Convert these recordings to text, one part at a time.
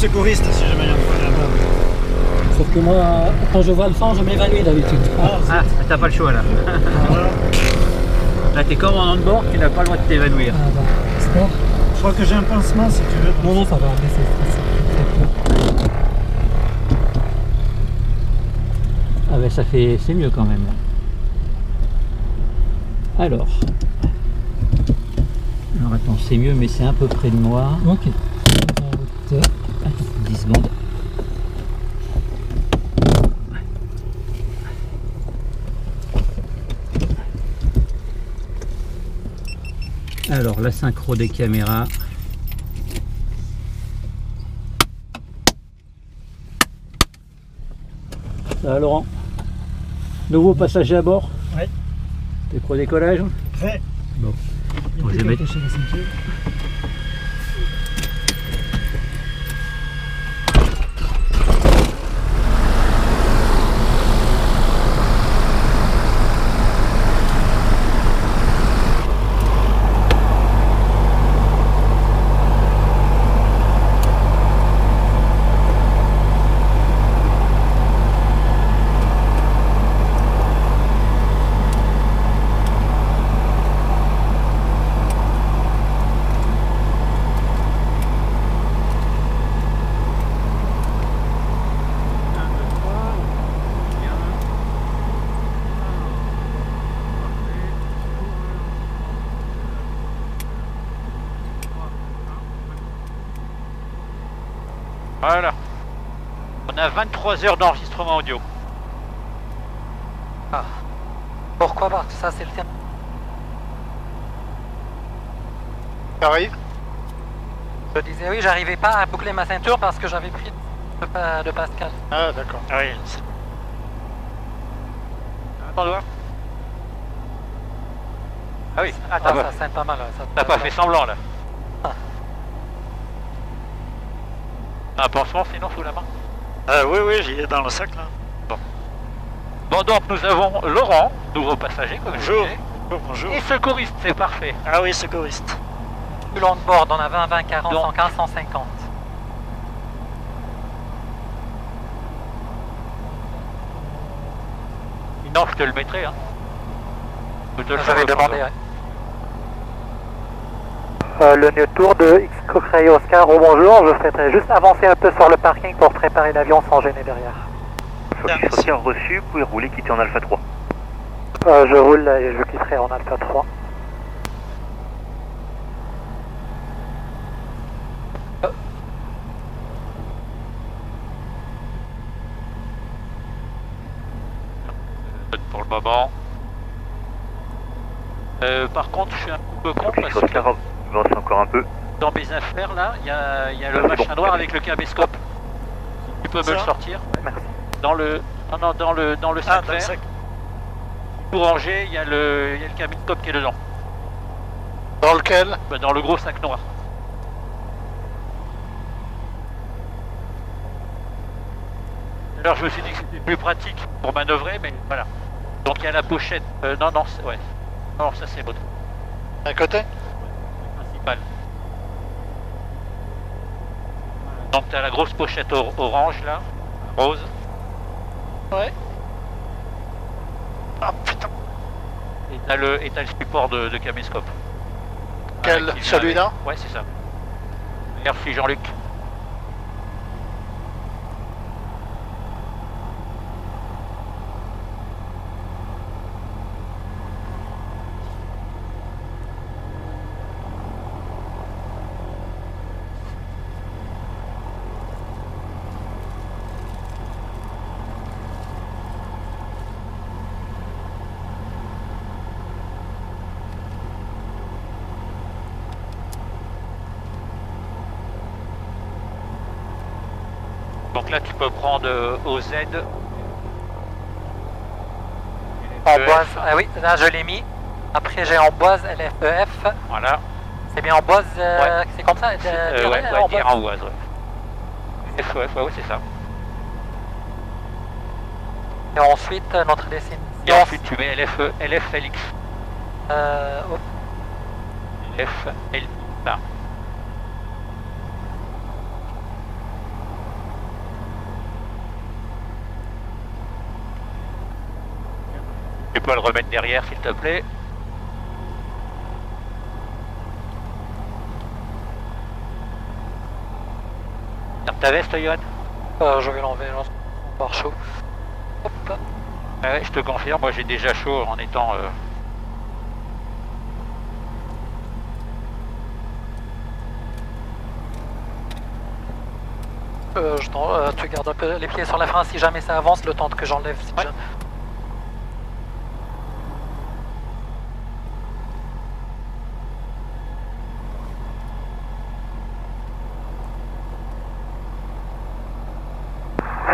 secouriste si jamais il y a un problème là-bas. Sauf que moi, quand je vois le fond, je m'évanouis d'habitude. Ah, t'as pas le choix là. Voilà. Là, t'es comme en on-board, tu n'as pas le droit de t'évanouir. Ah bah, sport Je crois que j'ai un pansement si tu veux. Non, non, ça va, mais c'est Ah ben ça fait c'est mieux quand même. Alors. Alors attends, c'est mieux mais c'est un peu près de moi. Ok. Euh, Attends, 10 secondes. Alors la synchro des caméras. Ça va Laurent Nouveau passager à bord Ouais. T'es pro décollage Prêt Bon. Il Bon, faut je vais mettre- heures d'enregistrement audio. Ah. Pourquoi pas Ça, c'est le terme. J'arrive Je disais oui, j'arrivais pas à boucler ma ceinture parce que j'avais pris de, pa de, Pascal. Ah, d'accord. Ah, oui. Attends, Ah oui, ah, ah bah. ça sent pas mal. T'as pas fait semblant là ah. ah Un pansement, sinon sous la main ah oui, oui, j'y ai dans le sac là. Bon donc nous avons Laurent, nouveau passager comme je Bonjour. disais, Oh, bonjour. et secouriste, c'est parfait. Ah oui, secouriste. Plus long de bord, on a 20, 20, 40, Donc. 115, 150. Non, je te le mettrai. Hein. Je te le ferai, ouais. Euh, le nœud tour de X Cockray Oscar, oh, bonjour, je souhaiterais juste avancer un peu sur le parking pour préparer l'avion sans gêner derrière. Merci. Sortir reçu, vous pouvez rouler, quitter en Alpha 3. Euh, je roule et je quitterai en Alpha 3. pour le moment. Euh, par contre, je suis un peu con Focus parce que Oscar, avancez encore un peu. dans mes affaires là, il y a, il y a Ah, le c'est machin bon. noir avec le caméscope. Tu peux me le sortir Merci. Dans le, non, non, dans le, dans le Ah, sac dans le vert, sac. tout rangé, il y a le, y a le caméscope qui est dedans. Dans lequel Bah, Dans le gros sac noir. Alors je me suis dit que c'était plus pratique pour manœuvrer, mais voilà. Donc il y a la pochette. euh, non, non, c'est- ouais. Non, ça c'est l'autre. À côté principal. Donc tu as la grosse pochette or- orange là, rose. Ouais. Ah putain. Et t'as le, et t'as le support de, de caméscope. Quel Celui-là? Ouais, c'est ça. Merci Jean-Luc. Là tu peux prendre euh, OZ. En EF, boise, ah oui, là je l'ai mis. Après j'ai en boise LFEF. Voilà. C'est bien en boise, euh, c'est comme ça euh, Euh, ouais, en ouais, dire boise. en oise, ouais. F, ouais, ouais, c'est ça. Et ensuite, euh, notre destination. Et ensuite, tu mets LF, LF LX. Euh, LX. Tu peux le remettre derrière, s'il te plaît. Ferme ta veste, Yohan euh, je vais l'enlever par chaud. Hop, Ah ouais, je te confirme, moi j'ai déjà chaud en étant... euh, euh, je euh, tu gardes un peu les pieds sur la frein si jamais ça avance, le temps que j'enlève. Si Ouais. jamais-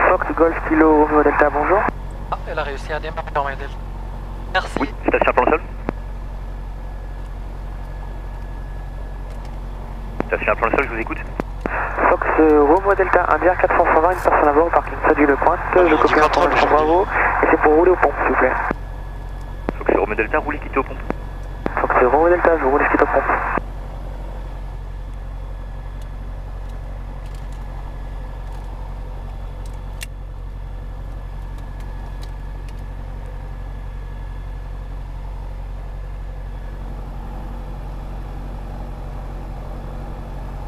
Fox Golf Kilo Romeo Delta, bonjour. Ah, elle a réussi à démarrer delta. Merci. Oui, station plan sol. Station plan sol, je vous écoute. Fox euh, Romeo Delta, India 420, une personne à bord au parking Sadu Le Pointe. Je on copie l'information. Bravo. Et c'est pour rouler aux pompes, s'il vous plaît. Fox Romeo Delta, roulez quittez aux pompes. Fox Romeo Delta, je roule skitte aux pompes.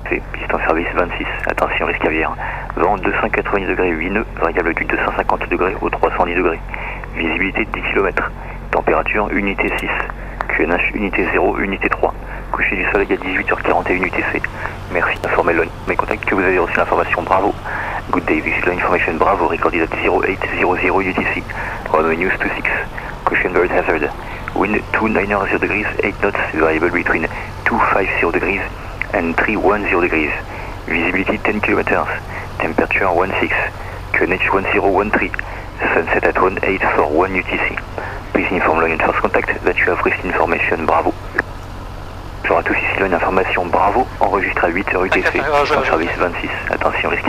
C'est piste en service 26, Vent 290 degrés 8 nœuds, variable du 250 degrés au 310 degrés. Visibilité 10 km. Température unité 6. QNH unité 0, unité 3. Coucher du soleil à 18h41 UTC. Merci d'informer. Mes contacts que vous avez reçu l'information Bravo. Good day, this is the information Bravo recorded at 0800 UTC. Runway news 26. Caution bird hazard. Wind 290 degrees, 8 knots, variable between 250 degrees and 310 degrees. Visibility 10 km. Temperature 16. QNH 1013. Sunset at 1841 UTC. Please inform Line First Contact that you have received information Bravo. Bonjour à tous, ici une information Bravo, enregistré à 8h UTC, Ah, en je- service 26. Attention, risque.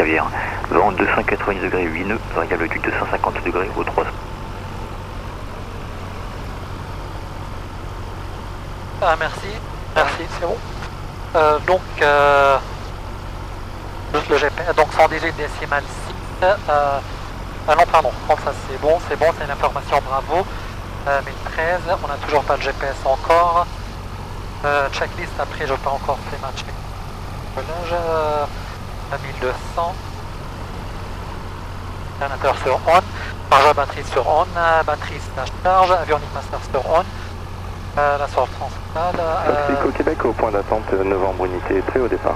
Vent 290 degrés 8 nœuds, variable du 250 degrés au 3. Ah, merci. Merci, c'est bon. Euh, donc, euh, le GPS, donc 118 décimal 6. Euh, ah non, pardon, ça c'est bon, c'est bon, c'est l'information bravo. Euh, 1013, on n'a toujours pas de GPS encore. Euh, checklist, après, je n'ai pas encore fait ma check. Collage, euh, à 1200. Alternateur sur on. Charge à batterie sur on. euh, Batterie slash charge. Avionic master sur on. Euh, la source principale. euh, Fox Québec au point d'attente novembre unité prêt au départ.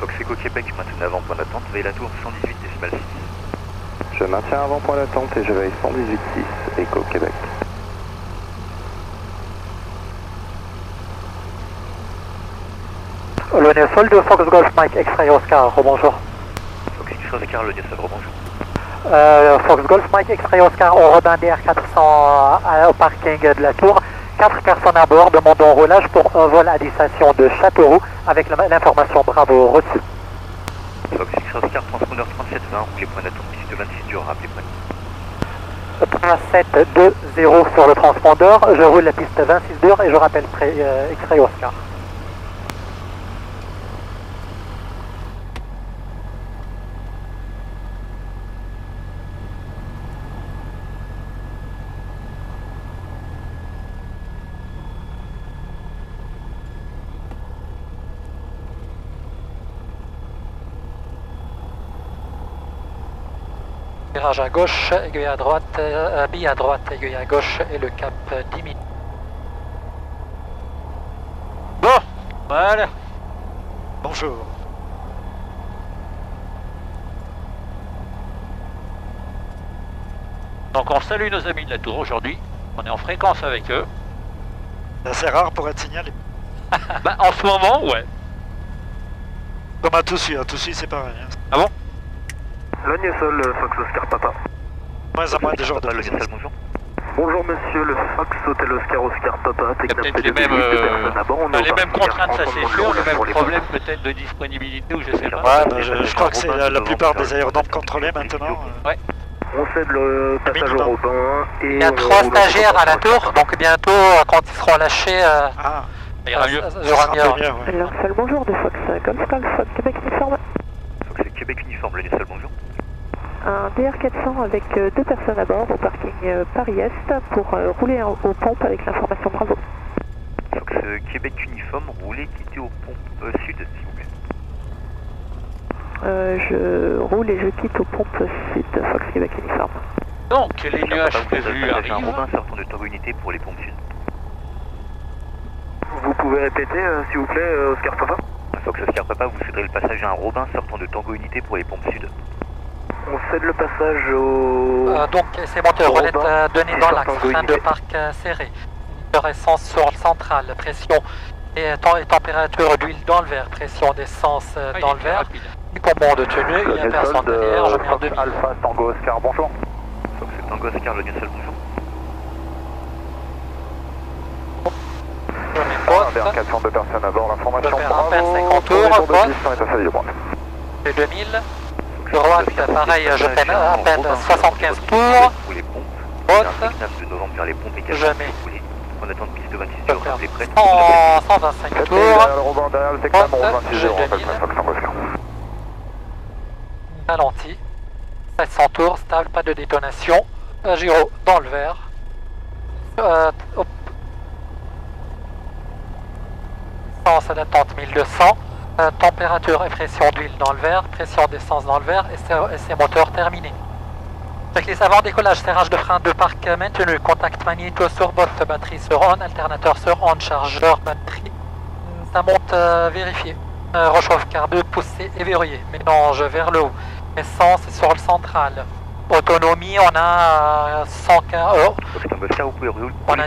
Fox Echo Québec, maintenant avant point d'attente, veille la tour 118 décimal 6. Je maintiens avant point d'attente et je veille 118.6 Echo Québec. Le sol de Fox Golf Mike X-Ray Oscar, bonjour. Fox X-Ray Oscar, le Niasol, bonjour. Euh, Fox Golf Mike X-Ray Oscar, au Robin DR 400 euh, au parking de la tour. Quatre personnes à bord demandant roulage pour un vol à destination de Châteauroux avec l'information bravo reçue. Fox Oscar, transpondeur 3720, roulez point d'attente, piste 26 durable, les points. 3720 sur le transpondeur, je roule la piste 26 dure et je rappelle X-Ray Oscar. Virage à gauche, aiguille à droite, euh, bille à droite, aiguille à gauche et le cap euh, 10 minutes. Bon, voilà. Bonjour. Donc on salue nos amis de la tour aujourd'hui. On est en fréquence avec eux. C'est assez rare pour être signalé. Bah en ce moment, ouais. Comme à Toussus, à Toussus c'est pareil. hein. Le Sol, Fox Oscar Papa. Moins en moins de le. Niasol, bonjour. Bonjour monsieur, le Fox Hotel Oscar Oscar Papa. Peut-être les mêmes, euh, t'as les mêmes contraintes, ça c'est sûr, les mêmes problèmes peut-être de disponibilité ou je sais pas. Ouais, je, je crois que c'est la, la plupart des aérodromes contrôlés maintenant. euh. On cède le passage au Robin et Il y a on trois stagiaires à la tour, donc bientôt, euh, quand ils seront lâchés, euh, Ah, Ça ira mieux. ça ça sera sera mieux. un peu mieux, ouais. Alors, seul bonjour de Fox Golf Golf Fox Québec uniforme. Fox Québec uniforme, le Nessal, bonjour. Un DR400 avec euh, deux personnes à bord au parking euh, Paris-Est pour euh, rouler aux pompes avec l'information Bravo. Fox Québec uniforme, roulez, quittez aux pompes euh, sud, s'il vous plaît. Euh, je roule et je quitte aux pompes sud Fox Québec uniforme. Donc, les nuages prévus arrivent. Robin sortant de Tango Unité pour les pompes sud. Vous pouvez répéter s'il vous plaît Oscar Papa? Fox Oscar Papa, vous céderez le passage à un Robin sortant de Tango Unité pour les pompes sud. On cède le passage au... Euh, donc, ces moteurs Robin, relèvent euh, et dans l'axe, de frein de parc euh, serré, Moteur essence sur le central, pression et, temps- et température d'huile dans le verre, pression d'essence euh, Ah, dans le verre, rapide. poumon de tenue, il y a personne derrière, je mets en demi. Alpha Tango Oscar, bonjour. Fox Tango Oscar, le Nessal, bonjour. Poste, vers 402 personnes à bord, l'information Je vais faire un Bravo. paire 50 Premier tours, poste. j'ai 2000, Fox droite, Oscar, pareil, je peine à peine Robin 75 sortant de tours, Pour les pompes. poste, Un 9 de novembre vers les pompes et Je mets. En attente piste 26 je heures, vais rappelez prête. faire 100 125 Faites tours, derrière le Robin, derrière le Teclam, Poste, 26 0 j'ai rappelle 2000. Fox Tango Oscar. ralenti, 700 tours, stable, pas de détonation, un gyro dans le verre, euh, hop. Sens d'attente 1200, euh, température et pression d'huile dans le verre, pression d'essence dans le verre et c'est- et c'est moteur terminé. Avec les décollage, serrage de frein de parc maintenu, contact magnéto sur botte, batterie sur on, alternateur sur on, chargeur, batterie, ça monte euh, vérifié. Euh, Rechauffe car 2 poussé et verrouillé, mélange vers le haut, essence sur le central. Autonomie, on a euh, 115, euh, Fox Tango Oscar, vous pouvez rouler. on a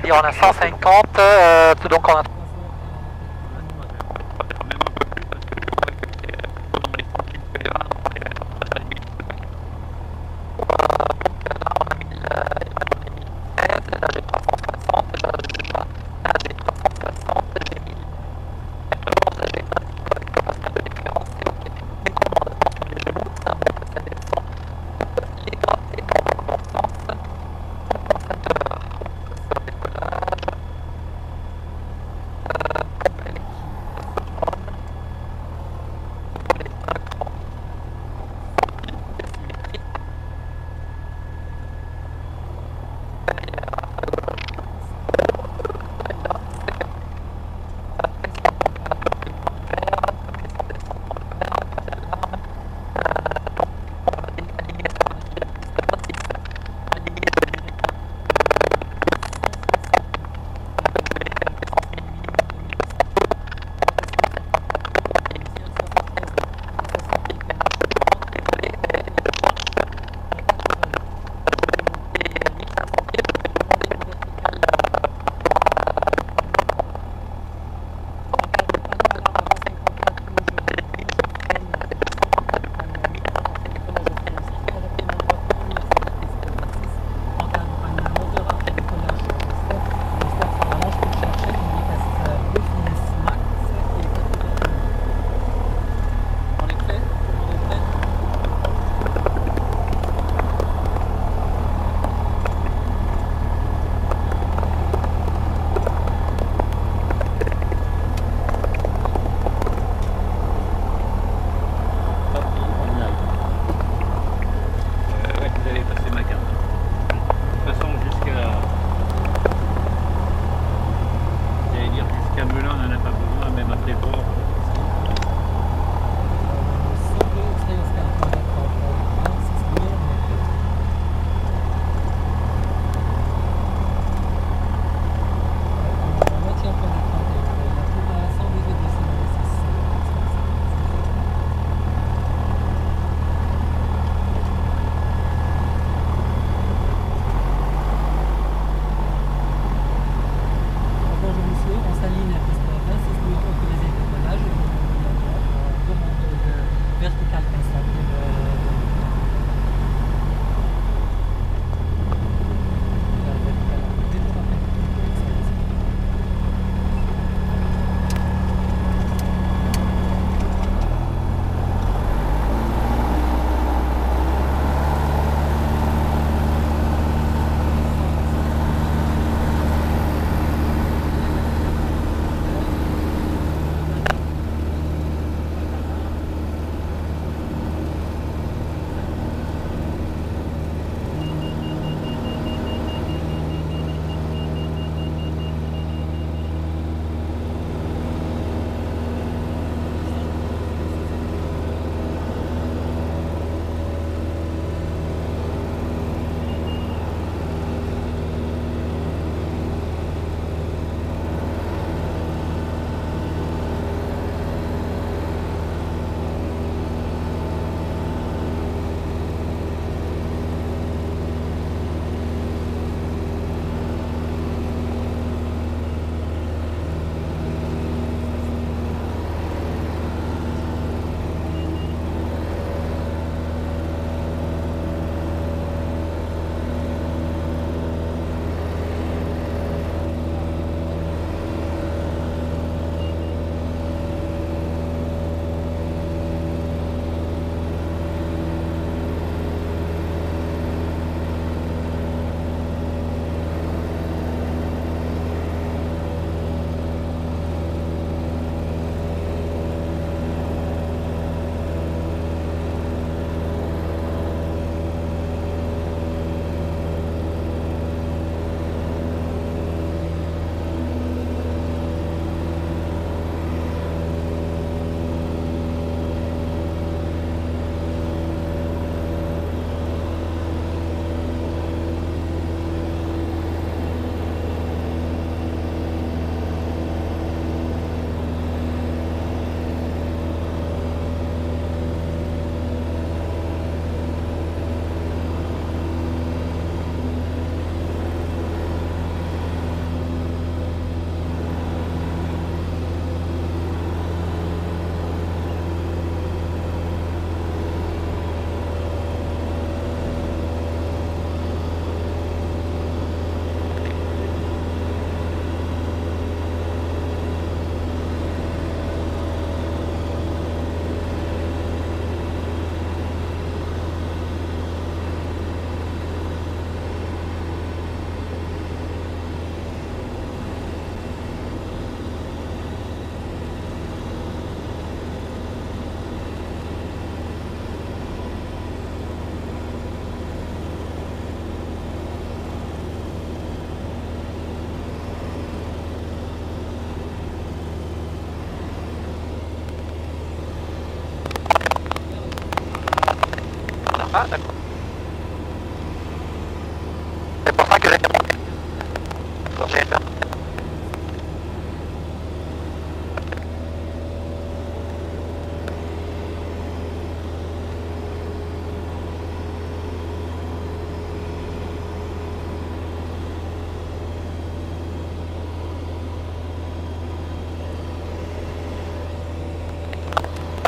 C'est pour ça que j'ai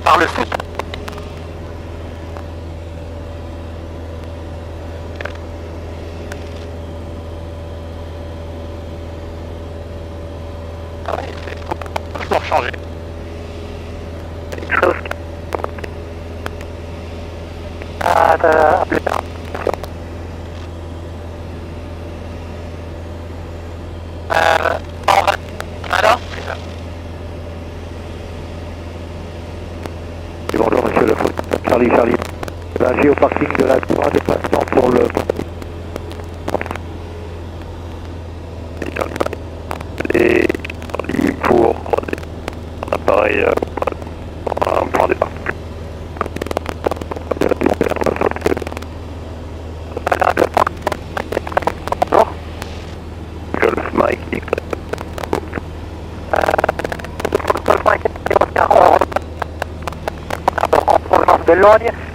par le sud Vitória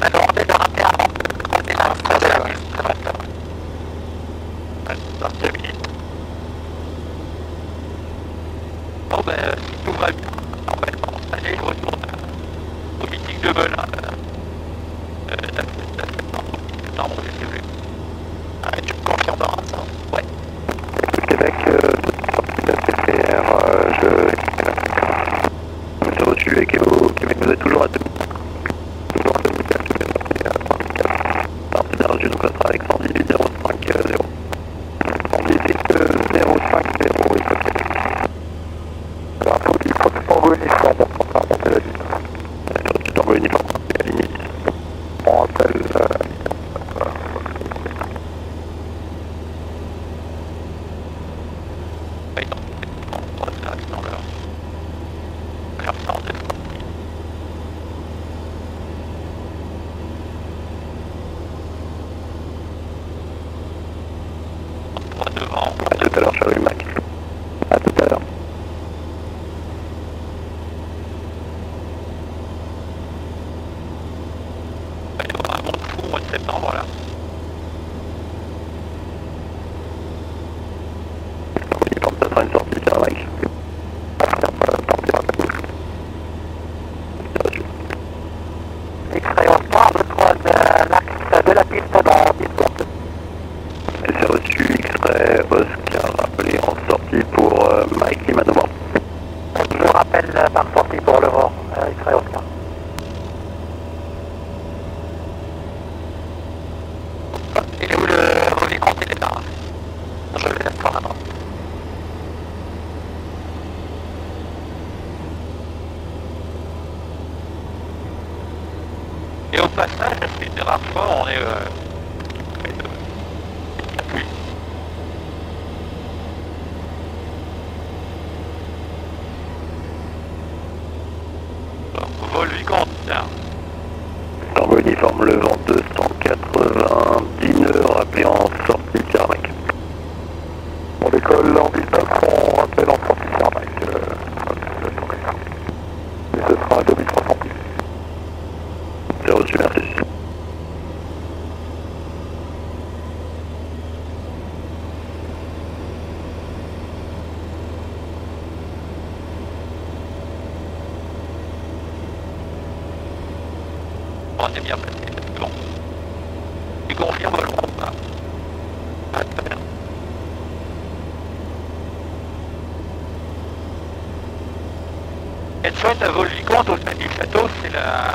I don't know. fait, à Volgicomte, au stade du château, c'est la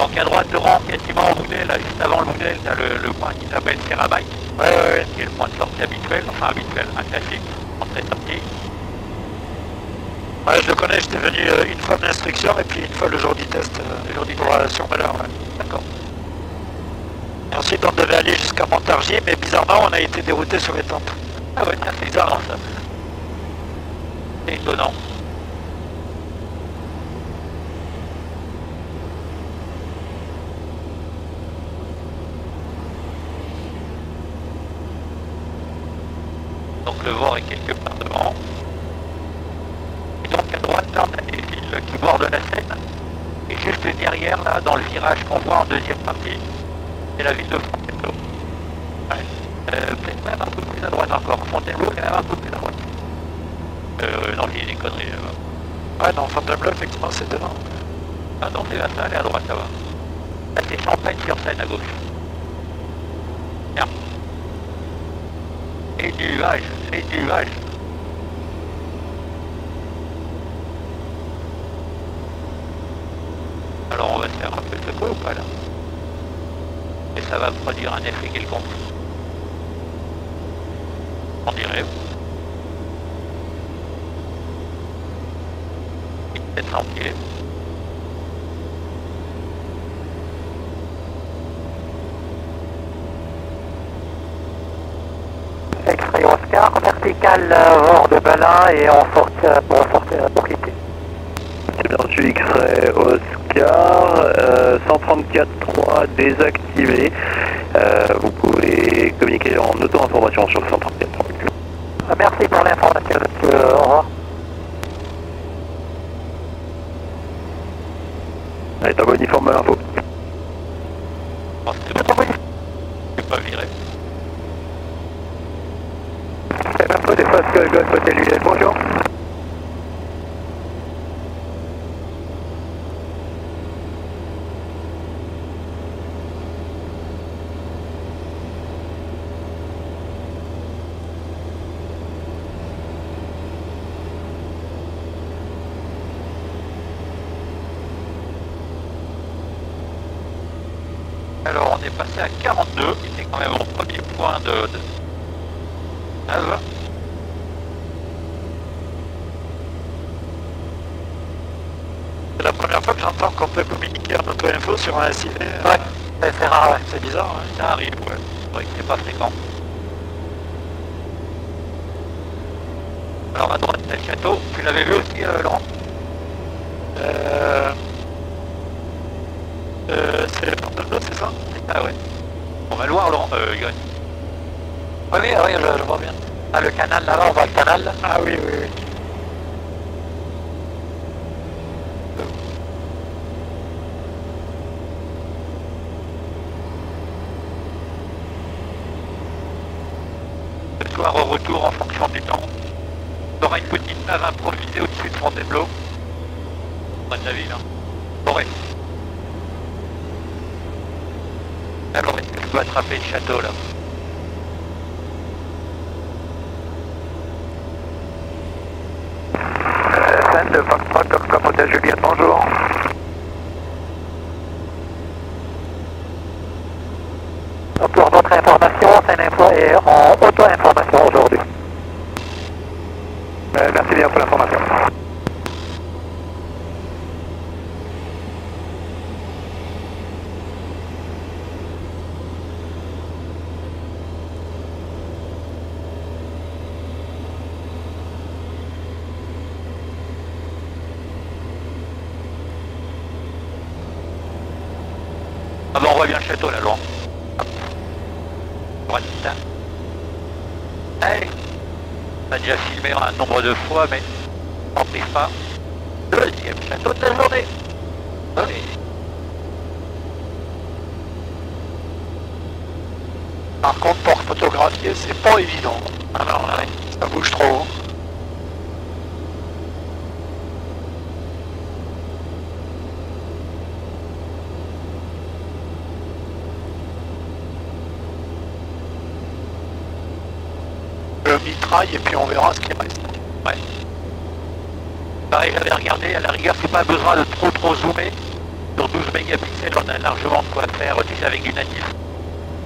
Donc à droite, Laurent, quasiment au Moudel, là, juste avant le Moudel, t'as le, le qui s'appelle Terabike. Ouais, ouais, ouais. Qui est le point de sortie habituel, enfin habituel, un classique, entrée-sortie. Ouais, je le connais, j'étais venu euh, une fois de l'instruction et puis une fois le jour du test, euh, le jour du droit sur valeur, ouais. D'accord. Et ensuite, on devait aller jusqu'à Montargis, mais bizarrement, on a été dérouté sur les tempes. Ah ouais, c'est bizarre, ça. C'est étonnant. C'est la ville de Fontainebleau. Ouais. Euh, peut-être même un peu plus à droite encore. Fontainebleau, c'est même un peu plus à droite. Euh, non, j'ai des conneries là-bas. Ouais, non, Fontainebleau, effectivement, c'est devant. Ah non, c'est là, est à droite là-bas. Là, c'est Champagne sur Seine à gauche. Tiens. Et du nuage, et du nuage. Alors on va se faire un peu secouer ou pas là Et ça va produire un effet quelconque. On dirait. Peut-être tranquille. X-ray Oscar, vertical euh, hors de Belin et on sort euh, pour, sortir, pour quitter. C'est bien reçu X-ray Oscar, euh, 134.3 désactivé. Euh, vous pouvez communiquer en auto-information sur 134.3. Euh, Merci pour l'information, monsieur. Au revoir. Allez, t'as uniforme l'info. Oh, c'est bon. Je suis pas viré. C'est l'info des fois que Golf Hotel Juliette, bonjour. Alors on est passé à 42, qui était quand même mon premier point de... de... Neuve. C'est la première fois que j'entends qu'on peut communiquer en auto-info sur un SIV. Ouais, c'est c'est rare, ouais. C'est bizarre, hein. Ça arrive, ouais. C'est vrai que c'est pas fréquent. Alors à droite, c'est le château. Tu l'avais vu aussi, euh, Laurent Euh... Euh, c'est Fontainebleau, c'est ça Ah ouais. On va le voir, Laurent. Euh, Yoann. Oui, oui, oui, je, je vois bien. Ah, le canal là-bas, on voit le canal. là. Ah oui, oui, oui. Ce soir au retour en fonction du temps. On aura une petite nave improvisée au-dessus de Fontainebleau. Pas de la ville, hein. Forêt. Alors, est-ce que je peux attraper le château, là Euh, scène de Foxtrot, Golf Hotel Juliette, bonjour. Pour votre information, c'est une info est en auto-information aujourd'hui. Euh, merci bien pour l'information. Ah bah on voit bien le château, là, Laurent. Hop. Droite. Hey On a déjà filmé un nombre de fois, mais on prie pas. Deuxième château de la journée. Allez. Par contre, pour c'est pas évident. Ouais. Ça bouge trop. Je mitraille et puis on verra ce qui reste. Ouais. Pareil, j'avais regardé, à la rigueur, c'est pas besoin de trop trop zoomer. Sur 12 mégapixels, on a largement de quoi faire, tu sais, avec du natif.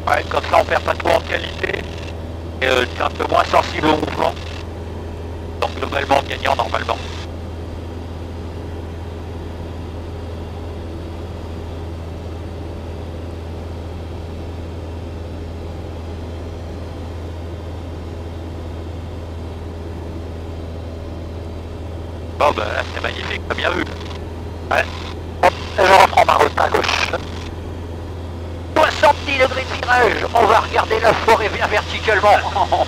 Ouais, comme ça, on perd pas trop en qualité mais euh, c'est un peu moins sensible au mouvement. Donc globalement gagnant normalement. Bon ben là c'est magnifique, bien vu. Ouais. 70 degrés de virage, on va regarder la forêt bien verticalement.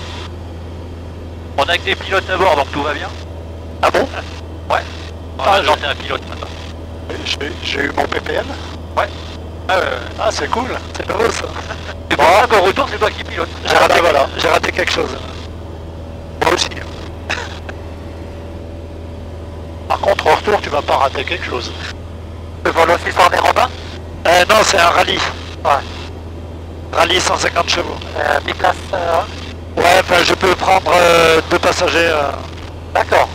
on a que des pilotes à bord donc tout va bien. Ah bon? Ouais. Ah, non, t'es un pilote maintenant. J'ai eu mon PPL Ouais. Ah, ouais. Ah, c'est cool, c'est nouveau ça. Et pour ça qu'au retour c'est toi qui pilote. J'ai raté, voilà, j'ai raté quelque chose. Moi aussi. Par contre, au retour, tu vas pas rater quelque chose. Le vol aussi sur des Robins Euh, non, c'est un rallye. Ouais. Rallye 150 chevaux. Euh, biplace, euh, Ouais, enfin, je peux prendre euh, deux passagers. euh, D'accord.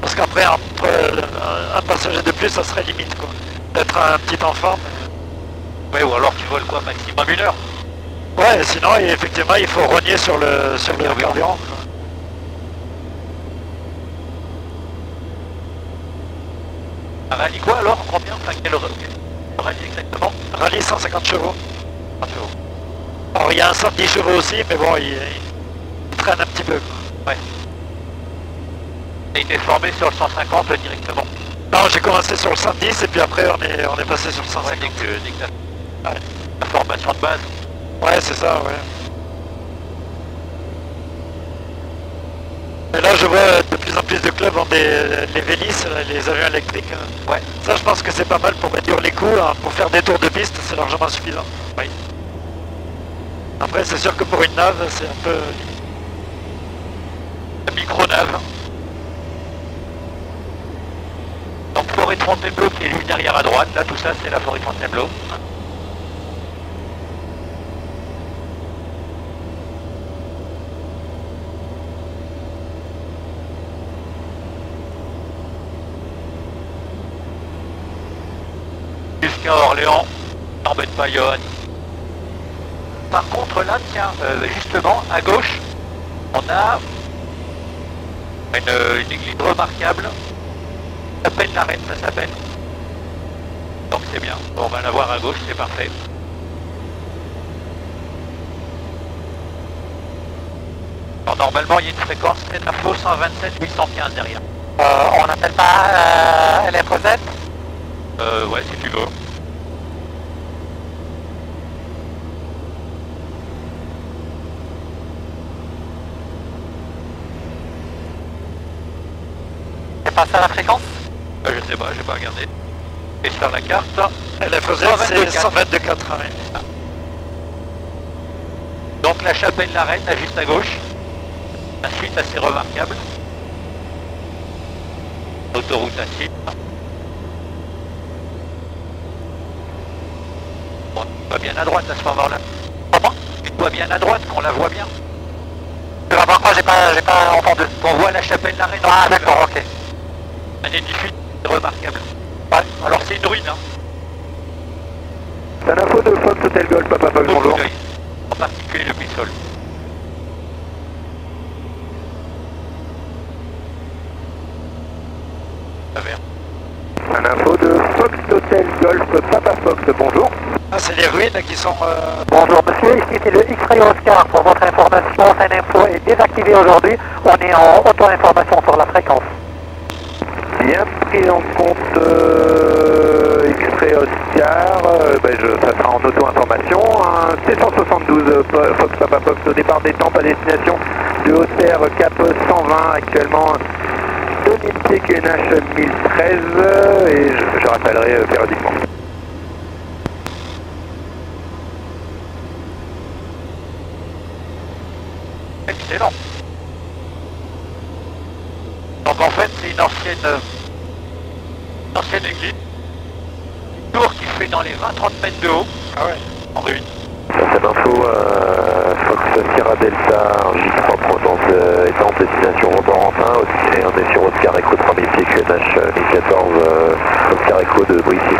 parce qu'après, un passager de plus, ça serait limite, quoi. D'être un petit enfant. Ouais, ou alors tu voles quoi, maximum une heure? Ouais, sinon, effectivement, il faut rogner sur le, sur le Carburant. carburant. quoi. Un rallye quoi alors? Combien? Enfin quel rallye exactement? Rallye 150 chevaux. Alors, il y a un 110 chevaux aussi, mais bon, il, il traîne un petit peu. quoi. T'as été formé sur le 150 directement. Non, j'ai commencé sur le 110 et puis après, on est, on est passé sur le 150. Ouais, dès que, dès que t'as la formation de base. Ouais, c'est ça, ouais. Et là, je vois de plus en plus de clubs ont des les Vélis, là, les avions électriques. hein. Ouais. Ça, je pense que c'est pas mal pour réduire les coûts. hein. Pour faire des tours de piste, c'est largement suffisant. Oui. Après, c'est sûr que pour une nave, c'est un peu... La micro-nave. Donc forêt de Fontainebleau qui est juste derrière à droite. Là tout ça c'est la forêt de Fontainebleau. Jusqu'à Orléans, t'embête pas Johan. Par contre là, tiens, euh, justement, à gauche, on a une, une église remarquable. Ça s'appelle ça s'appelle. Donc c'est bien. Bon, on va la voir à gauche, c'est parfait. Alors, normalement, il y a une fréquence info 127 815 derrière. Euh, on n'appelle pas euh, Euh, ouais, si tu veux. C'est pas ça la fréquence Euh, je sais pas, j'ai pas regardé. Et sur la carte, LFZ, 122,4. c'est 122 4 ouais. donc la chapelle la reine, là juste à gauche. La suite assez remarquable. Autoroute à 6. Bon, pas bien à droite à ce moment-là. Comment? Tu dois bien à droite, qu'on la voit bien. Tu vas voir quoi? J'ai pas, j'ai pas entendu. On voit la chapelle la reine. Ah d'accord, ok. Un édifice remarquable. Ouais, alors c'est une ruine, hein. C'est l'info de Fox Hotel Golf, Papa Fox, bonjour. En particulier le va. Un info de Fox Hotel Golf, Papa Fox, bonjour. Ah, c'est les ruines qui sont... euh, Bonjour monsieur, ici c'est le X-Ray Oscar pour votre information. Info est désactivé aujourd'hui. On est en auto-information sur la fréquence. Bien pris en compte euh, X-Ray Oscar, ça sera en auto-information. Un C172 euh, Fox Papa Fox au départ des tempes à destination de Auxerre Cap 120 actuellement 2000 pieds QNH 1013 euh, et je, je rappellerai euh, périodiquement. Excellent. Donc en fait, c'est une ancienne, ancienne église. Une tour qui fait dans les 20-30 mètres de haut. Ah ouais. En ruine. Cette info, euh, Fox Sierra Delta, J3 Provence, euh, est en destination Romorantin, et on est sur Oscar Echo 3000 pieds QNH euh, 1014, euh, Oscar Echo de Brissy.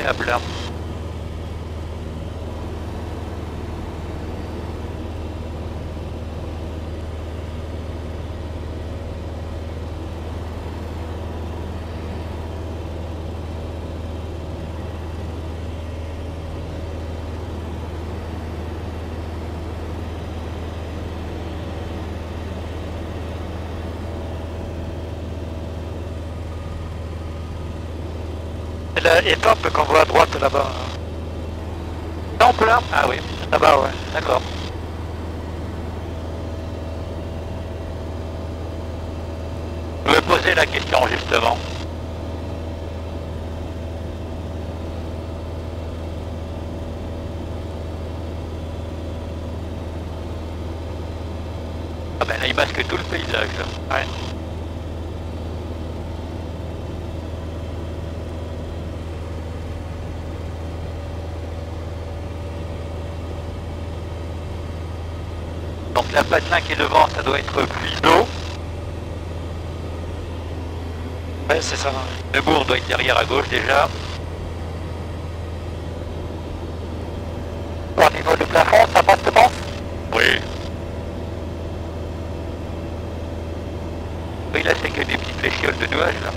agréable là. et pas là-bas. Temple là Ah oui, Là-bas, ouais. d'accord. Je vais poser la question justement. Ah ben là il masque tout le paysage là. Ouais. Donc la patelin qui est devant, ça doit être pluie d'eau. Ouais, c'est ça. Le bourg doit être derrière à gauche déjà. Au niveau du plafond, ça passe, tu penses Oui. Oui, là c'est que des petites fléchioles de nuages là.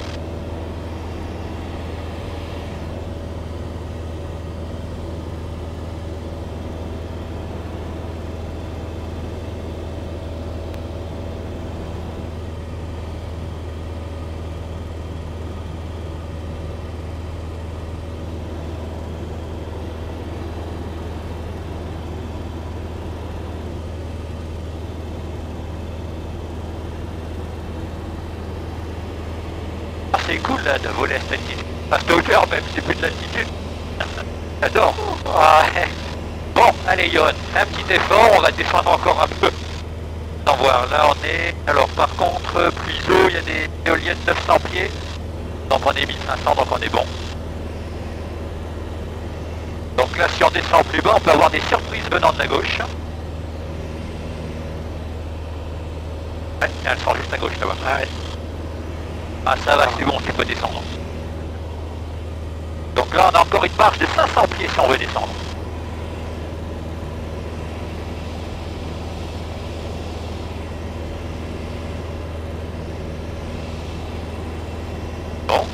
Ah, c'est cool là de voler à cette altitude. À cette hauteur même, c'est plus de l'altitude. J'adore. Ouais. Bon, allez Yon, fais un petit effort, on va descendre encore un peu. Sans voir, là on est... Alors par contre, plus d'eau, il y a des éoliennes 900 pieds. Donc on est 1500, donc on est bon. Donc là, si on descend plus bas, on peut avoir des surprises venant de la gauche. Ouais, elles sont juste à gauche là-bas. Ouais. Ah ça va, c'est bon, tu peux descendre. Donc là, on a encore une marge de 500 pieds si on veut descendre. Bon.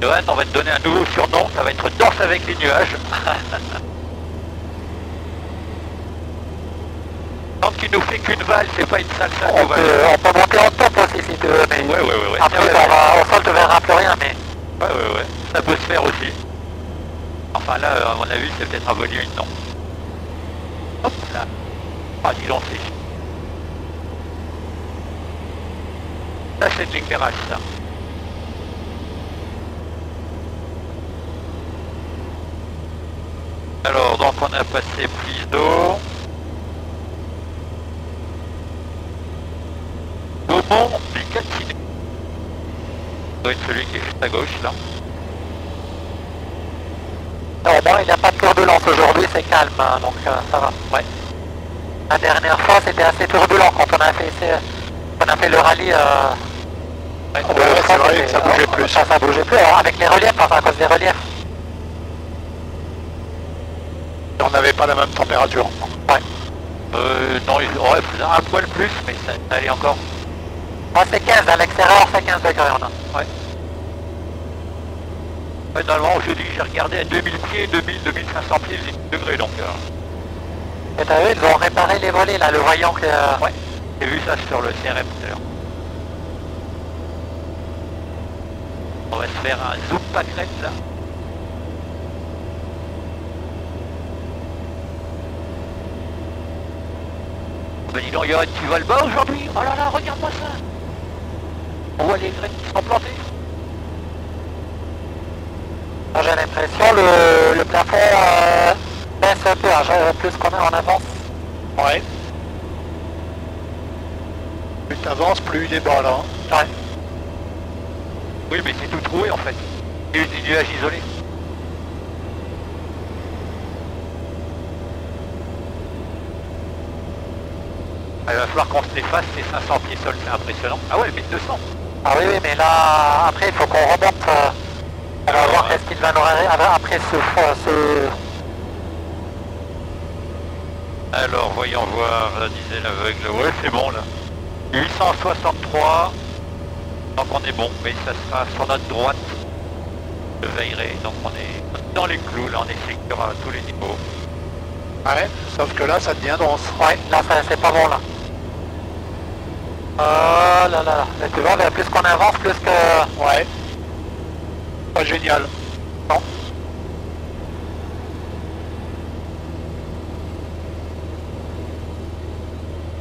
Johan, on va te donner un nouveau surnom, ça va être Danse avec les nuages. Tant qu'il nous fait qu'une balle, c'est pas une salsa, on peut, on peut monter en top aussi si tu veux, mais Ouais, ouais, ouais, ouais. après Ouais, on va, au sol tu verras plus rien, mais Ouais, ouais, ouais. Ça peut se faire aussi. Enfin là, à mon avis, c'est peut-être un volume, non. Hop là. Ah, dis donc, c'est... Ça, c'est de l'éclairage, ça. Alors, donc passé prise d'eau. Beaumont du Calciné. Ça doit être celui qui est juste à gauche, là. moins il n'y a pas de turbulence aujourd'hui, c'est calme, hein, donc euh, ça va. Ouais. La dernière fois c'était assez turbulent quand on a fait, on a fait le rallye. Euh, Ouais, ouais, c'est vrai que ça bougeait euh, plus. Ça, ça bougeait plus, hein, avec les reliefs, enfin à cause des reliefs. Et on n'avait pas la même température. Euh, non, il aurait un poil plus, mais ça, allait encore. Moi c'est 15, à l'extérieur c'est 15 degrés on a. Ouais. Ouais, normalement, aujourd'hui, j'ai regardé à 2000 pieds, 2000, 2500 pieds, 10 degrés, donc... euh, Et t'as vu, ils ont réparé les volets là, le voyant que... euh, ouais, j'ai vu ça sur le CRM tout à l'heure. On va se faire un zoom pâquerette, là. Ben dis donc, Johan, tu vas le bas aujourd'hui Oh là là, regarde-moi ça On voit les graines qui sont plantées. J'ai l'impression le, le plafond euh, baisse un peu, hein, je- plus qu'on est en avance. Ouais. Plus t'avances, plus il est bas là. hein. Ouais. Oui, mais c'est tout troué en fait. C'est juste des nuages isolés. Ah, il va falloir qu'on se défasse, ces 500 pieds sol, c'est impressionnant. Ah ouais, 1200 Ah oui, oui, mais là, après, il faut qu'on remonte. euh, on va Alors, voir qu'est-ce qu'il va nous après- ce, ce... Alors, voyons voir, euh, disait l'aveugle. Ouais, c'est bon là. 863. Donc on est bon, mais ça sera sur notre droite. Je veillerai. Donc on est dans les clous, là on est sécure à tous les niveaux. Ouais, sauf que là, ça devient dense. Ouais, là ça- c'est pas bon là. Oh là là tu vois, mais plus qu'on avance, plus que... Ouais. Pas génial.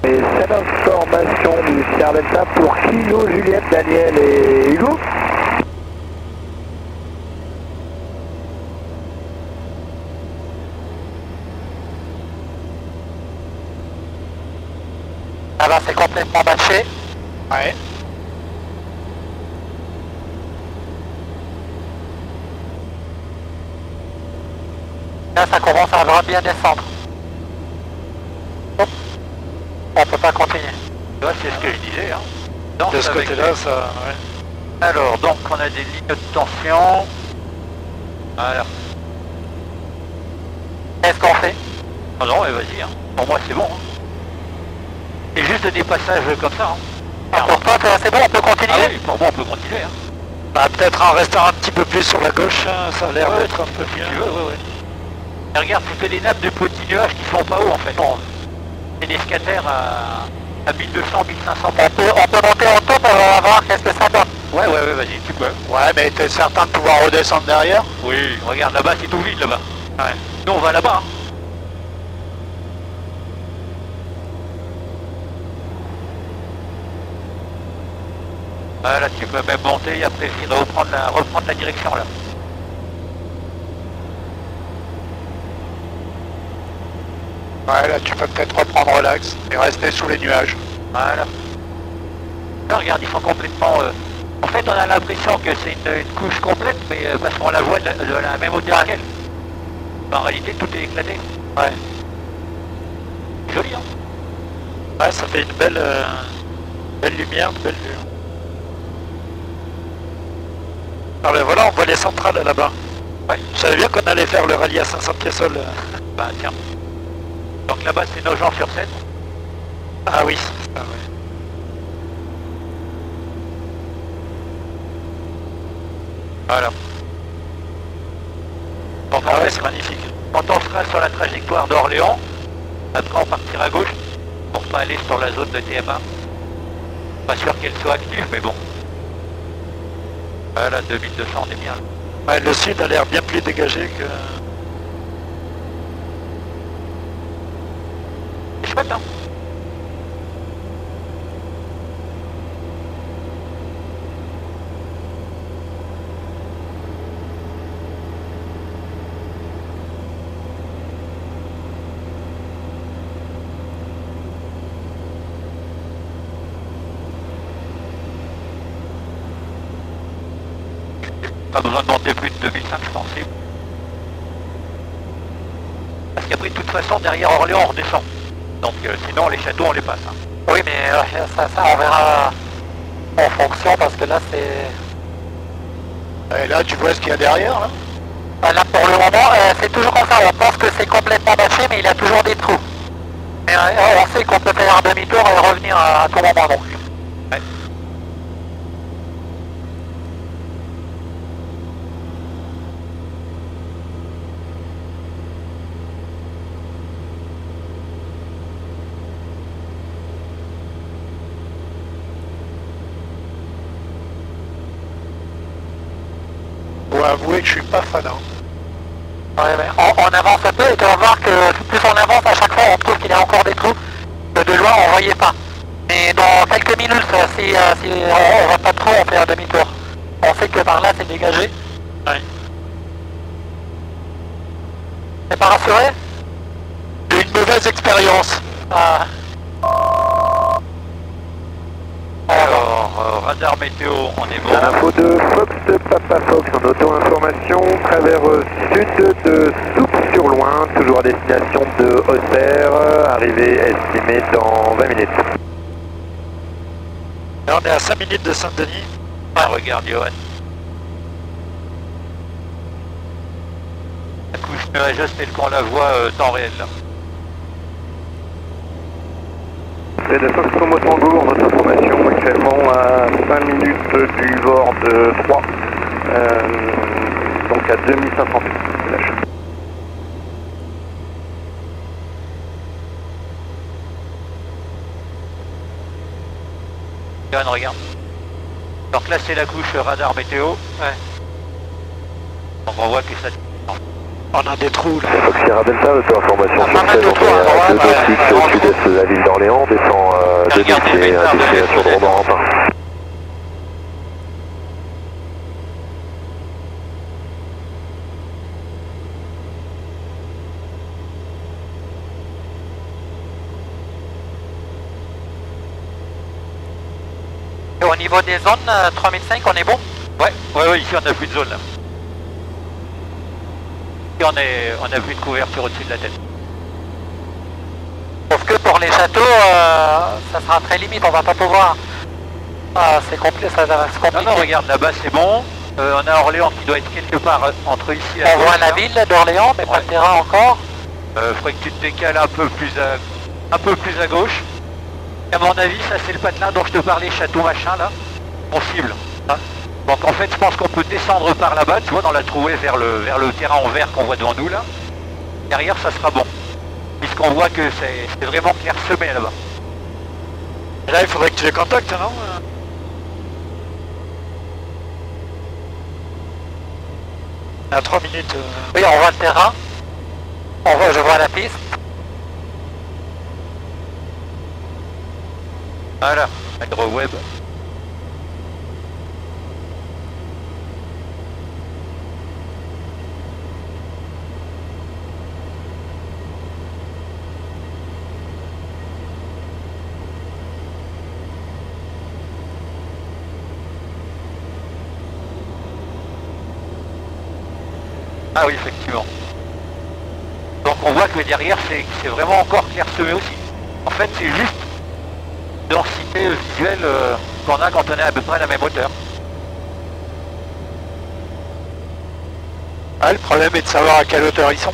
Et c'est l'information du Sierra pour Kilo, Juliette, Daniel et Hugo. Bah c'est complètement bâché. Ouais. Là ça commence à bien descendre. On peut pas continuer. C'est ce que je disais. Hein. De ce côté-là, les- ça. Ouais. Alors, donc on a des lignes de tension. Voilà. Qu'est-ce qu'on fait? Ah non, mais vas-y. Hein. Pour moi, c'est bon. hein. C'est juste des passages comme ça. Hein. Ah, Pour toi c'est- bon, on peut continuer Ah oui, pour moi, on peut continuer. Hein. Bah, peut-être en restant un petit peu plus sur la gauche, hein, ça a l'air Ouais, d'être un peu Si tu veux, ouais, regarde, tu fais des nappes de petits nuages qui sont pas hauts en fait. Bon, c'est des scaters à, à 1200, 1500 on peut, on peut monter en taux pour euh, voir qu'est-ce que ça donne? Ouais, ouais, ouais, vas-y, tu peux. Ouais, mais t'es certain de pouvoir redescendre derrière? Oui, regarde là-bas, c'est tout vide là-bas. Ouais. Nous, on va là-bas. hein. Voilà, tu peux même monter et après essayer de reprendre la, reprendre la direction là. Ouais, là, tu peux peut-être reprendre relax et rester sous les nuages. Voilà. Là, regarde, ils sont complètement... euh, En fait, on a l'impression que c'est une, une couche complète, mais euh, parce qu'on la voit de, la- de la même hauteur qu'elle. En réalité, tout est éclaté. Ouais. Joli, hein Ouais, ça fait une belle, euh, belle lumière, belle vue. Ah ben voilà, on voit les centrales là-bas. Ouais. Je savais bien qu'on allait faire le rallye à 500 pieds sol. euh. Bah tiens. Donc là-bas, c'est nos gens sur scène. Ah oui. Ah ouais. Voilà. Donc Ah ouais, c'est magnifique. quand on sera sur la trajectoire d'Orléans, après on partira à gauche pour pas aller sur la zone de TMA. Pas sûr qu'elle soit active, mais bon. Voilà, 2200, on est bien. Ouais, le sud a l'air bien plus dégagé que chouette, hein Pas besoin de monter plus de 2005, je pense. c'est- Parce qu'après, de toute façon, derrière Orléans, on redescend. Donc euh, sinon, les châteaux, on les passe. hein. Oui, mais euh, ça, ça, on verra en fonction parce que là, c'est... Et là, tu vois ce qu'il y a derrière, là? Ah, Là, pour le moment, euh, c'est toujours comme ça. On pense que c'est complètement bâché, mais il y a toujours des trous. Et euh, on sait qu'on peut faire un demi-tour et revenir à, à tout moment, donc. Ouais. Faut avouer que je suis pas fan. hein. Ouais, mais on, on avance un peu et tu vas voir que plus on avance, à chaque fois, on trouve qu'il y a encore des trous que de loin, on voyait pas. Mais dans quelques minutes, euh, si, euh, si on, on voit pas trop, on fait un demi-tour. On sait que par là, c'est dégagé. Ouais. T'es pas rassuré? J'ai une mauvaise expérience. Ah. Alors, euh, radar météo, on est bon. Info de Fox Papa Fox en auto-information, travers euh, sud de Soupe-sur-Loin, toujours à destination de Auxerre, arrivée estimée dans 20 minutes. Là, on est à 5 minutes de Saint-Denis. Ah, regarde, Johan. La couche nuageuse telle qu'on la voit euh, temps réel. Là. C'est de Fox Promo Tango auto-information. information actuellement à 5 minutes du bord de 3, euh, donc à 2500 pieds. Lâche. Yann, regarde. Donc là, c'est la couche radar météo. Ouais. Donc on voit que ça... On a des trous là. Fox Sierra Delta, auto-information Ah, sur pas mal de 16, trous, on est à à droite, 2 ouais, ouais, au sud-est de la ville d'Orléans, descend euh, de et à destination de. Et au niveau des zones, euh, 3005, on est bon? Ouais, ouais, ouais, ici on n'a plus de zone là. On, est, on a plus de couverture au-dessus de la tête. Sauf que pour les châteaux, euh, ça sera très limite, on va pas pouvoir. Ah, c'est compliqué, ça va se Non, compliquer. non, regarde, là-bas c'est bon. Euh, on a Orléans qui doit être quelque part euh, entre ici et On voit la ville d'Orléans, mais pas le terrain encore. Euh, faudrait que tu te décales un peu plus à, un peu plus à gauche. Et à mon avis, ça c'est le patelin dont je te parlais, château machin là. On cible. hein. Donc en fait, je pense qu'on peut descendre par là-bas, tu vois, dans la trouée vers le, vers le terrain en vert qu'on voit devant nous là. Derrière, ça sera bon. Puisqu'on voit que c'est vraiment clairsemé là-bas. Et là, il faudrait que tu les contactes, non? À 3 minutes. euh, Oui, on voit le terrain. On voit, je vois la piste. Voilà, web. Ah oui, effectivement. Donc on voit que derrière, c'est vraiment encore clairsemé aussi. En fait, c'est juste densité visuelle euh, qu'on a quand on est à peu près à la même hauteur. Ah, le problème est de savoir à quelle hauteur ils sont.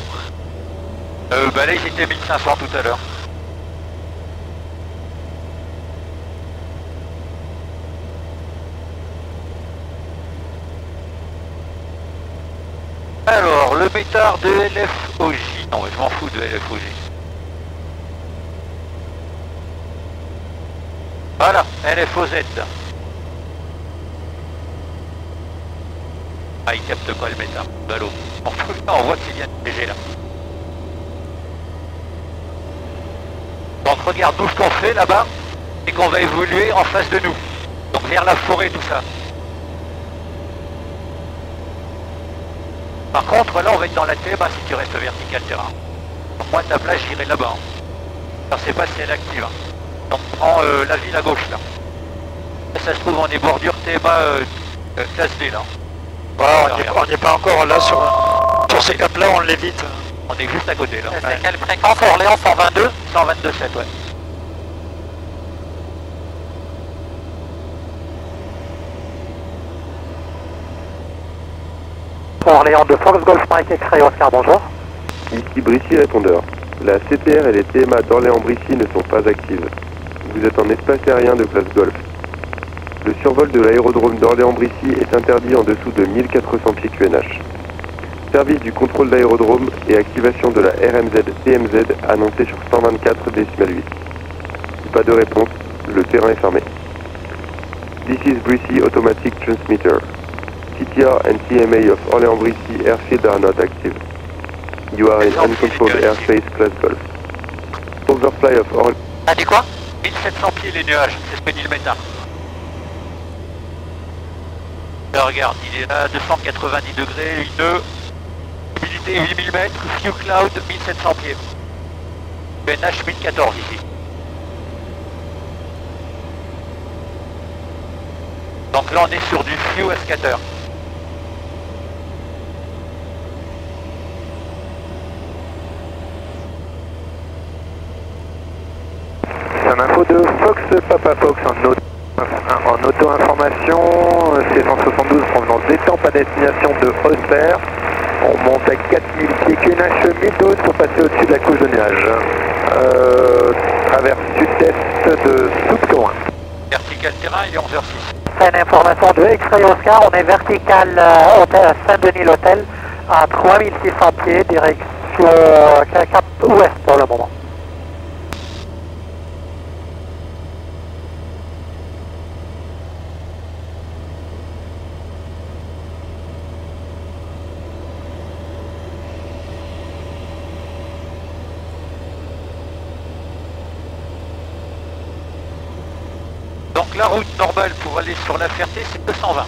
Euh, bah là, j'étais 1500 tout à l'heure. Alors, le métard de LFOJ. Non, mais je m'en fous de LFOJ. Voilà, LFOZ. Ah, il capte pas le métard. Ballot. On voit qu'il vient de léger là. Donc regarde, nous ce qu'on fait là-bas, c'est qu'on va évoluer en face de nous. Donc vers la forêt, tout ça. Par contre, là, on va être dans la TMA si tu restes vertical terrain. Donc moi, ta place, j'irai là-bas. hein. Je sais pas si elle est active. hein. Donc prends euh, la ville à gauche, là. Ça se trouve, on est bordure TMA euh, euh, classe D, là. On n'y est, on n'y est pas encore là sur, sur ces caps-là, on l'évite. On est juste à côté, là. C'est quelle fréquence Orléans 122 122,7, ouais. Orléans de Fox Golf Mike X-Ray Oscar, bonjour. Ici Brissy répondeur. La CTR et les TMA d'Orléans-Brissy ne sont pas actives. Vous êtes en espace aérien de classe Golf. Le survol de l'aérodrome d'Orléans-Brissy est interdit en dessous de 1400 pieds QNH. Service du contrôle d'aérodrome et activation de la RMZ TMZ annoncée sur 124 décimales 8. Pas de réponse, le terrain est fermé. This is Brissy Automatic Transmitter. CTR and TMA of Orléans-Bricy airfield are not active. You are in uncontrolled airspace class Golf. Overfly of Orléans... Ah, dit quoi? 1700 pieds les nuages, c'est ce que le regarde, il est à 290 degrés, une humidité 8000 mètres, few cloud 1700 pieds. BNH 1014 ici. Donc là on est sur du few escator. 02 Fox Papa Fox en auto, en auto information, c'est 172 provenance d'étampes à destination de Auxerre. On monte à 4000 pieds, QNH 1012 pour passer au-dessus de la couche de nuages. Euh, Travers sud-est de Soutcoin. Vertical terrain, il est 11h06. Information de X-Ray Oscar, on est vertical euh, Saint-Denis l'hôtel à 3600 pieds, direction euh, cap ouest pour le moment. Donc la route normale pour aller sur la Ferté, c'est 220.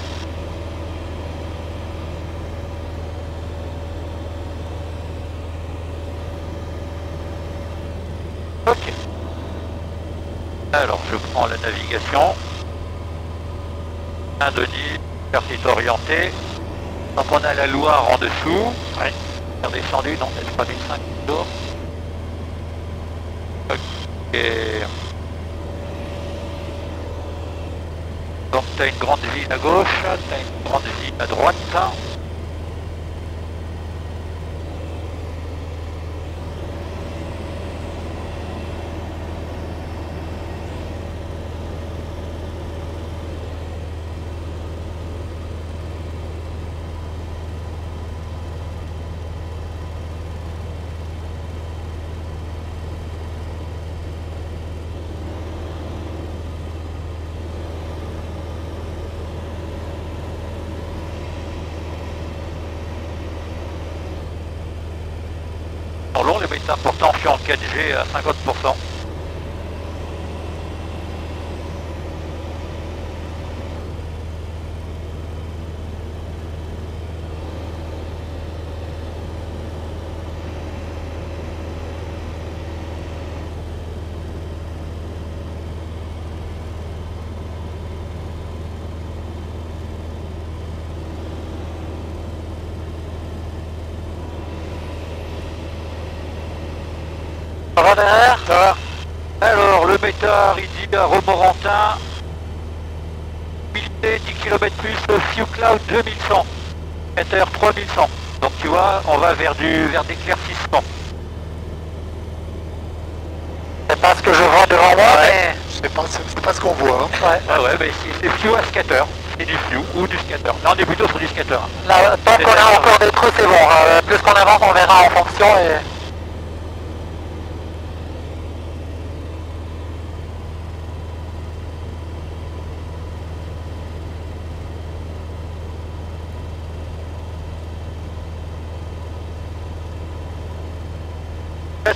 Ok. Alors je prends la navigation. Saint-Denis, Ferté est orienté. Donc on a la Loire en dessous. Oui. Redescendu, non, c'est 3005 jours. Ok. Donc tu as une grande ville à gauche, tu as une grande ville à droite. En long, les méthanes pourtant je suis en 4G à 50%. Ça va derrière Ça va Alors, métard, il dit à Romorantin, 1000 10 km plus, Few Cloud 2100, Ether 3100. Donc tu vois, on va vers du vers d'éclaircissement. C'est pas ce que je vois devant moi, mais... C'est pas, pas ce qu'on voit. hein. Ouais. Ah ouais, mais c'est c'est Few à scatter. C'est du Few ou du scatter. Là, on est plutôt sur du scatter. Là, tant qu'on a encore des trous, c'est bon. Euh, plus qu'on avance, on verra en fonction et...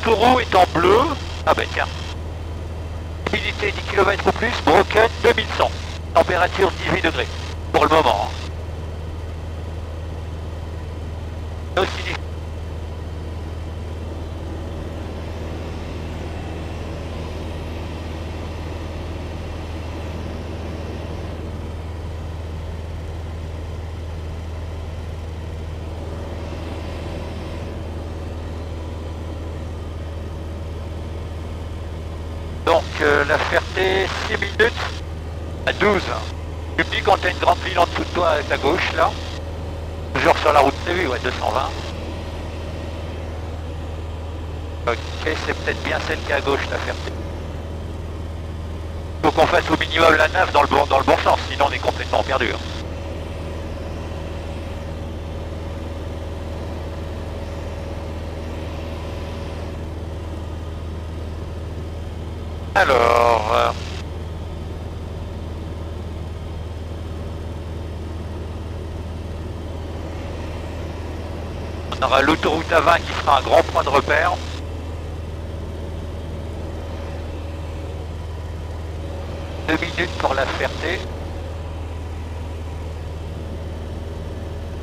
Tourou est en bleu. Ah ben tiens. Humidité 10 km ou plus, Broken 2100. Température 18 degrés. Pour le moment dit. Donc euh, la Ferté, 6 minutes à 12. Tu me dis quand tu as une grande ville en dessous de toi avec la gauche là. Toujours sur la route prévue, ouais, 220. Ok, c'est peut-être bien celle qui est à gauche la Ferté. Faut qu'on fasse au minimum la nave dans le bon, dans le bon sens, sinon on est complètement perdu. hein. Alors... euh, On aura l'autoroute A20 qui sera un grand point de repère. Deux minutes pour la Ferté.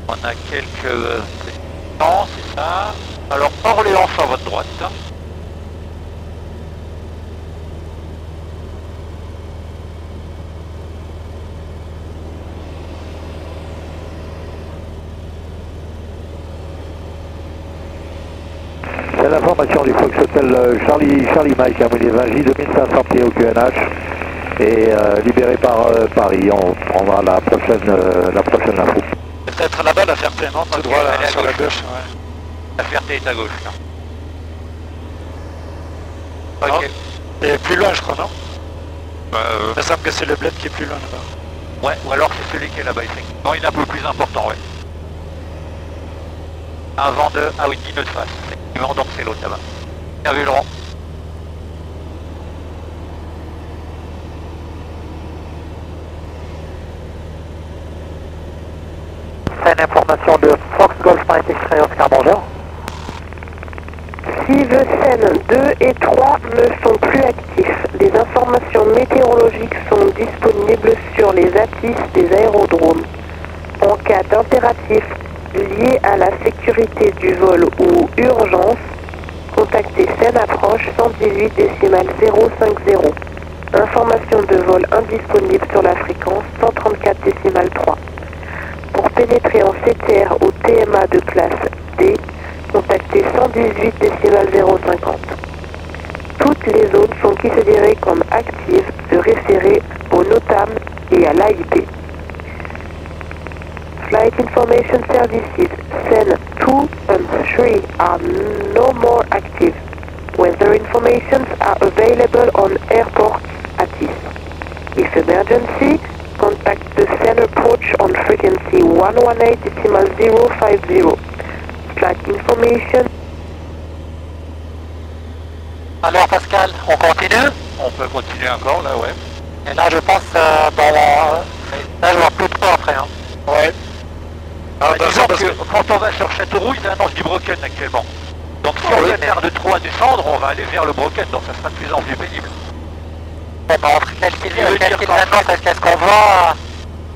On a quelques euh, temps, c'est ça. Alors Orléans sur votre droite. C'est l'information euh, Charlie, Charlie Mike à J 2500 pieds au QNH et euh, libéré par euh, Paris. On prendra la prochaine, euh, la prochaine info. Peut-être là-bas la Ferté, non? Tout droit là, elle est à sur la gauche. Ouais. La Ferté est à gauche là. Non. Ok. Et plus loin, je crois, non? Euh, il me semble que c'est le bled qui est plus loin là-bas. Ouais, ou alors c'est celui qui est là-bas, effectivement. Il est un peu plus important, ouais. Un vent de... Ah oui, 10 nœuds de face. Effectivement, donc c'est l'autre là-bas. Bien vu, Laurent. C'est une information de Fox Golf Mike X-Ray Oscar Bonjour. Cive Seine 2 et 3 ne sont plus actifs. Les informations météorologiques sont disponibles sur les affiches des aérodromes. En cas d'impératif lié à la sécurité du vol ou urgence, contactez Seine Approche 118 décimal 050. Information de vol indisponible sur la fréquence 134 décimal 3. Pour pénétrer en CTR ou TMA de classe D, contactez 118 décimal 050. Toutes les zones sont considérées comme actives de référer au NOTAM et à l'AIP. Flight Information Services, SEN 2 and 3 are no more active. Weather informations are available on airports at east. If emergency, contact the SEN approach on frequency 118.050. Flight information Alors Pascal, on continue? On peut continuer encore, là, ouais. Et là je pense euh, dans la... Là je vois plus de quoi après. Hein. Ouais. Ah, attention, disons que que- quand on va sur Châteauroux, ils annoncent du broken actuellement. Donc si Ah on veut faire de 3 à descendre, on va aller vers le broken, donc ça sera de plus en plus pénible. Bon, bah, qu'il qu'il annonce, qu'est-ce qu'on voit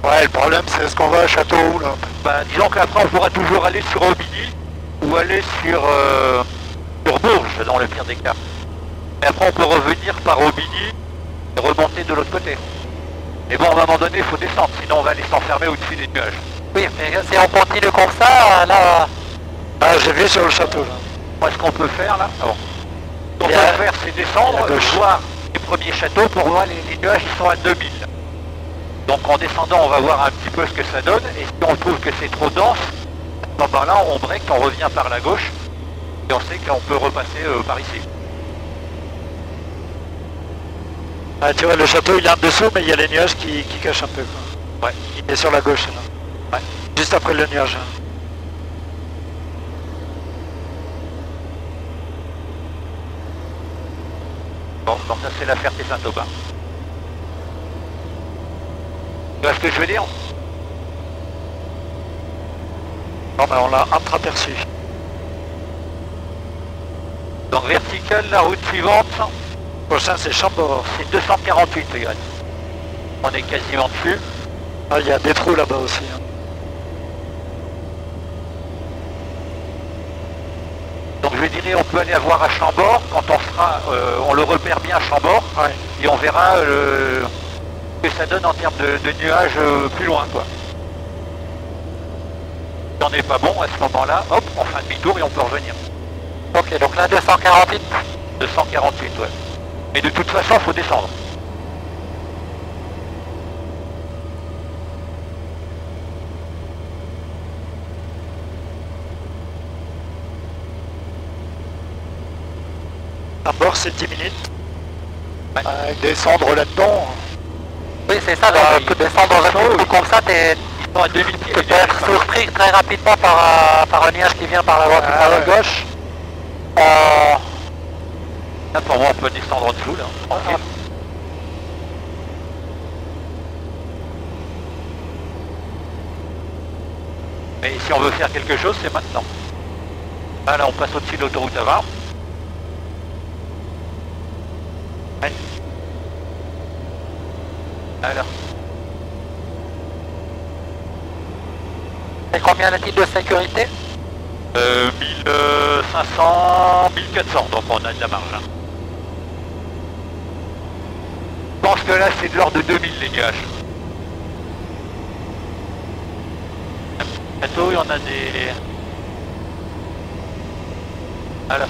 Ouais, le problème c'est est-ce qu'on va à Châteauroux là Bah, disons qu'après on pourra toujours aller sur Aubigny ou aller sur, euh, sur Bourges dans le pire des cas. Et après on peut revenir par Aubigny et remonter de l'autre côté. Mais bon, à un moment donné, il faut descendre, sinon on va aller s'enfermer au-dessus des nuages. Oui, mais si on continue comme ça, là... Ah, j'ai vu sur le château là. Moi, ce qu'on peut faire là, ah bon. ce qu'on peut faire, c'est descendre, voir les premiers châteaux. Pour moi, les, les nuages ils sont à 2000. Donc en descendant, on va voir un petit peu ce que ça donne. Et si on trouve que c'est trop dense, à ce moment-là, on break, on revient par la gauche. Et on sait qu'on peut repasser euh, par ici. Ah, tu vois, le château il est en dessous, mais il y a les nuages qui, qui cachent un peu quoi. Ouais. Il est sur la gauche là. Juste après le nuage. hein. Bon, donc ça c'est la Ferté-Saint-Aubin. Tu vois ce que je veux dire? Non, mais on l'a entreaperçu. Donc vertical, la route suivante, Prochain c'est Chambord. c'est 248 regarde. On est quasiment dessus. Ah, il y a des trous là-bas aussi. hein. Donc je dirais on peut aller voir à Chambord quand on sera, euh, on le repère bien à Chambord Ouais. et on verra euh, ce que ça donne en termes de, de nuages euh, plus loin quoi. Si on n'est pas bon à ce moment-là, hop, on fait un demi-tour et on peut revenir. Ok, donc là 248. 248 ouais. Mais de toute façon faut descendre. Chambord c'est 10 minutes. Ouais. Euh, descendre là-dedans. Oui, c'est ça, Ah, donc, descendre dans un petit trou comme ça, t'es- Ils sont à 2000 pieds. tu peux être surpris très rapidement par, euh, par un nuage qui vient par la droite ou par la ouais. gauche. Euh, Là, pour moi on peut descendre en dessous là. tranquille. Mais si on veut faire quelque chose, c'est maintenant. Là, on passe au-dessus de l'autoroute avant. Ouais. Alors, Et combien le titre de sécurité euh, 1500, 1400, donc on a de la marge. hein. Je pense que là, c'est de l'ordre de 2000 les nuages. Bientôt, il y en a des... Alors.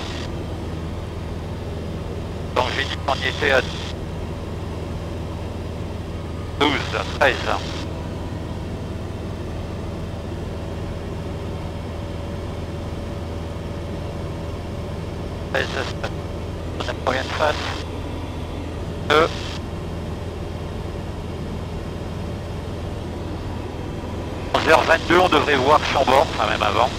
Donc j'ai dit qu'on était à 12, 13. Hein. La première face. 2. h 22 on devrait voir Chambord, enfin même avant.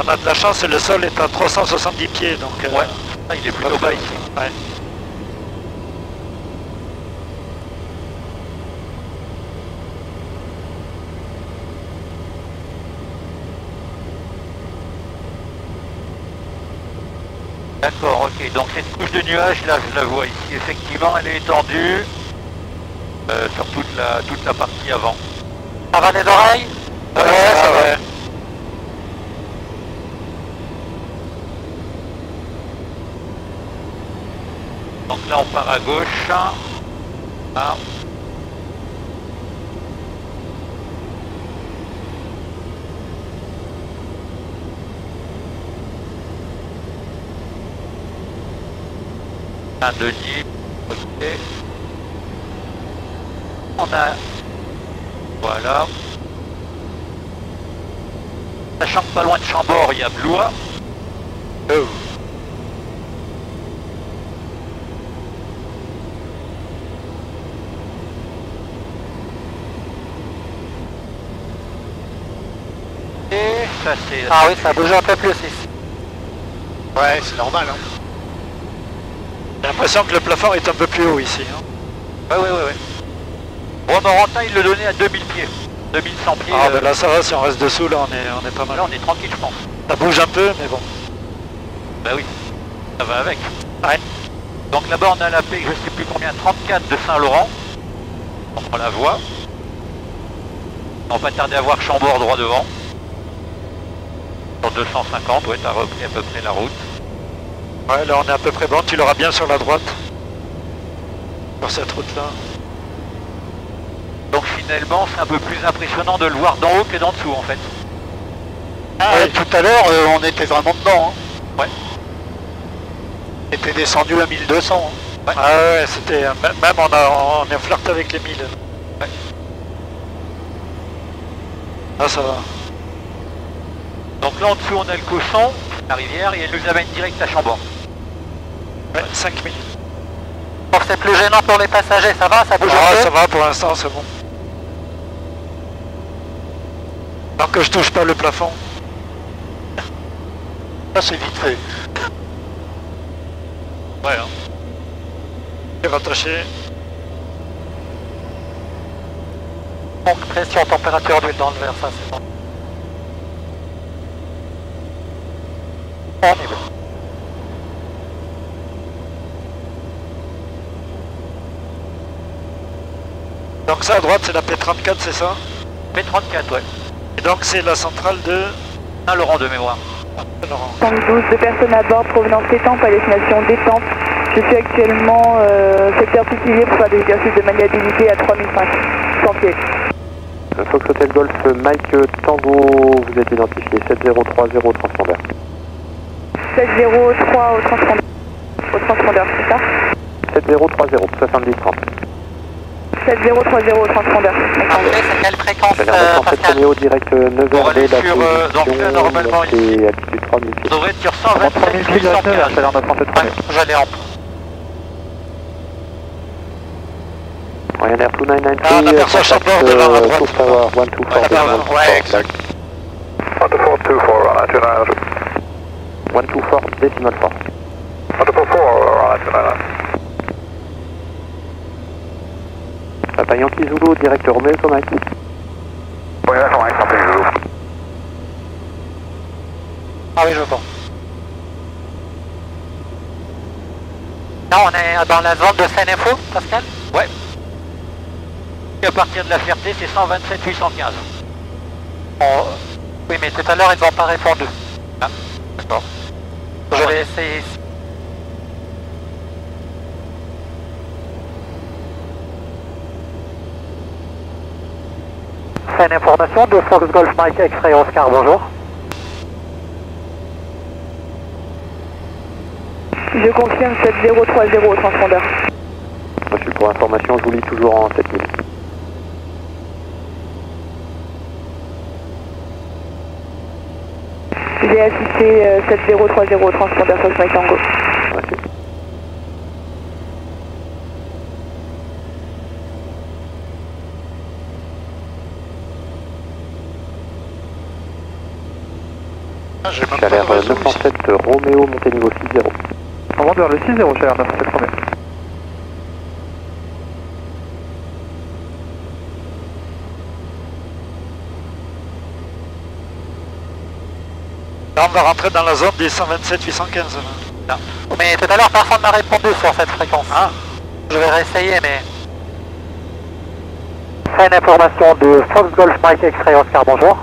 On a de la chance, le sol est à 370 pieds, donc... euh, Ouais, Ah, il est plutôt bas ici. Ouais. D'accord, ok. Donc cette couche de nuages, là, je la vois ici. Effectivement, elle est étendue euh, sur toute la, toute la partie avant. Ça va les oreilles? Ouais, ça va. Donc là, on part à gauche. Ah. Saint-Denis. Ok. On a... Voilà. Sachant que pas loin de Chambord, il y a Blois. Oh. Et ça c'est... Ah oui, ça bouge un peu plus ici. Ouais, c'est normal. Hein. J'ai l'impression que le plafond est un peu plus haut ici. Hein. Ouais, ouais, ouais, ouais. Romorantin, il le donnait à 2000 pieds. 2100 pieds. Ah, euh, ben là ça va, si on reste dessous, là on est, on est pas mal. là, on est tranquille, je pense. Ça bouge un peu, mais bon. Bah oui, ça va avec. Ouais. Donc là-bas, on a la paix, je sais plus combien, 34 de Saint-Laurent. On la voit. On va pas tarder à voir Chambord droit devant. Sur 250, ouais, t'as repris à peu près la route. Ouais, là on est à peu près bon, tu l'auras bien sur la droite. Sur cette route-là. Donc finalement, c'est un peu plus impressionnant de le voir d'en haut que d'en dessous en fait. Ah, Ouais, tout à l'heure, euh, on était vraiment dedans. Hein. Ouais. Était descendu à 1200. hein. Ah ouais, c'était... euh, Même on, a, on est flirté avec les 1000. Ouais. Ah ça va. Donc là en dessous, on a le cochon, la rivière, et elle nous amène direct à Chambord. Ouais, 5 minutes. Donc c'est plus gênant pour les passagers, ça va Ça bouge un Ah peu ça va pour l'instant, c'est bon. Tant que je touche pas le plafond. Ça, c'est vite fait. Ouais. Hein. Je vais rattacher. Donc pression, température d'huile dans le verre, ça c'est bon. Donc ça à droite c'est la P34, c'est ça? P34, ouais. Et donc c'est la centrale de Saint-Laurent de mémoire. Laurent. 112, deux personnes à bord, provenance Étampes à destination d'Étampes. Je suis actuellement euh, secteur pour faire des exercices de maniabilité à 3005 pieds. Fox Hotel Golf, Mike Tango, vous êtes identifié 7030 transpondeur. 703 au transpondeur, au transpondeur, c'est ça? 7030, 70 30. 7030 au transpondeur. Parfait, c'est quelle fréquence euh, en 37 Pascal direct On va 9h aller la sur, euh, normalement, position, montée altitude 3000 pieds. On devrait être sur 127 815. J'allais en 37 Ouais, j'allais en Ryanair 2993, Ah, on aperçoit Chambord devant à euh, droite. Source Tower 124, Ouais, devant, ouais, exact. 124, décimal 4. Papa Yankee Zulu, direct Roméo Comac. Ah oui, je vois. Là, on est dans la zone de Seine-Info, Pascal Ouais. Et à partir de la Ferté, c'est 127 815. On- Oui, mais tout à l'heure, ils n'ont pas répondu. Ah, d'accord. Je vais essayer ici. Information de Fox Golf Mike X-Ray Oscar, bonjour. Je confirme 7030 au transpondeur. Reçu pour information, je vous lis toujours en 7000. J'ai assisté euh, 7030 au transpondeur Fox Mike Tango. Ah, ici. 907 Roméo, montée niveau 6-0. On monte vers le 6-0, chaleur 907 Roméo. Là, on va rentrer dans la zone des 127 815. là. Mais tout à l'heure, personne m'a répondu sur cette fréquence. Ah. Je vais réessayer, mais... C'est une information de Fox Golf Mike X-Ray Oscar, bonjour.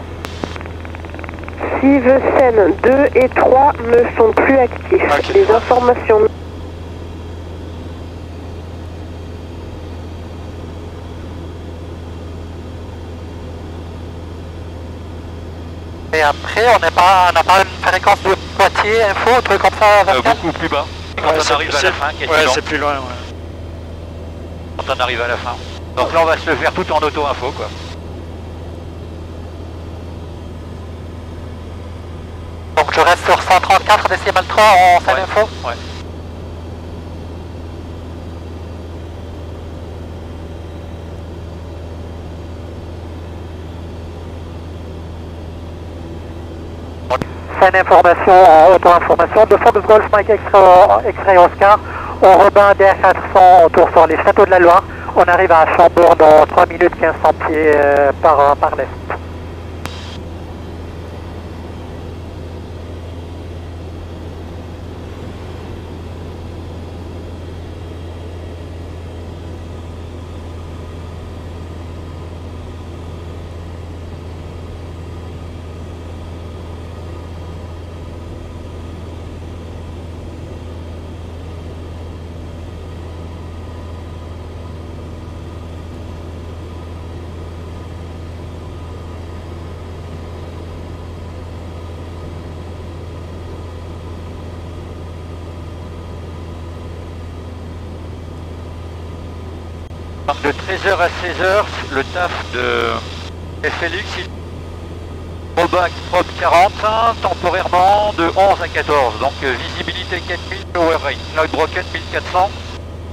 Sen 2 et 3 ne sont plus actifs. Les informations Et après, on n'est pas, on n'a pas une fréquence de Poitiers, info, truc comme ça, Euh, 24 beaucoup plus bas. Quand Ouais, on c'est- arrive à la c'est- fin, Ouais, c'est plus loin, ouais. quand on arrive à la fin. Donc là, on va se le faire tout en auto-info, quoi. Donc je reste sur 134 décimal 3 en scène Ouais. info. Ouais. Une information en auto-information de Fox Golf Mike X-Ray Oscar. On rebat DR400 autour sur les châteaux de la Loire. On arrive à Chambord dans 3 minutes 1500 pieds euh, par, par l'est. Donc de 13h à 16h, le taf de FLX, il... bac prop 40, hein, temporairement de 11 à 14. Donc euh, visibilité 4000, tower cloud broken 1400,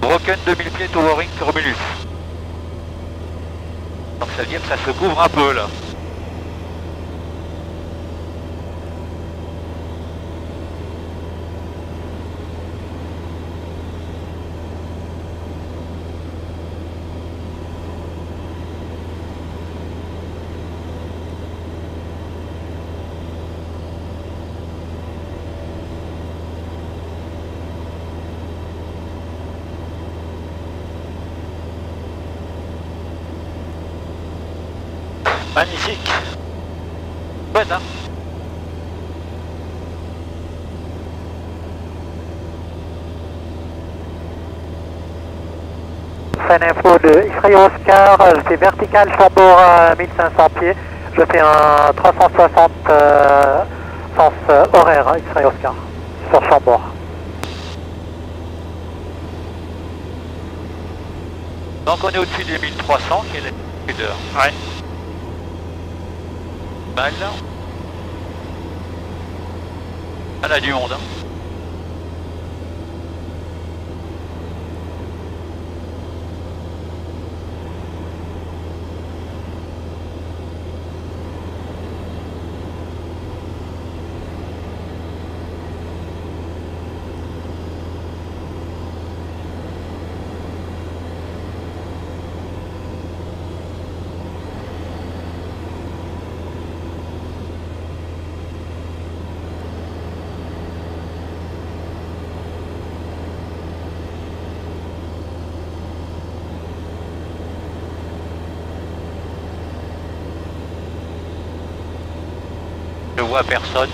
broken 2000 pieds, towering Cumulus. Donc ça veut dire que ça se couvre un peu là. Magnifique. Bonne hein Info de X-Ray Oscar. Je fais vertical Chambord à 1500 pieds. Je fais un 360 euh, sens euh, horaire hein, X-Ray Oscar sur Chambord. Donc on est au-dessus des 1300 qui est l'altitude. Ouais. Mal. On a du monde. hein. Personne.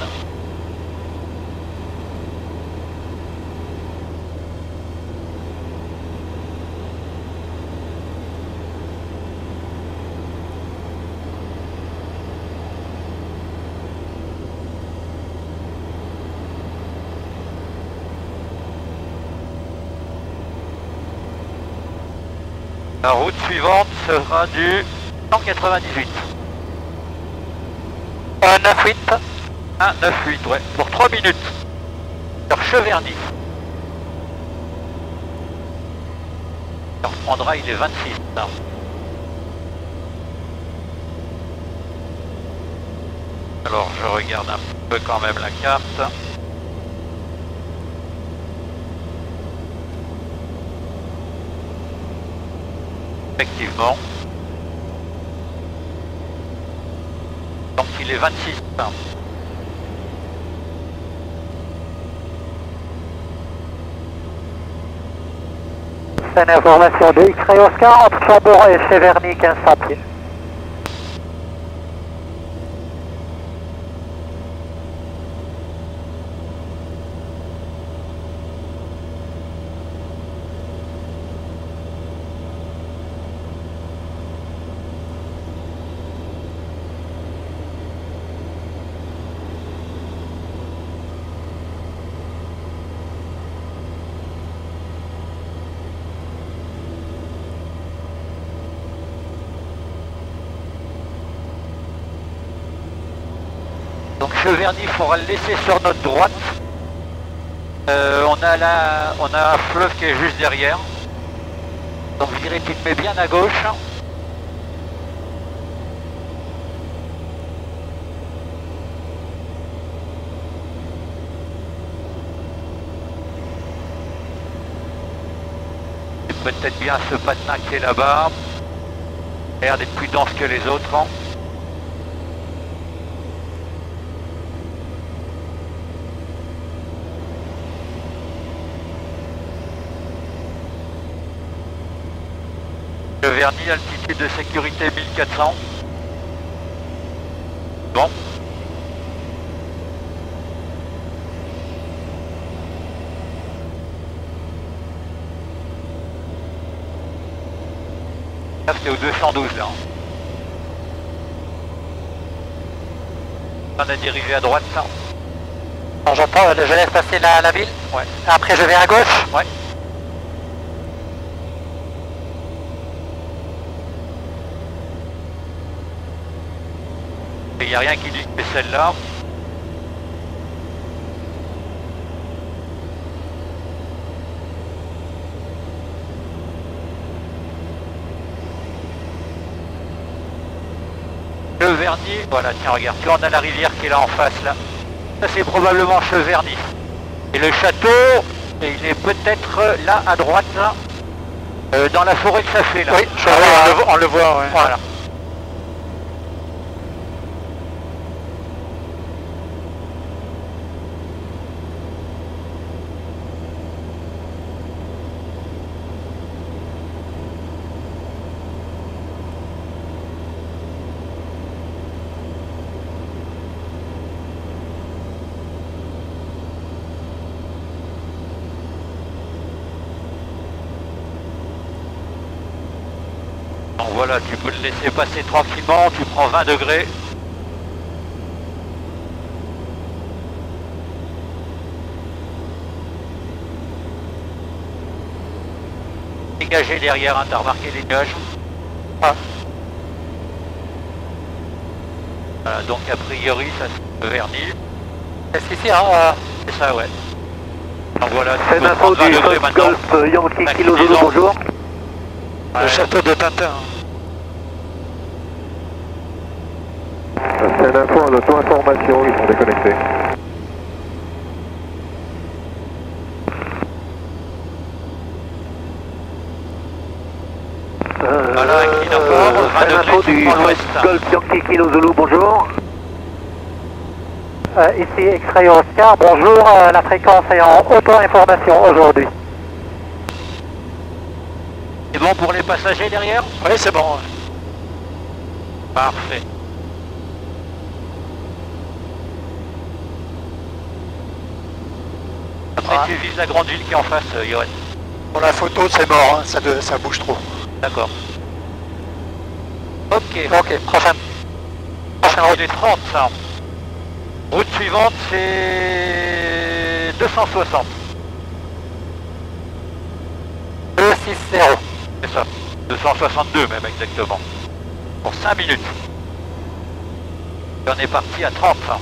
La route suivante sera du 198. 98. 198, ouais, pour 3 minutes. Sur Cheverny. On reprendra, il est 26. là. Alors je regarde un peu. quand même la carte. Effectivement. Donc il est 26. C'est une information de X-Ray Oscar entre Chambord et Cheverny, 1500 pieds. Donc Cheverny, il faudra le laisser sur notre droite. Euh, on, a la, on a un fleuve qui est juste derrière. Donc je dirais qu'il te met bien à gauche. Peut-être bien ce patin qui est là-bas. L'air d'être plus dense que les autres. hein. Le vernis, altitude de sécurité 1400. Bon. Là, c'est au 212 là. On a dirigé à droite. Bon, J'entends, je laisse passer la, la ville. Ouais. Après, je vais à gauche. Ouais. Il n'y a rien qui dit que c'est celle-là. Le Vernis, voilà, tiens, regarde, tu vois, on a la rivière qui est là en face, là. Ça, c'est probablement Cheverny. Et le château, et il est peut-être là, à droite, là, euh, dans la forêt de Safé, là. Oui, je Ah vois, on le le, on le voit, ouais. Voilà. Donc voilà, tu peux le laisser passer tranquillement, tu prends 20 degrés. Dégagé derrière, hein, t'as remarqué les nuages Ah. Voilà, donc a priori ça c'est le vernis. C'est ici, hein. euh, C'est ça, ouais. Donc voilà, tu C'est peux l'info prendre 20 du degrés maintenant. Golf euh, Yankee Kilo Zulu, bonjour. Le château de Tintin. C'est l'info en auto-information, ils sont déconnectés. Voilà, un Kinoport, 20 C'est l'info degrés du Golf Yankee Kilo Zulu, bonjour. Euh, ici X-Ray Oscar, bonjour, euh, la fréquence est en auto-information aujourd'hui. C'est bon pour les passagers derrière? Oui, c'est bon. Parfait. Après Ah. tu vises la grande ville qui est en face, euh. Pour la photo, c'est mort, hein, ça, de- ça bouge trop. D'accord. Ok. ok, prochaine. Prochaine route est 30 ça. Route suivante c'est 260. 260. C'est ça. 262 même exactement. Pour 5 minutes. Et on est parti à 30 ça.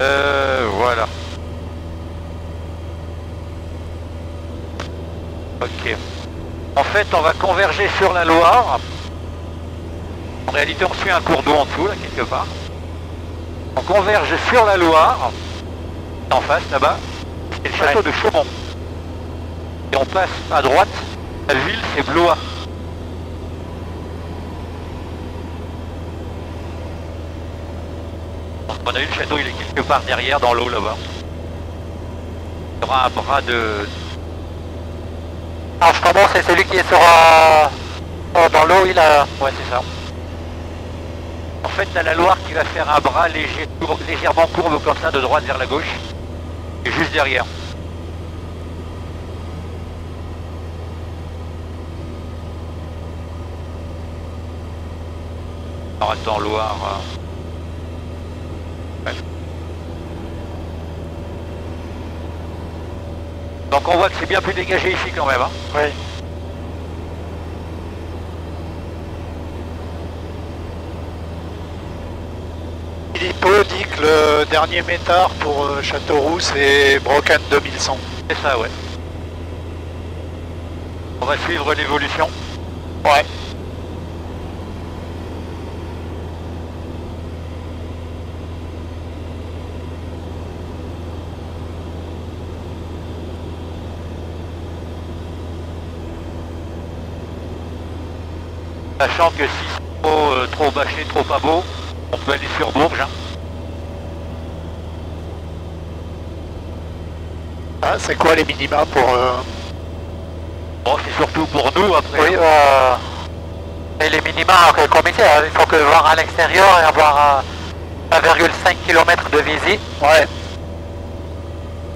Euh, voilà. Ok. En fait, on va converger sur la Loire. En réalité, on suit un cours d'eau en dessous, là, quelque part. On converge sur la Loire. En face, là-bas, c'est le château de Chaumont. Et on passe à droite, la ville, c'est Blois. On a eu le château, il est quelque part derrière, dans l'eau, là-bas. Il y aura un bras de, Ah, je commence, c'est celui qui euh, euh, dans l'eau, il a... Ouais, c'est ça. En fait, t'as la Loire qui va faire un bras léger, légèrement courbe comme ça, de droite vers la gauche. Et juste derrière. Alors attends, Loire... euh, ouais. Donc on voit que c'est bien plus dégagé ici quand même. Hein. Oui. Philippot dit que le dernier métard pour euh, Châteauroux c'est Brocan 2100. C'est ça, ouais. On va suivre l'évolution. Ouais. Sachant que si c'est trop, euh, trop bâché, trop pas beau, on peut aller sur Bourges. hein. Ah, c'est quoi les minima pour... euh, Bon, c'est surtout pour nous après. Oui, euh... Et les minima, euh, comme ici, euh, il faut que voir à l'extérieur et avoir euh, 1,5 km de visite. Ouais.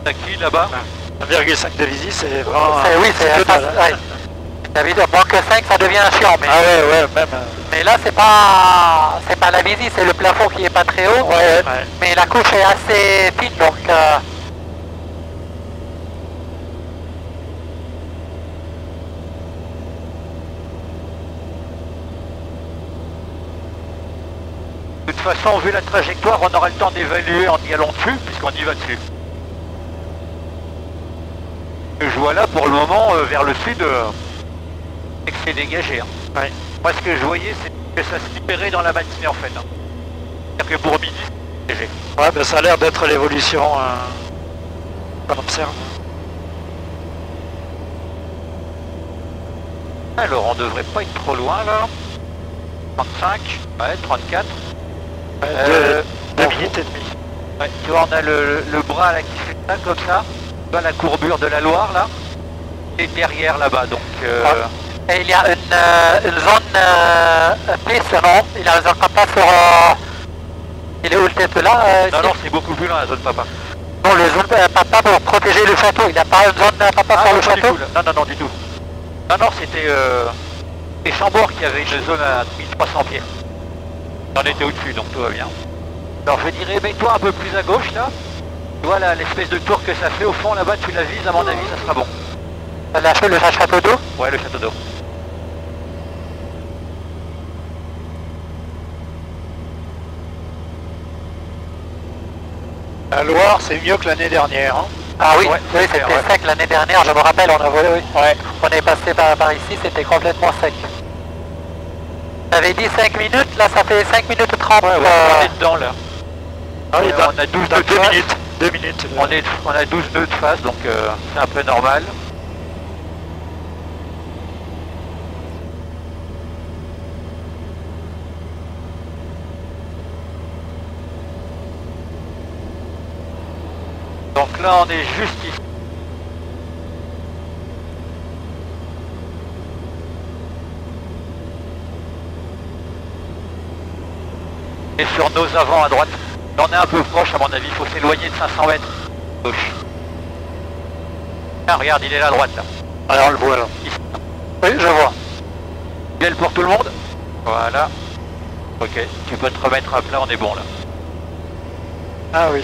T'as qui là-bas? 1,5 de visite c'est vraiment... C'est- oui, c'est... que dalle, hein. ouais. D'habitude, moins que 5, ça devient chiant, mais... Ah ouais, ouais, même... euh, Mais là, c'est pas... C'est pas la visite, c'est le plafond qui est pas très haut. Ouais, Mais la couche est assez fine, donc... euh, De toute façon, vu la trajectoire, on aura le temps d'évaluer en y allant dessus, puisqu'on y va dessus. Je vois là, pour le moment, euh, vers le sud, euh, c'est que c'est dégagé. hein. Moi, ce que je voyais, c'est que ça se libérait dans la matinée, en fait. hein. C'est-à-dire que pour midi, c'est dégagé. Ouais, ben ça a l'air d'être l'évolution euh, qu'on observe. Alors, on devrait pas être trop loin, là. 35, ouais, 34. Euh, deux minutes et demie. Ouais, tu vois, on a le, le bras là qui fait ça comme ça. Tu vois la courbure de la Loire là. Et derrière là-bas, donc. euh, Et il y a une, euh, une zone euh, non Il y a une zone papa sur... euh, Il est où le tête là euh, Non, non, c'est beaucoup plus loin la zone papa. Non, le zone papa pour protéger le château. Il n'y a pas une zone papa Ah, sur non, le château. Non, non, non, du tout. Non, non, c'était euh, les Chambord qui avait une zone à 1300 pieds. On était au-dessus, donc tout va bien. Alors je dirais, mets-toi un peu plus à gauche là. Tu vois l'espèce de tour que ça fait au fond là-bas, tu la vises, à mon avis, ça sera bon. La, le château d'eau Ouais, le château d'eau. La Loire, c'est mieux que l'année dernière. hein. Ah oui, Ouais, oui c'était ouais. sec l'année dernière, je me rappelle, on a volé, oui. Ouais. On est passé par, par ici, c'était complètement sec. T'avais dit 5 minutes, là ça fait 5 minutes 30. Ouais, ouais, euh, on est dedans là. Ah oui, Ouais, dans, on a 12 dans nœuds de deux phase. minutes. On, est, on a 12 nœuds de phase, donc euh, c'est un peu normal. Donc là, on est juste ici. Et sur nos avants à droite. On est un peu proche, à mon avis, il faut s'éloigner de 500 mètres. Gauche. Ah, regarde, il est là à droite, là. Alors on le voit là. Ici. Oui, je vois. Belle pour tout le monde Voilà. Ok, tu peux te remettre à plat, on est bon là. Ah oui.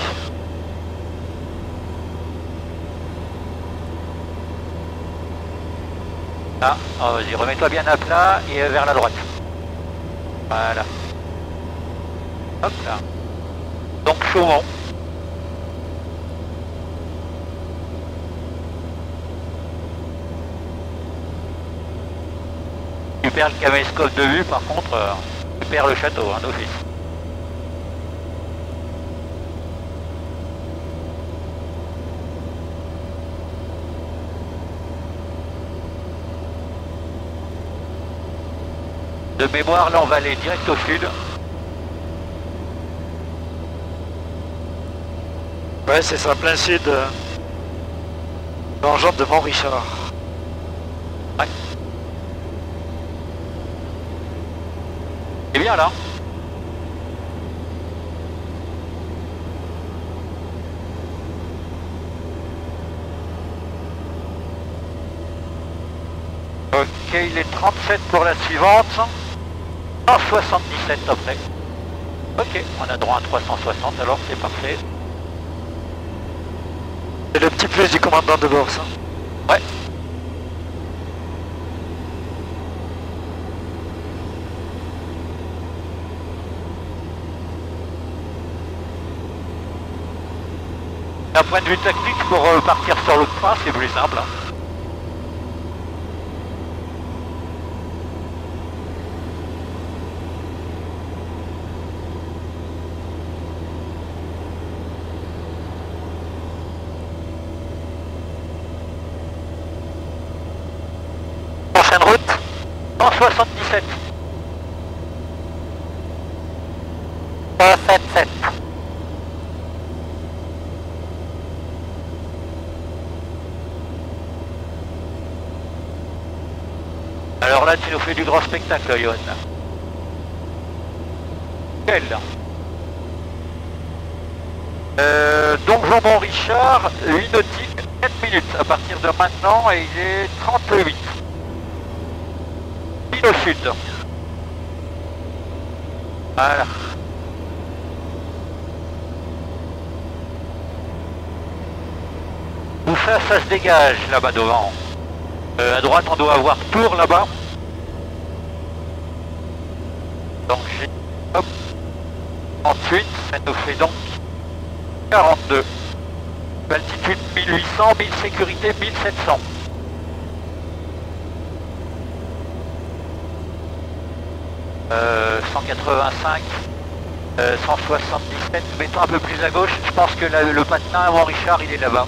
Ah, oh, vas-y, remets-toi bien à plat et vers la droite. Voilà. Hop là. Donc Chaumont. perds le caméscope de vue, par contre, euh, tu perds le château, hein, d'office. De mémoire, là, on va aller direct au sud. Ouais, c'est ça, plein sud. Euh, L'engendre de Mont-Richard. C'est bien là. Ok, il est 37 pour la suivante. 177 après. Ok, on a droit à 360 alors c'est parfait. C'est le petit plus du commandant de bord, ça. Ouais. D'un point de vue tactique, pour euh, partir sur l'autre train, c'est plus simple. hein. Prochaine route 177. 177. Alors là, tu nous fais du grand spectacle, Yoann. Quel euh, Donjon Mont Richard, 8 nautiques, 4 minutes à partir de maintenant et il est 38. Pile au sud. Voilà. Tout ça, ça se dégage là-bas devant. Euh, à droite, on doit avoir tour là-bas. Donc j'ai... Hop. Ensuite, ça nous fait donc 42. Altitude 1800, 1000 sécurité 1700. Euh, 185, euh, 177, mettons un peu plus à gauche. Je pense que le patin avant Richard, il est là-bas.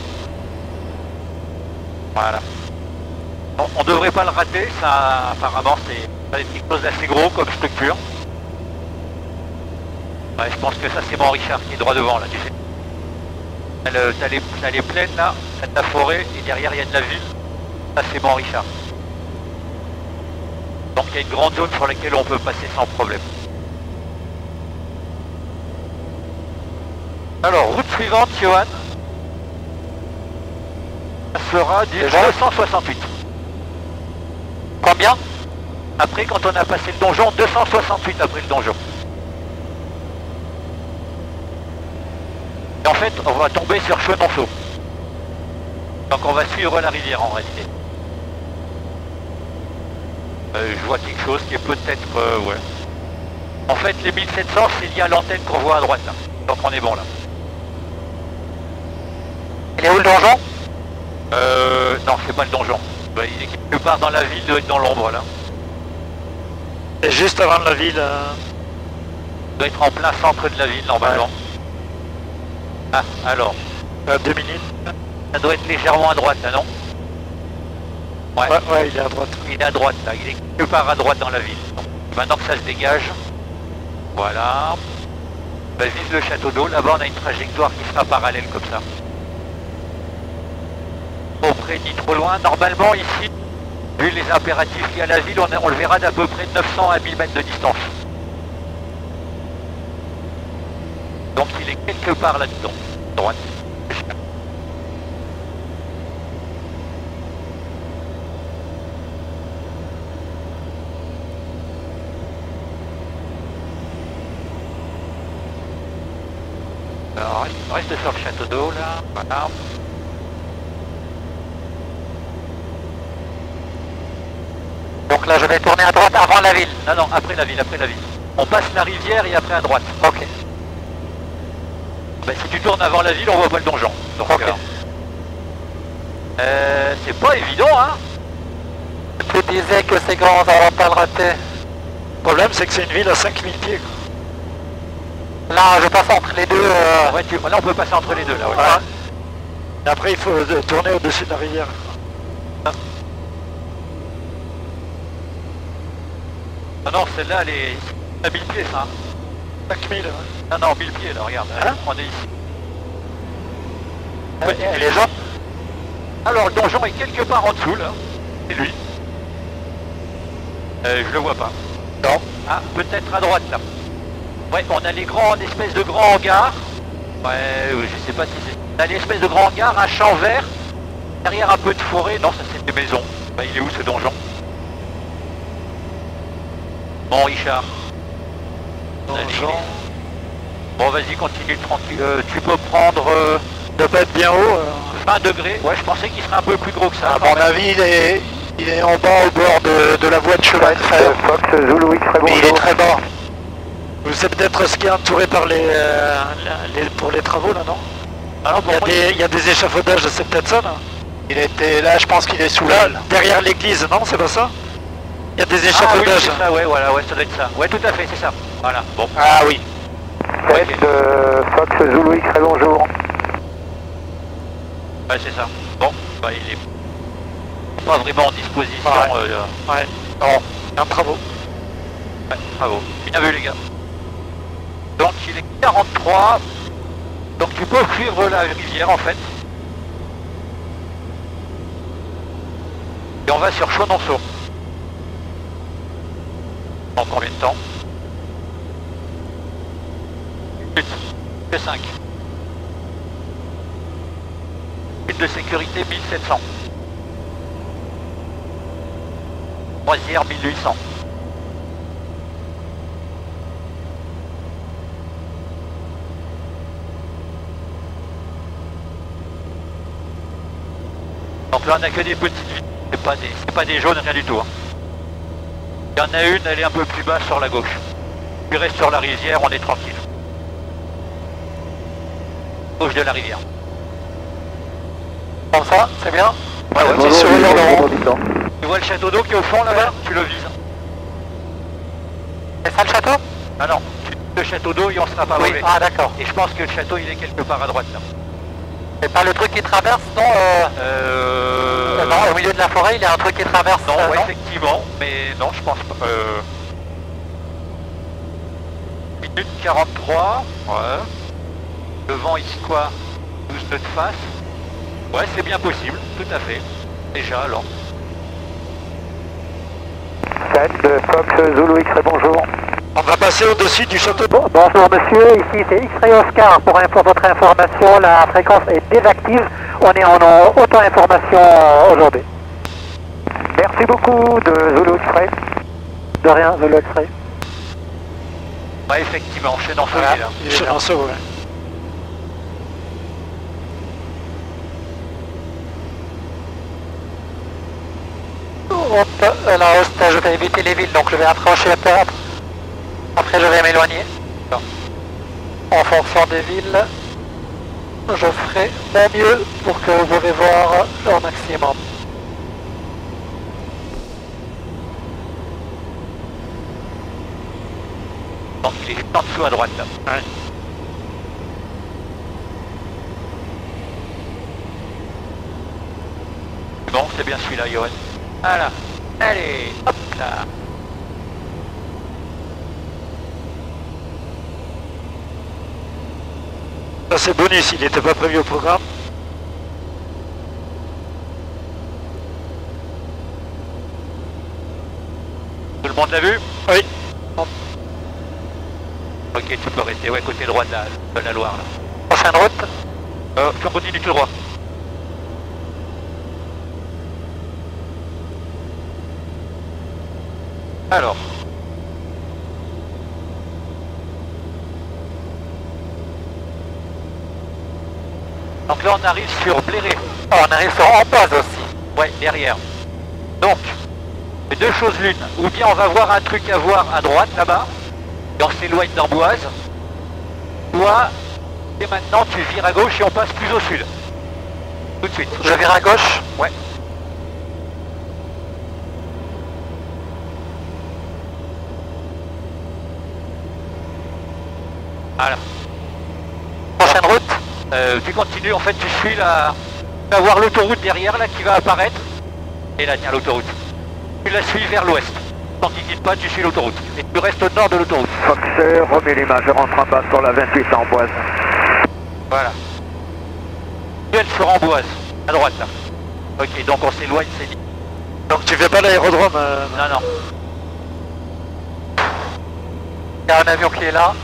Voilà. Bon, on devrait pas le rater, ça apparemment c'est quelque chose d'assez gros comme structure. Ouais, je pense que ça c'est mon Richard qui est droit devant là, tu sais. T'as le- T'as les, plaines là, t'as de la forêt et derrière il y a de la ville. Ça c'est mon Richard. Donc il y a une grande zone sur laquelle on peut passer sans problème. Alors, route suivante, Johan. Ça sera du 268. Combien Après, quand on a passé le donjon, 268 après le donjon. Et en fait, on va tomber sur Chenonceau. Donc on va suivre la rivière en réalité. Euh, je vois quelque chose qui est peut-être... euh, ouais. En fait, les 1700, c'est lié à l'antenne qu'on voit à droite là. Donc on est bon là. Il est où le donjon? Euh... Non, c'est pas le donjon. Bah, il est quelque part dans la ville, il doit être dans l'ombre là. Et juste avant la ville, euh, Il doit être en plein centre de la ville normalement. Ah, alors, à deux minutes. ça doit être légèrement à droite là, non Ouais. Ouais, ouais, il est à droite. Il est à droite là, il est quelque part à droite dans la ville. Donc, maintenant que ça se dégage, voilà. Bah, vise le château d'eau, là-bas on a une trajectoire qui sera parallèle comme ça. Auprès ni trop loin, normalement ici, vu les impératifs qu'il y a à la ville, on, le verra d'à peu près 900 à 1000 mètres de distance. Donc il est quelque part là-dedans, droite. Alors, reste sur le château d'eau là, voilà. Là je vais tourner à droite avant la ville. Non, non, après la ville, après la ville. On passe la rivière et après à droite. Ok. Ben, si tu tournes avant la ville, on voit pas le donjon. Donc, euh, euh, c'est pas évident, hein Tu disais que c'est grand, on va pas le rater. Le problème, c'est que c'est une ville à 5000 pieds. Là, je passe entre les deux. euh, Ouais, tu... Là, on peut passer entre les deux, là, ouais. Et après, il faut euh, tourner au-dessus de la rivière. Ah non, celle-là, elle est à 1000 pieds, ça. 5000, ouais. Non, non, 1000 pieds, là, regarde. Hein on est ici. Ouais, les gens Alors, le donjon est quelque part en dessous, là. C'est lui. Euh, je le vois pas. Non. Ah, peut-être à droite, là. Ouais, on a les grands, espèces de grands hangars. Ouais, euh, je sais pas si c'est... On a l'espèce de grand hangar, un champ vert. Derrière un peu de forêt. Non, ça c'est des maisons. Bah, il est où ce donjon? Bon, Richard. Bon, vas-y, continue tranquille. Euh, tu peux prendre euh, pas être bien haut. euh. 20 degrés. Ouais, je pensais qu'il serait un peu plus gros que ça. À mon même. avis, il est, il est en bas au bord de, de la voie de chemin de fer. Fox Zulu X, très Mais il est très bas. Vous savez peut-être ce qui est entouré par les, euh, les- pour les travaux là, non? Non, il y, a pour moi, des, il y a des échafaudages, c'est peut-être ça là? Il était là, je pense qu'il est sous Là, là. derrière l'église, non C'est pas ça? Il y a des Ah oui, échafaudages. c'est ça, ouais, voilà, ouais, ça doit être ça. Ouais, tout à fait, c'est ça. Voilà, bon. ah oui. Est euh, Fox Zulu X, très bonjour. Ouais, c'est ça. Bon, bah il est pas vraiment en disposition. Ouais. euh, Ouais. Non, un travaux. ouais, bravo. Bien vu les gars. Donc il est 43. Donc tu peux suivre la rivière en fait. Et on va sur Chononceau. En combien de temps 8. 5. But de sécurité 1700. Croisière 1800. Donc là on n'a que des petites villes, c'est pas des, c'est pas des jaunes, rien du tout. hein. Il y en a une, elle est un peu plus bas sur la gauche. Tu restes sur la rivière, on est tranquille. Gauche de la rivière. Comme ça, c'est bien Ouais, ouais, Bonjour, c'est sur le Tu vois le château d'eau qui est au fond là-bas Tu le vises. C'est ça le château Ah non, le château d'eau et on sera pas Oui, mauvais. ah d'accord. Et je pense que le château il est quelque part à droite là. C'est pas le truc qui traverse, non euh... Euh... Non, au milieu de la forêt, il y a un truc qui traverse. Non, euh, ouais, effectivement, mais non, je pense pas. Euh... Minute 43, ouais. Le vent ici quoi? 12 nœuds de face. Ouais, c'est bien possible, tout à fait. Déjà alors. 7 Fox Zulu X, très bonjour. On va passer au-dessus du château. Bon- bonjour monsieur, ici c'est X-Ray Oscar. Pour votre information, la fréquence est désactive. On est en, auto-information euh, aujourd'hui. Merci beaucoup de Zulu X-Ray. De rien, Zulu X-Ray. Ouais, effectivement, je suis dans ce Voilà, là. il est dans ce, ouais. Hop, euh, la host, je vais éviter les villes, donc je vais approcher un peu. Après, je vais m'éloigner. En fonction des villes, je ferai mon mieux pour que vous pouvez voir au maximum. Donc il est en dessous à droite. Ouais. Bon, c'est bien celui-là, Johan. Voilà. Allez, hop là. Ça c'est bonus, il n'était pas prévu au programme. Tout le monde l'a vu Oui. Ok, tu peux rester, ouais, côté droit de la, de la Loire là. Prochaine route, Euh, tu continues tout droit. Alors. Donc là on arrive sur Bléré. Oh, on arrive sur Ampaz aussi. Ouais, derrière. Donc, deux choses l'une. Ou bien on va voir un truc à voir à droite là-bas, et on s'éloigne d'Amboise. Toi, et maintenant tu vires à gauche et on passe plus au sud. Tout de suite. Je vire à gauche Ouais. Voilà. Prochaine route euh, tu continues, en fait, tu suis la... Tu vas voir l'autoroute derrière, là, qui va apparaître. Et là, tiens, l'autoroute. Tu la suis vers l'ouest. Tant qu'il quitte pas, tu suis l'autoroute. Et tu restes au nord de l'autoroute. Fox, remets les mains, je rentre en bas sur la 28 en boise. Voilà. Duel sur Amboise, à droite, là. Ok, donc on s'éloigne, c'est dit. Donc tu fais pas l'aérodrome euh, Non, non. Il y a un avion qui est là.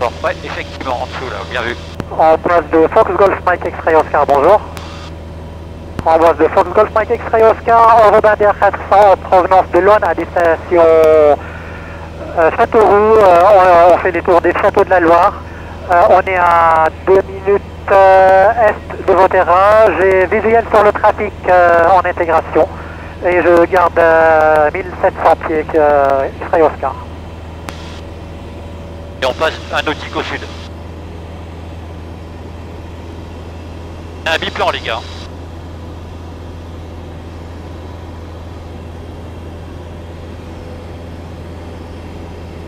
Ouais, effectivement, en dessous, là, bien vu. En place de Fox Golf Mike X-Ray Oscar, bonjour. En place de Fox Golf Mike X-Ray Oscar, Robin DR 400 en provenance de Lone à destination euh, Châteauroux. Euh, on, fait les tours des châteaux de la Loire. Euh, on est à 2 minutes euh, est de vos terrains. J'ai visuel sur le trafic en intégration. Et je garde euh, 1700 pieds X-Ray Oscar. Et on passe un nautique au sud. Un biplan, les gars.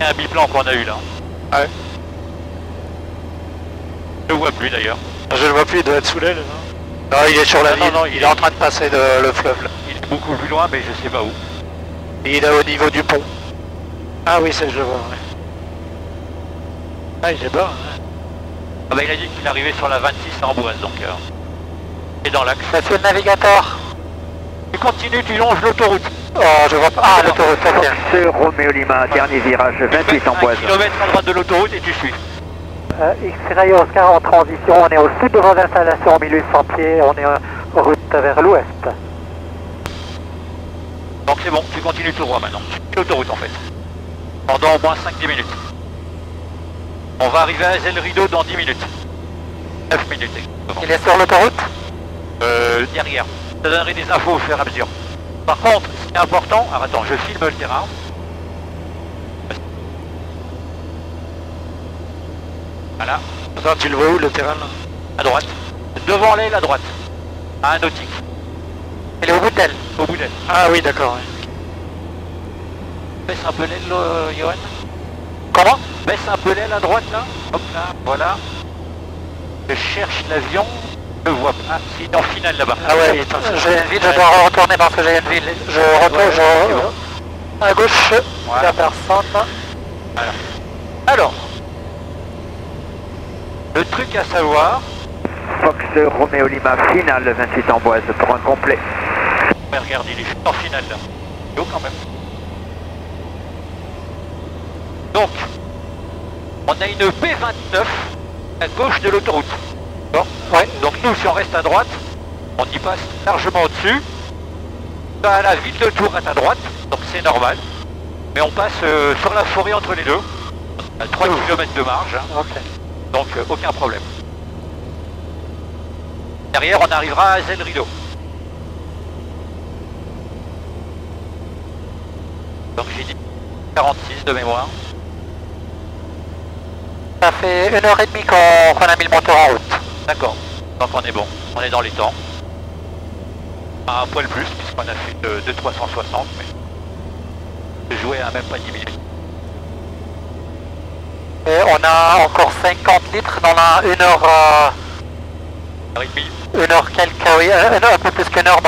Un biplan qu'on a eu là. Ouais. Je le vois plus d'ailleurs. Je le vois plus, il doit être sous l'aile. Non, non, il est sur la Ah, non, ligne. non, il, il est est- en train de passer de- le fleuve là. Il est beaucoup plus loin, mais je sais pas où. Et il est au niveau du pont. Ah oui, c'est je le vois. ouais. Ah, il est bas. hein. Ah bah, il a dit qu'il arrivait sur la 26 en Boise, donc... Euh... Et dans l'axe. Monsieur le navigateur. Tu continues, tu longes l'autoroute. Oh, je vois pas. Ah, l'autoroute, ok. Fox, Roméo Lima, dernier virage, 28 en boise. 1 km à droite de l'autoroute et tu suis. Euh, X-Ray Oscar en transition, on est au sud de vos installations, 1800 pieds, on est en route vers l'ouest. Donc c'est bon, tu continues tout droit maintenant. L'autoroute en fait. Pendant au moins 5-10 minutes. On va arriver à Zel Rideau dans 10 minutes. 9 minutes exactement. Il est sur l'autoroute Euh, derrière. Je te donnerai des infos au fur et à mesure. Par contre, ce qui est important... Alors attends, je filme le terrain. Voilà, Attends, tu le vois où le terrain là? À droite. Devant l'aile à droite. À un nautique, Il est au bout d'elle. au bout d'elle. Ah oui, d'accord. Baisse un peu l'aile, euh, Johan. Comment Baisse un peu l'aile à droite là. Hop là, voilà. Je cherche l'avion. Je vois pas. Ah, si, il est en finale là-bas. Ah ouais, J'ai une ville, je dois retourner parce que j'ai une ville. Je retourne, Ouais, je... c'est bon. À gauche, il n'y a Voilà. personne. Alors. Le truc à savoir. Fox, Roméo Lima, finale, 28 en boise, point complet. Mais regarde, il est juste en finale là. Quand même. Donc, on a une P29 à gauche de l'autoroute. Bon, ouais. Donc nous, si on reste à droite, on y passe largement au-dessus. À la ville de Tours à ta droite, donc c'est normal. Mais on passe euh, sur la forêt entre les deux. À 3 km de marge, hein. Donc euh, aucun problème. Derrière, on arrivera à Zel Rideau. Donc j'ai dit 46 de mémoire. Ça fait une heure et demie qu'on a mis le moteur en route. D'accord. Donc on est bon. On est dans les temps. Un poil plus, puisqu'on a fait de, de 360, mais jouais à même pas 10 minutes. Et on a encore 50 litres dans la 1 heure, euh, Heure et demie. une heure quelques, oui, un, un peu plus qu'une heure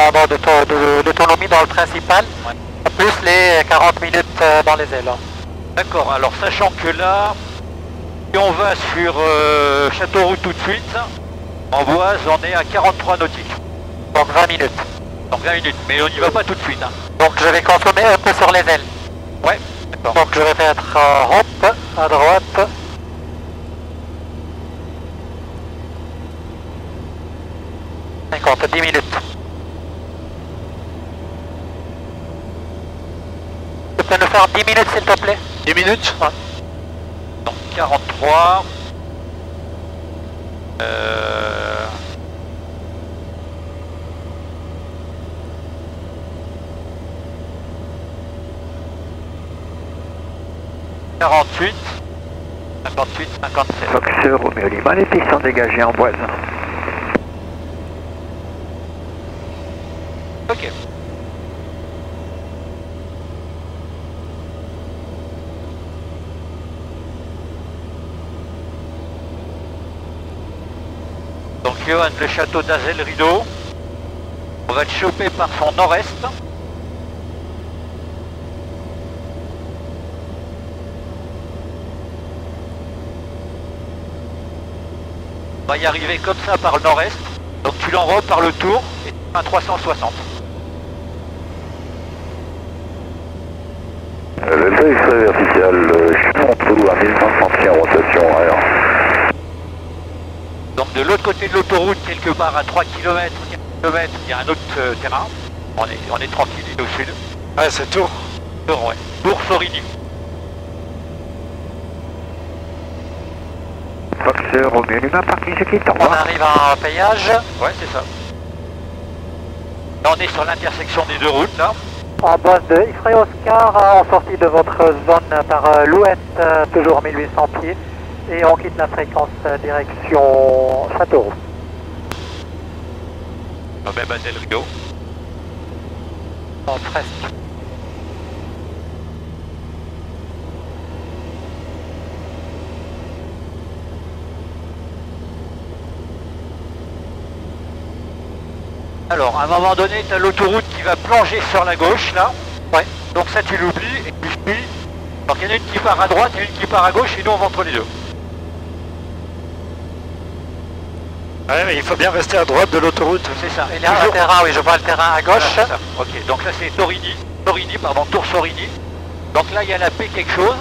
d'autonomie dans le principal. Ouais. Plus les 40 minutes euh, dans les ailes. D'accord, alors sachant que là, si on va sur euh, Châteauroux tout de suite, en Boise, on est à 43 nautiques. Donc 20 minutes. Donc 20 minutes, mais on n'y va pas tout de suite. Hein. Donc je vais consommer un peu sur les ailes. Ouais. Donc je vais mettre euh, hop à droite. Cinquante, 10 minutes. Tu peux nous faire 10 minutes s'il te plaît? 10 minutes? Donc 43. Euh... « 48, 58, 57. Fox, Roméo Lima, les pistes sont dégagées en boise. Ok. Le château d'Azel Rideau. On va te choper par son nord-est. On va y arriver comme ça par le nord-est. Donc tu l'enrobes par le tour et à 360. Delta X-ray vertical, euh, je suis en tout à 1500 pieds en rotation. Donc de l'autre côté de l'autoroute, quelque part à 3 km, 4 km, il y a un autre euh, terrain. On est, on est tranquille, il est au sud. Ouais, c'est Tours. Tour, ouais. Tour Sorigny. Fox Romeo Lima, parking ce qui est en On arrive à un péage. Ouais, c'est ça. Là, on est sur l'intersection des deux routes, là. En base de X-Ray Oscar, euh, en sortie de votre zone par euh, l'ouest, euh, toujours 1800 pieds. Et on quitte la fréquence direction Châteauroux. Ah ben, Basel Rio. Bon, presque. Alors, à un moment donné, tu as l'autoroute qui va plonger sur la gauche, là. Ouais. Donc ça, tu l'oublies et tu suis. Donc il y en a une qui part à droite et une qui part à gauche et nous, on va entre les deux. Ouais, mais il faut bien rester à droite de l'autoroute. C'est ça. Y a un terrain, oui, je vois le terrain à gauche. Voilà, ça. Ok, donc là, c'est Torini. Torini, pardon, Tour Sorini. Donc là, il y a la paix quelque chose.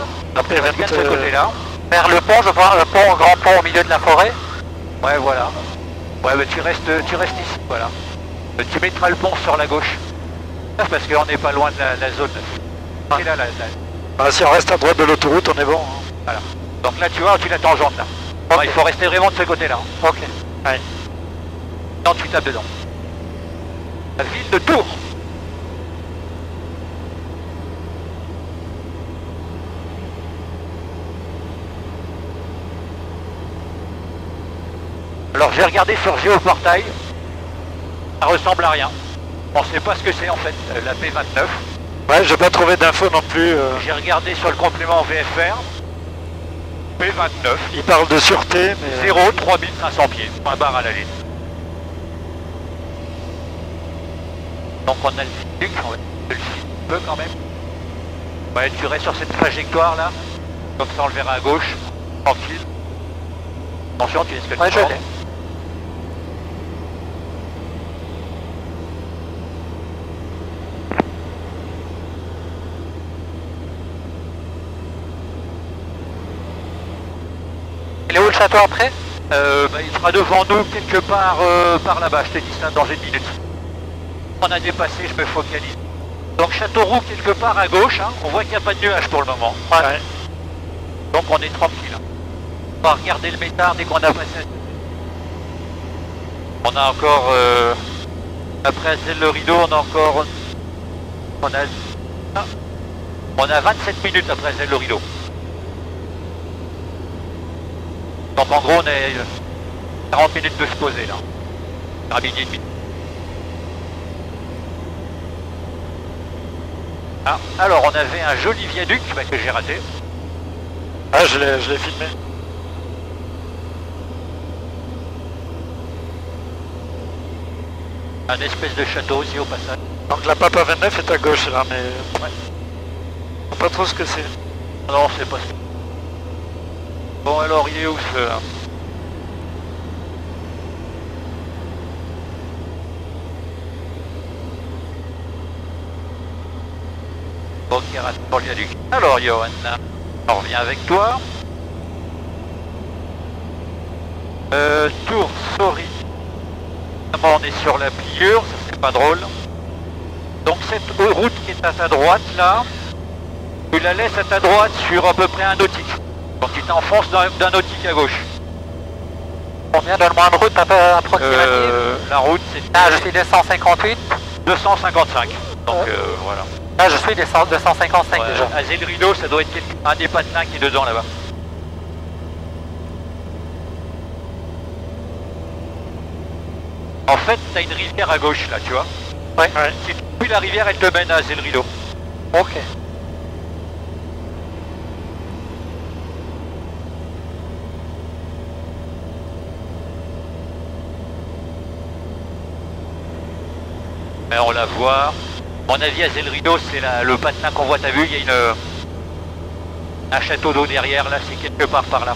Paix vas bien de ce euh, côté-là. Vers le pont, je vois le pont, grand pont au milieu de la forêt. Ouais, voilà. Ouais, mais tu restes, tu restes ici, voilà. Euh, Tu mettras le pont sur la gauche. Parce qu'on n'est pas loin de la, la zone. C'est là, là, là. Bah, si on reste à droite de l'autoroute, on est bon. hein. Voilà. Donc là, tu vois, tu la tangente là. Il faut rester vraiment de ce côté-là. hein. Ok. Non, tu tapes dedans. La ville de Tours. Alors j'ai regardé sur Géoportail. Ça ressemble à rien. On sait pas ce que c'est en fait, euh, la P29. Ouais, j'ai pas trouvé d'infos non plus. euh. J'ai regardé sur le complément VFR. P29. Il parle de sûreté, mais... 0, 3500 pieds. Point barre à la ligne. Donc on a le Duc, on va le un peu quand même. Ouais, tu restes sur cette trajectoire là. Comme ça on le verra à gauche. Tranquille. Attention, tu que le Ouais, après Euh, bah, il sera devant nous quelque part euh, par là-bas, je t'ai dit c'est un danger de minutes. On a dépassé, je me focalise. Donc Châteauroux quelque part à gauche, hein. on voit qu'il n'y a pas de nuages pour le moment. Ouais. Donc on est tranquille. On va regarder le métard dès qu'on a passé. On a encore, euh, après le rideau, on a encore, on a, ah. on a 27 minutes après le rideau. Donc en gros on est euh, 40 minutes de se poser là. Demi. Ah, alors on avait un joli viaduc bah, que j'ai raté. Ah, je l'ai je l'ai filmé. Un espèce de château aussi au passage. Donc la Papa 29 est à gauche là, mais... Ouais. Je sais pas trop ce que c'est. Non, c'est pas ça. Bon alors il est où ce là rate pour le. Alors Johan, on revient avec toi. Euh, Tour, sorry. On est sur la pliure, ça c'est pas drôle. Donc cette route qui est à ta droite là, tu la laisses à ta droite sur à peu près un nautique. Donc tu t'enfonces d'un nautique à gauche. Combien Donne-moi une route un peu approximative. Euh, la route c'est Ah, je suis 258. 255. Donc euh, voilà. Ah, je suis des 100 255 Ouais, déjà. à ça doit être quelque- un des patinins qui est dedans là-bas. En fait, t'as une rivière à gauche là, tu vois. Ouais. Si tu la rivière, elle te mène à Zell Rideau. Ok. On la voit. Mon avis, à c'est le patelin qu'on voit, t'as vu, il y a une, un château d'eau derrière, là, c'est quelque part par là.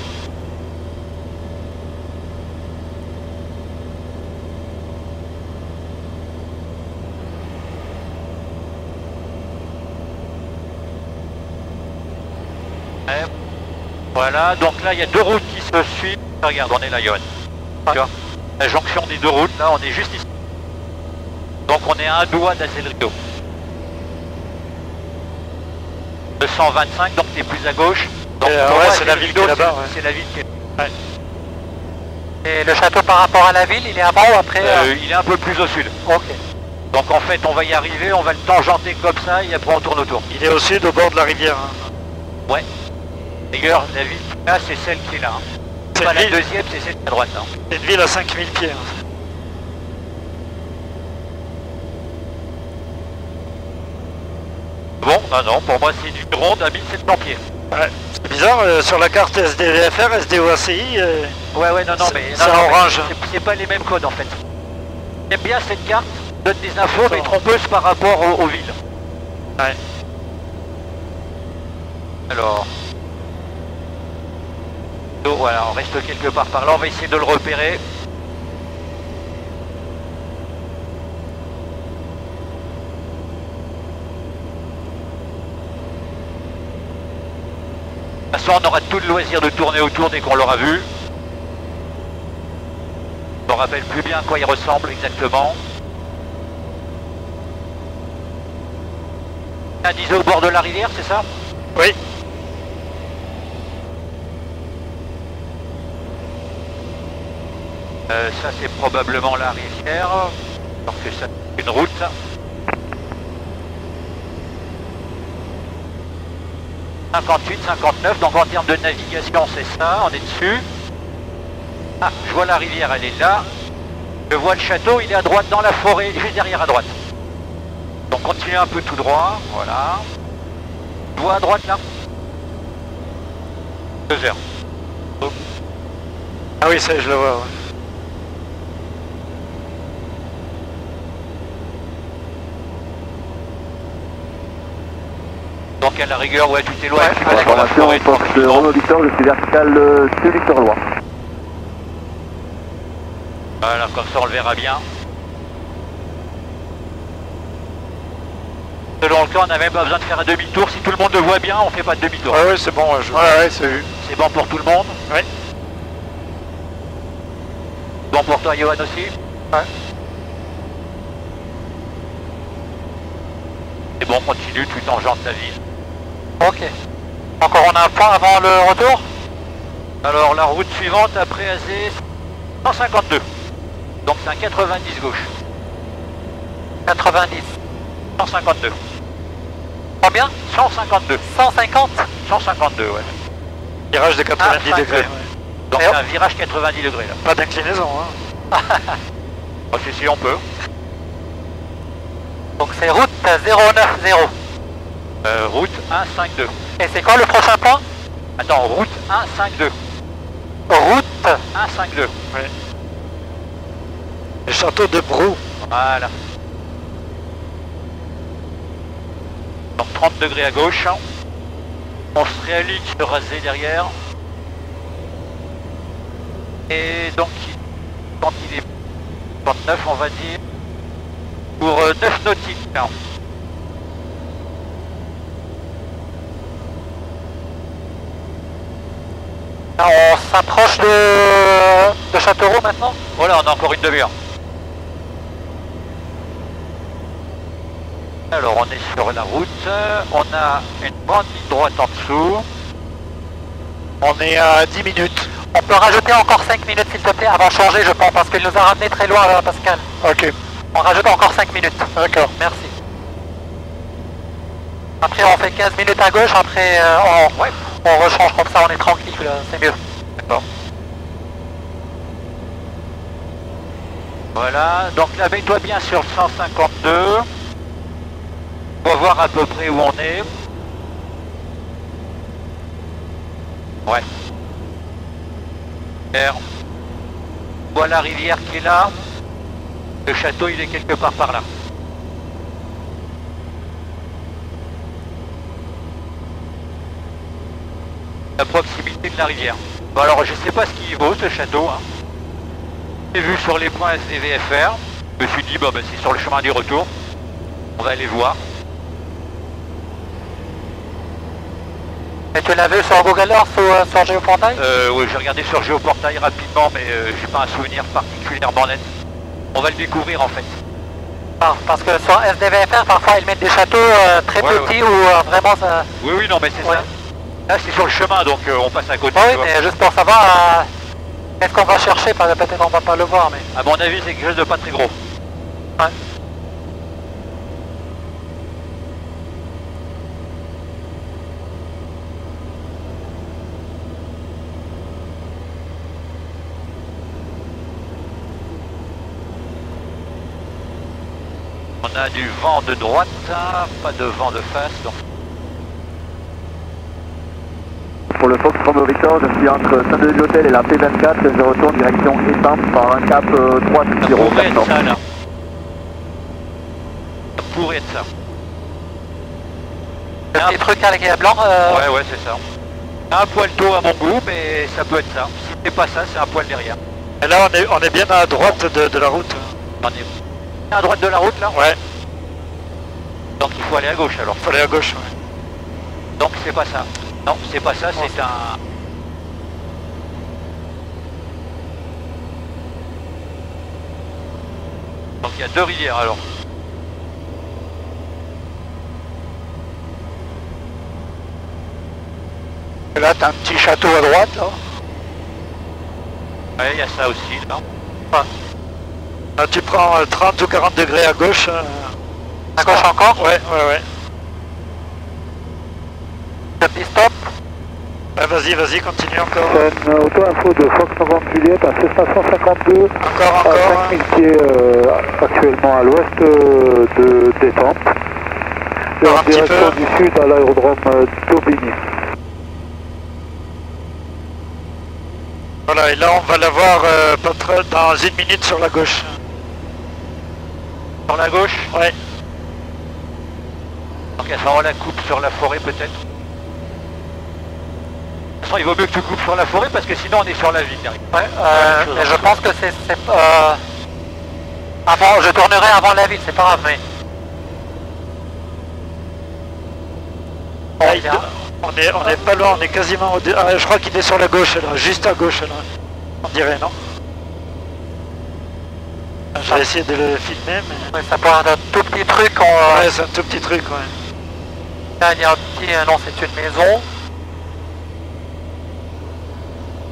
Voilà, donc là, il y a deux routes qui se suivent. Regarde, on est là, La jonction des deux routes, là, on est juste ici. Donc on est à un doigt d'Azelrido. 225, donc t'es plus à gauche. Donc, euh, ouais, c'est la ville qui est là-bas, c'est- ouais. La ville qui est... Et le château par rapport à la ville, il est avant ou après euh, Euh, il est un peu plus au sud. Ok. Donc en fait, on va y arriver, on va le tangenter comme ça et après on tourne autour. Il est au sud, au bord de la rivière. hein. Ouais. D'ailleurs, la ville qui est là, c'est celle qui est là. hein. Pas la ville- deuxième, c'est celle qui est à droite. hein. c'est une ville à 5000 pieds. hein. Bon, non, pour moi c'est une ronde à 1700 pieds. Ouais. C'est bizarre, euh, sur la carte SDVFR, SDOACI, euh, Ouais, ouais, non, non, mais c'est orange. c'est- pas les mêmes codes en fait. J'aime bien cette carte, donne des infos mais trompeuses par rapport aux, aux villes. Ouais. Alors. Donc voilà, on reste quelque part par là, on va essayer de le repérer. On aura tout le loisir de tourner autour dès qu'on l'aura vu. Je me rappelle plus bien à quoi il ressemble exactement. Un disait au bord de la rivière, c'est ça? Oui. Euh, ça c'est probablement la rivière. Donc ça c'est une route. 58, 59, donc en termes de navigation c'est ça, on est dessus. Ah, je vois la rivière, elle est là. Je vois le château, il est à droite dans la forêt, juste derrière à droite. Donc continuez un peu tout droit, voilà. Je vois à droite là. Deux heures. Ah oui, ça je le vois. ouais. Donc à la rigueur, ouais, tu t'éloignes, la information, tranquillement. Renault Victor, je suis vertical euh, sud Victor Loire. Voilà, comme ça on le verra bien. Selon le cas, on n'a même pas besoin de faire un demi-tour. Si tout le monde le voit bien, on fait pas de demi-tour. Ouais, ouais, c'est bon. ouais, je... Ouais, ouais, c'est vu. C'est bon pour tout le monde Oui. Bon pour toi, Johan aussi Ouais. C'est bon, continue, tu tangentes la ville. Ok. Encore on a un point avant le retour Alors la route suivante après AZ, 152. Donc c'est un 90 gauche. 90. 152. Combien? 152. 150 152, ouais. Virage de 90 Ah, degrés. ouais. Donc c'est un virage 90 degrés là. Pas d'inclinaison. Hein. Oh, si, si, on peut. Donc c'est route 090. Euh, route 152. Et c'est quoi le prochain point? Attends, route 152. Route 152. Le château de Brou. Voilà. Donc 30 degrés à gauche. On se réaligne sur rasé derrière. Et donc, quand il est 39, on va dire, pour euh, 9 nautiques. Là, on s'approche de, de Châteauroux maintenant? Voilà, on a encore une demi-heure. Alors, on est sur la route. On a une grande ligne droite en dessous. On est à 10 minutes. On peut rajouter encore 5 minutes s'il te plaît avant de changer je pense parce qu'il nous a ramené très loin là Pascal. Ok, On rajoute encore 5 minutes. d'accord. Merci. Après on fait 15 minutes à gauche, après euh, on, Ouais. on rechange comme ça, on est tranquille, là, c'est mieux. D'accord. Voilà, donc là, mets-toi bien sur le 152. On va voir à peu près où on est. Ouais. Super. Voilà la rivière qui est là. Le château, il est quelque part par là. À proximité de la rivière. Bon alors je sais pas ce qu'il vaut ce château. Hein. J'ai vu sur les points SDVFR. Je me suis dit bah, bah c'est sur le chemin du retour. On va aller voir. Et tu l'as vu sur Google Earth ou euh, sur Géoportail? Euh, oui, j'ai regardé sur Géoportail rapidement, mais euh, j'ai pas un souvenir particulièrement net. On va le découvrir en fait. Ah, Parce que sur SDVFR, parfois ils mettent des châteaux euh, très Ouais, petits euh, vraiment ça... Oui, oui, non, mais c'est Ouais. ça. Là, c'est sur le chemin, donc euh, on passe à côté. Oui, mais juste pour savoir euh, qu'est-ce qu'on va chercher, peut-être on va pas le voir, mais... À mon avis, c'est quelque chose de pas très gros. Ouais. On a du vent de droite, pas de vent de face. Donc Pour le Fox Romeo Victor, je suis entre Saint-Denis de l'Hôtel et la P24, je retourne direction Étampes par un cap euh, 3 ça 0 pourrait être ça là. Ça pourrait être ça. Le petit truc avec les blancs, euh, Ouais, ouais, c'est ça. Un poil tôt à mon goût, mais ça peut être ça. Si c'est pas ça, c'est un poil derrière. Et là, on est, on est bien à droite de, de la route. On est à droite de la route là? Ouais, Donc il faut aller à gauche alors. faut aller à gauche. ouais. Donc c'est pas ça. Non, c'est pas ça, c'est un... Donc il y a deux rivières alors. Et là, t'as un petit château à droite, là. Ouais, il y a ça aussi là. Là, tu prends euh, 30 ou 40 degrés à gauche. euh, à gauche encore, Ouais, ouais, ouais. Stop, Ouais, vas-y, vas-y, continue encore. C'est une auto-info de Fox Novembre Juliette à 552 Encore, à encore. 5000 pieds euh, actuellement à l'ouest euh, de Détente. Et Encore en direction peu. du sud à l'aérodrome euh, d'Aubigny. Voilà, et là, on va l'avoir euh, pas très- dans une minute sur la gauche. Sur la gauche. Ouais. À ce moment la coupe sur la forêt peut-être. De toute façon, il vaut mieux que tu coupes sur la forêt parce que sinon on est sur la ville derrière. ouais, euh, mais je pense que c'est... Euh, avant, je tournerai avant la ville, c'est pas grave, mais... Ah, Ouais, on, est, on est pas loin, on est quasiment au... Ah, je crois qu'il est sur la gauche, là, juste à gauche, là. On dirait, non? Je vais essayer de le filmer, mais... Ouais, ça pourrait être un tout petit truc, on, Ouais, c'est un tout petit truc, ouais. là, il y a un petit... euh, non, c'est une maison.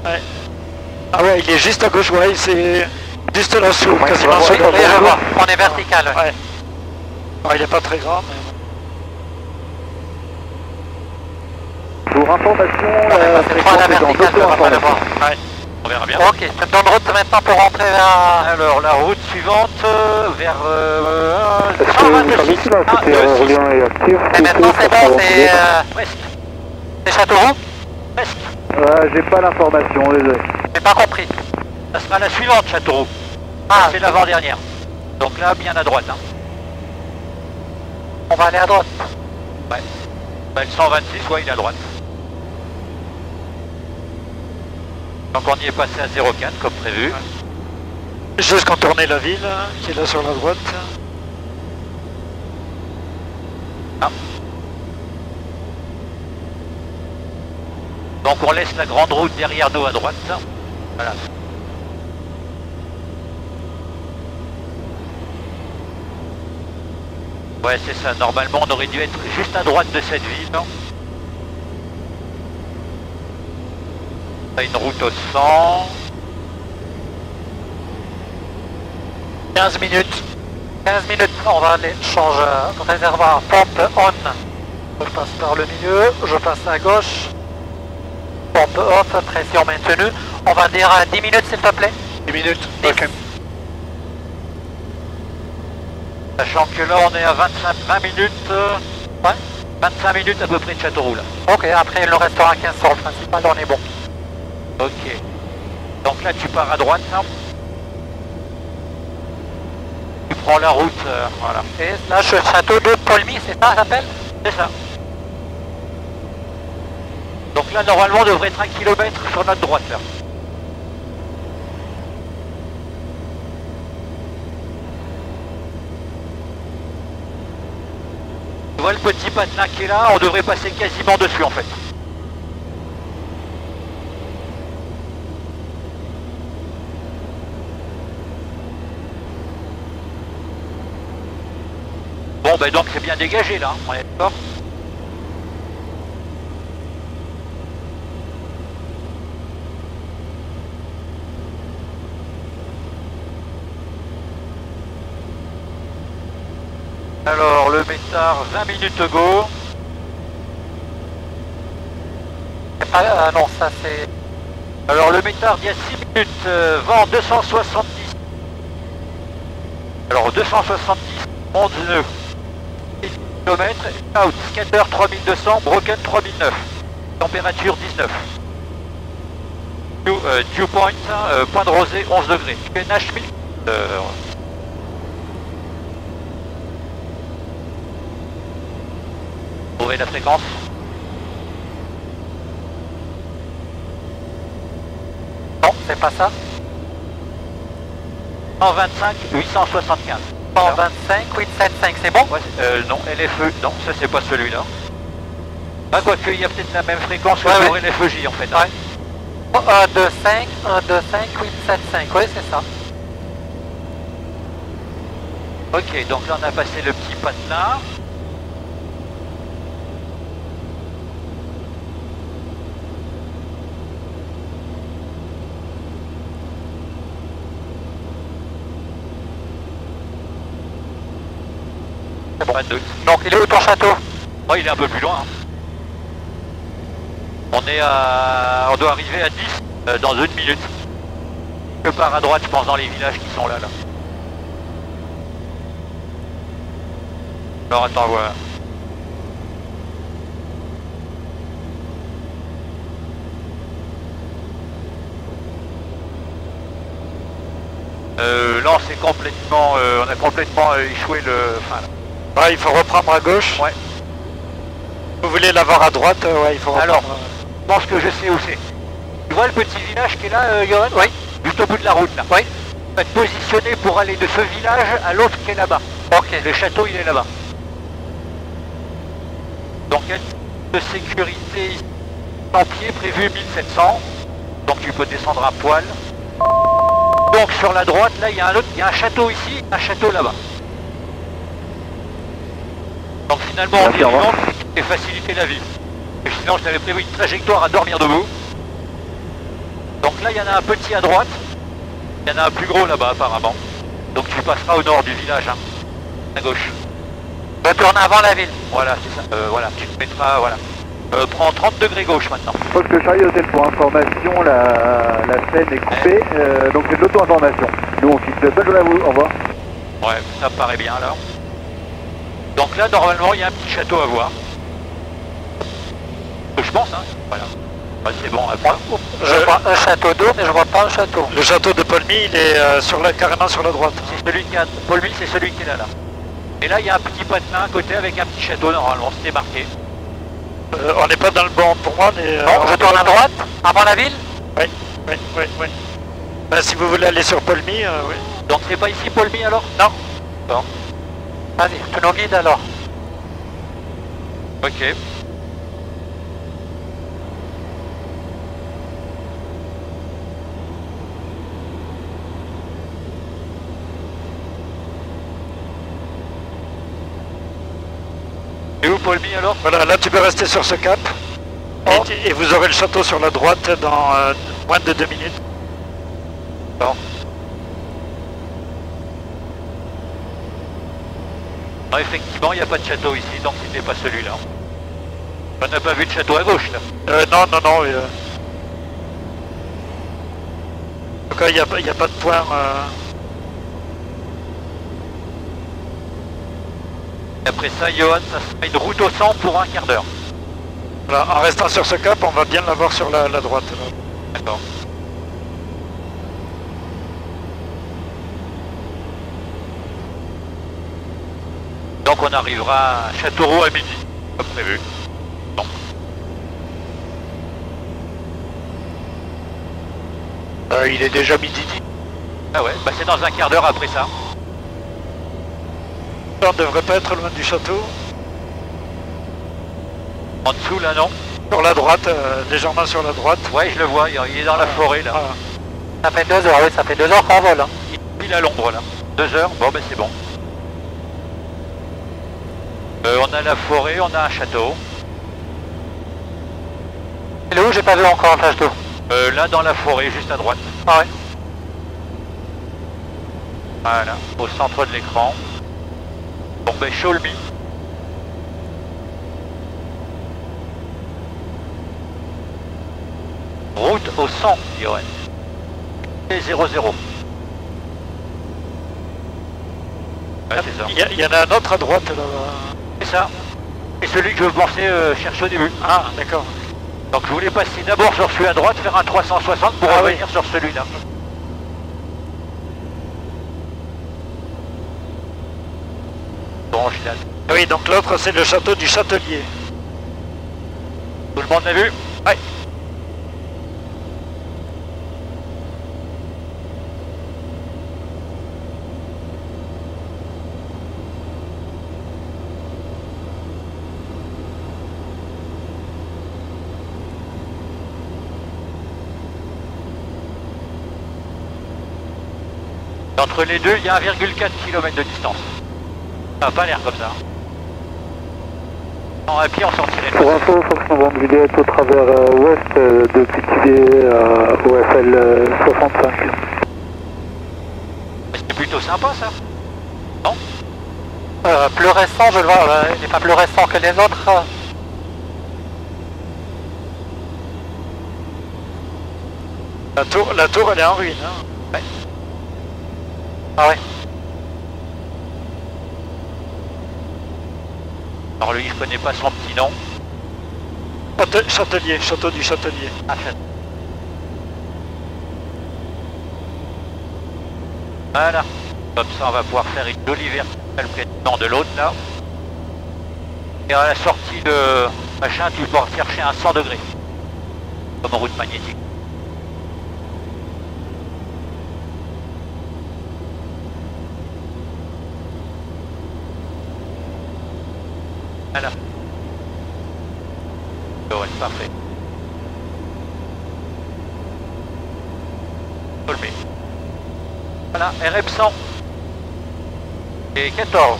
Ah ouais, il est juste à gauche, ouais, c'est juste là-dessous, quasiment sur le je on est vertical. ouais. Ouais. Ah, il est pas très grand, mais... Pour information, On est euh, à la verticale, je pas le voir. Ouais, on verra bien. Ok, tu me donnes route maintenant pour rentrer vers... Alors la route suivante euh, vers euh, lien est actif Et maintenant c'est bon, c'est... Euh, c'est Châteauroux? Presque. Euh, J'ai pas l'information, désolé. J'ai pas compris. Ça sera la suivante Châteauroux. Ah, C'est l'avant-dernière. Donc là bien à droite. Hein. on va aller à droite. Bah, le 126, ouais il est à droite. Donc on y est passé à 0,4 comme prévu. Juste contourner la ville, hein, qui est là sur la droite. Donc on laisse la grande route derrière nous à droite. Voilà. Ouais c'est ça, normalement on aurait dû être juste à droite de cette ville. Une route au 100. 15 minutes. 15 minutes, on va aller changer euh, réservoir pompe on. Je passe par le milieu, je passe à gauche. Pompe off, pression maintenue. On va dire à 10 minutes s'il te plaît. 10 minutes. Dix. Ok. Sachant que là on est à 25 20 minutes. euh, ouais, 25 minutes à peu près de Châteauroux là. Ok, après il nous restera 15 sur le principal, on est bon. Ok. Donc là tu pars à droite. hein. Tu prends la route, euh, voilà. Et là, je château de Polmy, c'est ça, j'appelle C'est ça. Donc là, normalement, on devrait être un kilomètre sur notre droite, là. Tu vois le petit patelin qui est là, on devrait passer quasiment dessus, en fait. Bon, ben donc c'est bien dégagé, là, on est d'accord Alors, le métard, 20 minutes go. Ah, non, ça c'est... Alors, le métard, il y a 6 minutes, euh, vent 270. Alors, 270, 11 nœuds. km, out, scatter 3200, broken 3009. Température 19. Dew, euh, point, euh, point de rosée 11 degrés. QNH 1000. Non, c'est pas ça 125 875. 125, 875, c'est bon? Ouais, euh, non, LFE, non, ça c'est pas celui-là. Ah, quoique, il y a peut-être la même fréquence que Ouais, sur ouais. LFEJ en fait. hein. Ouais. 1, 2, 5, 1, 2, 5, 8, 7, 5, oui c'est ça. Ok, donc là on a passé le petit patelin. Pas de doute. Donc il est où ton château? Oh, il est un peu plus loin. hein. On est à... On doit arriver à 10 euh, dans une minute. Que part à droite, je pense, dans les villages qui sont là, là. Alors attends, voilà. Euh, là, c'est complètement... euh, on a complètement euh, échoué le... Ouais, il faut reprendre à gauche. Ouais. Vous voulez l'avoir à droite euh, Ouais, il faut reprendre. Alors, je pense que je sais où c'est. Tu vois le petit village qui est là, euh, Johan Oui. Juste au bout de la route, là. Oui. Tu vas te positionner pour aller de ce village à l'autre qui est là-bas. Ok. Le château, il est là-bas. Donc, il y a une de sécurité ici, pied prévu 1700. Donc, tu peux descendre à poil. Donc, sur la droite, là, il y a un autre, il y a un château ici, un château là-bas. Donc, finalement, au revoir. et faciliter la vie. Et sinon, je t'avais prévu une trajectoire à dormir debout. Donc là, il y en a un petit à droite. Il y en a un plus gros là-bas, apparemment. Donc tu passeras au nord du village, hein, à gauche. Retourne avant la ville. Voilà, c'est ça. Euh, voilà, tu te mettras, voilà. Euh, prends 30 degrés gauche maintenant. Poste Charlie Hôtel pour information, la, la scène est coupée, euh, donc c'est de l'auto-information. Nous on fixe. Bonne journée à vous, au revoir. Ouais, ça paraît bien alors. Donc là, normalement, il y a un petit château à voir. Je pense, hein. Voilà. Ouais, c'est bon, après. Je vois un château d'eau, mais je vois pas un château. Le château de Polmy, il est euh, sur la, carrément sur la droite. C'est celui qui a... Ville, c'est celui qui est là, là. Et là, il y a un petit patelin à côté avec un petit château, normalement, c'était marqué. Euh, on n'est pas dans le bon pour moi, mais... euh, Bon, je tourne à droite, avant la ville Oui, oui, oui, oui. Ben, si vous voulez aller sur Polmy, euh, oui. Donc c'est pas ici Paulmy alors? Non. Bon, Vas-y, tu nous guides alors. ok. Et où Paulmy alors? Voilà, là tu peux rester sur ce cap. Et, et vous aurez le château sur la droite dans euh, moins de deux minutes. Non, Ah, effectivement, il n'y a pas de château ici, donc c'était pas celui-là. On n'a pas vu de château à gauche là. Euh, non, non, non. euh. En tout cas, il n'y a, a pas de point. euh, après ça, Johan, ça sera une route au sang pour un quart d'heure. voilà. En restant sur ce cap, on va bien l'avoir sur la, la droite. D'accord. Donc on arrivera à Châteauroux à midi, comme prévu. Bon. Euh, il est déjà midi Ah ouais, bah c'est dans un quart d'heure après ça. On ne devrait pas être loin du château. En dessous là non Sur la droite, euh, déjà des sur la droite. Ouais je le vois, il est dans la forêt là. Ça fait deux heures, oui, ça fait deux heures qu'on vole. Hein. Il est à l'ombre là. Deux heures, bon ben c'est bon on a la forêt, on a un château. Il est où? J'ai pas vu encore un flash d'eau. Euh, là dans la forêt, juste à droite. Ah ouais. Voilà, au centre de l'écran. Bon ben show me. Route au 100, Johan. Et 0 0. Ouais, c'est ça. Il y, y en a un autre à droite là. C'est ça. C'est celui que je pensais euh, chercher au début. Ah, d'accord. Donc je voulais passer d'abord sur celui à droite, faire un 360 pour Ah revenir sur celui-là. Bon, je Oui, donc l'autre c'est le château du Châtelier. Tout le monde l'a vu? Ouais. Entre les deux, il y a 1,4 km de distance. Ça n'a pas l'air comme ça. En à pied, on sortirait Pour info, Fox Novembre Juliette au travers euh, ouest euh, de Pithiviers à OFL euh, 65. C'est plutôt sympa ça. Euh, plus récent, je le vois, euh, il n'est pas plus récent que les autres. euh. La tour, la tour elle est en ruine. Hein. Ah ouais. Alors lui, je connais pas son petit nom. Châte- Châtelier, château du Châtelier. Ah. Voilà. Comme ça, on va pouvoir faire une jolie verticale de l'autre là. Et à la sortie de machin, tu pourras chercher un 100 degrés. Comme en route magnétique. Voilà. Oh, ouais, parfait. Voilà, RF 100. Et 14.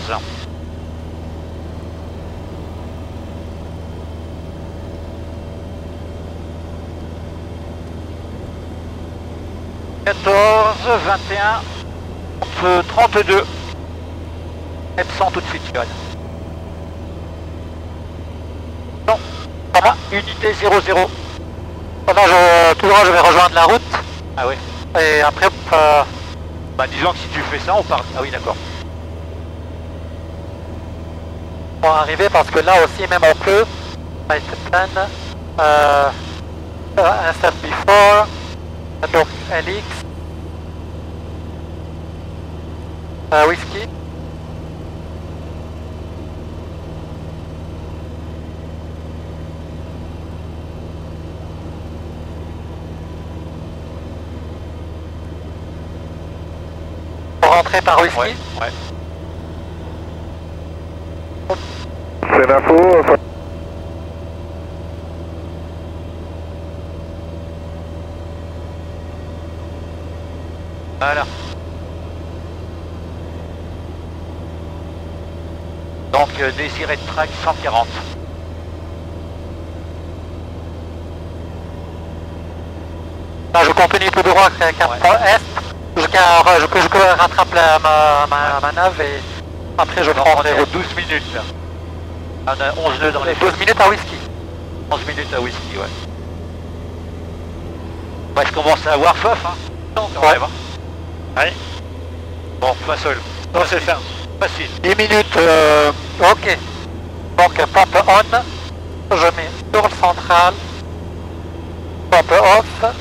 Quatorze, 21, euh, 32. F100 tout de suite. Non, voilà, unité 00. Pendant je, tout droit, je vais rejoindre la route. Ah ouais Et après, euh, Bah disons que si tu fais ça, on part. Ah oui, d'accord. pour arriver, parce que là aussi, même en peu, ça a été plein. Euh, euh, insert before. Donc, LX. Euh, whisky. Pour rentrer par whisky. Ouais, ouais. C'est l'info, euh, Voilà. Donc, euh, désiré de track 140. Là, je continue tout droit cap Ouais. est, jusqu'à je, que je rattrape la, ma, ma, ma nave et après je On prends à 12 minutes là. On a 11 nœuds dans les 12 minutes à whisky. 11 minutes à whisky, ouais. Ouais, je commence à avoir fauf, hein. Non, quand Ouais. même, hein. Ouais. Bon, pas seul. Non, c'est fait. Facile. 10 minutes, euh, ok. Donc pop on, je mets sur le central, pop off,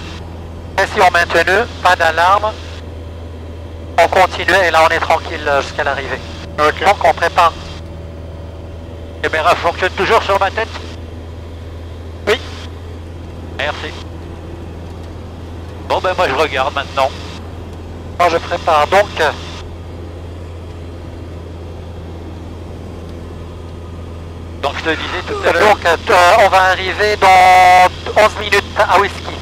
pression maintenue, pas d'alarme. On continue et là on est tranquille euh, jusqu'à l'arrivée. Donc on prépare. Caméra fonctionne toujours sur ma tête? Oui. Merci. Bon ben moi je regarde maintenant. Moi je prépare donc. Donc je te disais tout à l'heure. Donc euh, on va arriver dans 11 minutes à Whisky.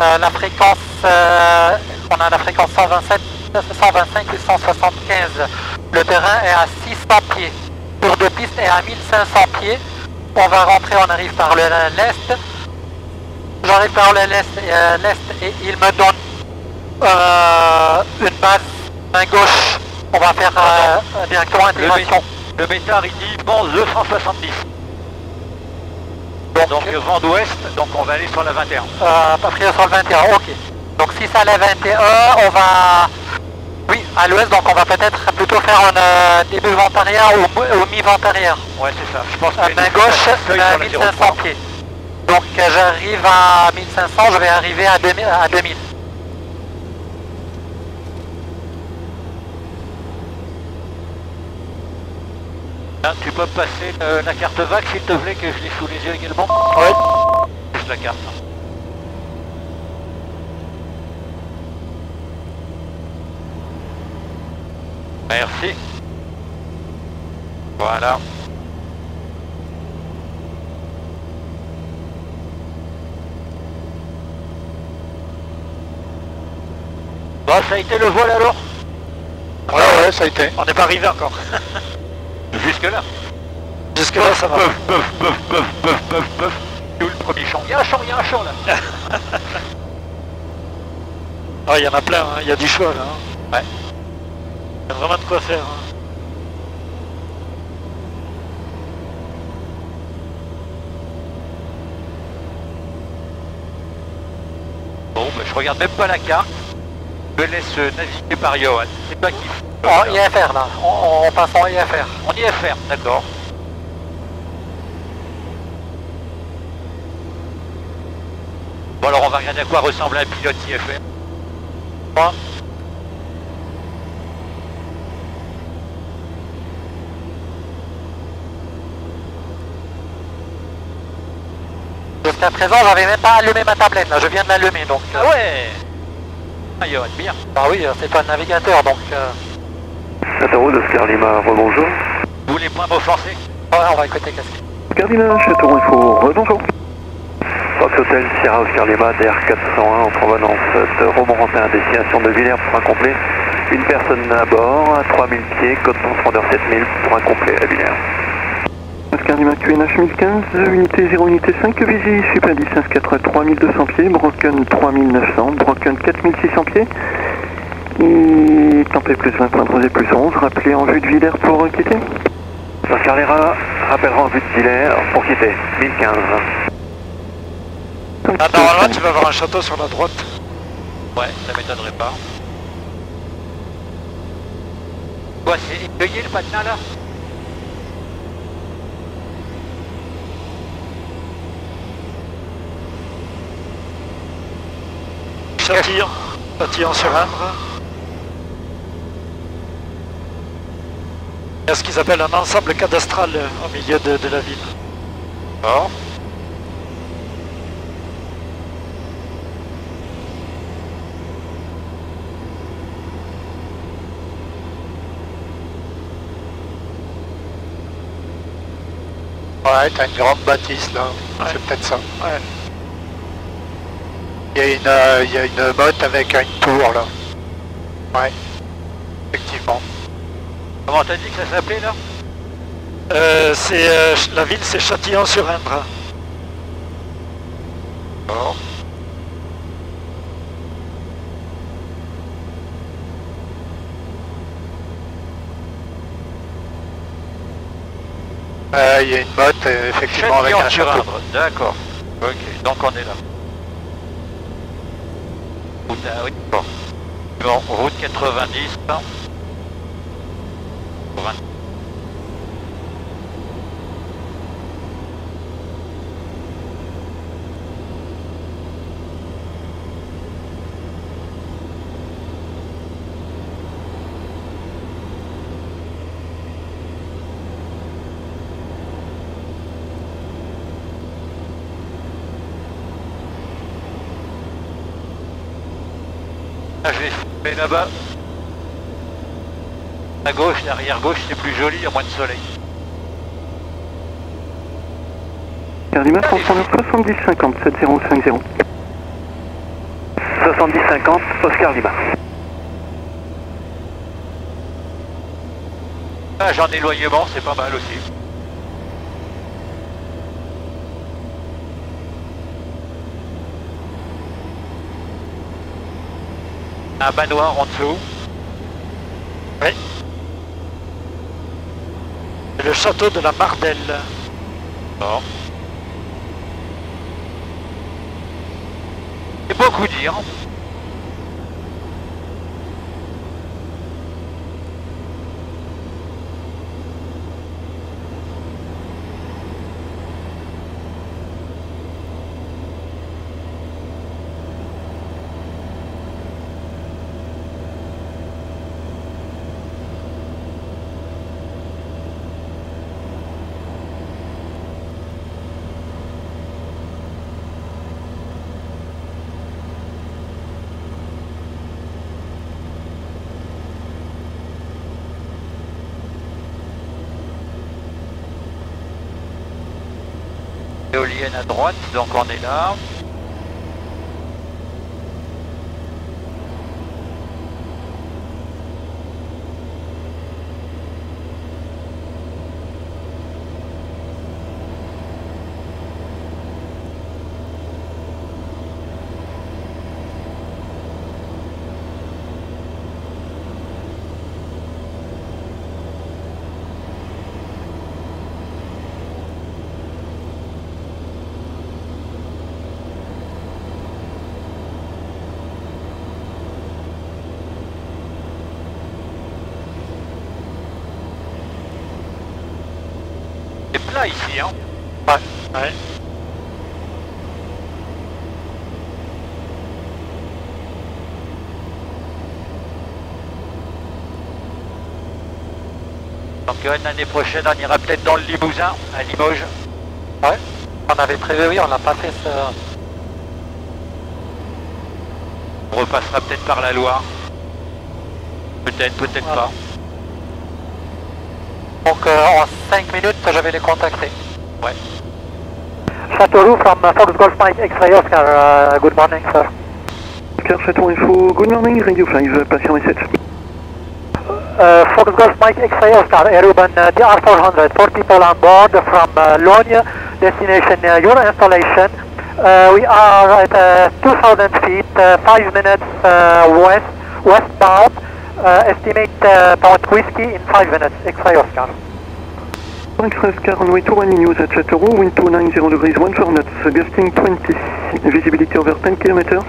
Euh, la fréquence, euh, on a la fréquence 127, 125 et 175. Le terrain est à 600 pieds. Sur deux pistes est à 1500 pieds. On va rentrer, on arrive par le l'est. J'arrive par le l'est et, il me donne euh, une base main gauche. On va faire euh, directement intégration. Le métard il dit vent 270. Donc, vent d'ouest, donc on va aller sur la 21. Euh, pas pris sur le 21, ok. Donc si ça la 21, on va... Oui, à l'ouest, donc on va peut-être plutôt faire un euh, début vent arrière ou, ou mi-vent arrière. Ouais, c'est ça. Je pense À main gauche, à 1500 pieds. Donc euh, j'arrive à 1500, je vais arriver à 2000. À 2000. Ah, tu peux me passer euh, la carte VAC s'il te plaît, que je l'ai sous les yeux également Oui. Juste la carte. Merci. Voilà. Bon, ça a été le vol alors Ouais, ouais, ça a été. On n'est pas arrivé encore. Jusque là. Jusque là, ça va. Peuf, peuf, peuf, peuf, peuf, peuf. C'est où le premier champ Il y a un champ, il y a un champ là. Ah, il y en a plein, hein. il y a du choix là. hein. Ouais. Il y a vraiment de quoi faire. hein. Bon, bah, je regarde même pas la carte. Je laisse euh, naviguer par Johan. C'est pas qui. En IFR là, on, on passe en IFR. On y est faire, d'accord. Bon alors on va regarder à quoi ressemble un pilote IFR. Moi, Jusqu'à présent, j'avais même pas allumé ma tablette là, je viens de l'allumer donc. Ah ouais Ah Johan, bien. Bah oui, euh, c'est pas un navigateur donc. Euh... Châteauroux de Scarlima, rebonjour. Vous voulez pas m'offenser Ouais, on va écouter qu'est-ce qu'il Scarlima, Châteauroux Info, rebonjour. Fox Hotel Sierra Oscar Lima, DR401 en provenance de Romorantin à destination de Villers pour un complet. Une personne à bord, à 3000 pieds, code transpondeur 7000 pour un complet à Villers. Lima QNH 1015, unité 0, unité 5, Visi, Super 10 4 3200 pieds, Broken 3900, Broken 4600 pieds. Et tempé plus 20, point de plus 11, rappelez en vue de Villers pour quitter. Oscar Lera, rappellera en vue de Villers pour quitter, 1015. Ah, normalement, tu vas avoir un château sur la droite. Ouais, ça m'étonnerait pas. Quoi, c'est le patin là? Châtillon. Châtillon sur Indre. Il y a ce qu'ils appellent un ensemble cadastral euh, au milieu de, de la ville. Oh. Ouais, t'as une grande bâtisse là, Ouais. c'est peut-être ça. Ouais. Il y, a une, euh, il y a une motte avec une tour là. Ouais, effectivement. Comment t'as dit que ça s'appelait là? Euh, c'est, euh, la ville, c'est Châtillon sur Indre. Oh. Ouais, il y a une motte euh, effectivement avec un château. D'accord. Ok, donc on est là. Route, ah oui, bon. Bon, route 90. hein. 20. Ah, je vais là-bas. À gauche, derrière gauche, c'est plus joli, il y a moins de soleil. Cardima, transpondeur 7050, 7050. 70-50, Oscar Lima. Ah, j'en éloignement, c'est pas mal aussi. Un manoir en dessous. Oui. Le château de la Mardelle. Bon. C'est beaucoup dire. Éolienne à droite, donc on est là. C'est plat ici, hein. Ouais. Ouais. L'année prochaine, on ira peut-être dans le Limousin, à Limoges. Ouais. On avait prévu, oui, on l'a pas fait ce... On repassera peut-être par la Loire. Peut-être, peut-être Voilà. pas. Donc euh, en 5 minutes, je vais les contacter. Ouais. Châteauroux from uh, Fox Golf Mike X-Ray Oscar. Uh, good morning, sir. Oscar Château Info, good morning, Radio 5, patient message. Uh, Golf Mike X-Ray Oscar, Aeroban uh, DR400, four people on board from uh, Logne, destination uh, your installation. Uh, we are at uh, 2000 feet, uh, 5 minutes uh, west, westbound. Uh, estimate uh, Point Whiskey in 5 minutes, X-Ray Oscar. X-Ray Oscar, runway 21 news at Châteauroux, wind 290 degrees, 14 knots, gusting 20, visibility over 10 kilometers,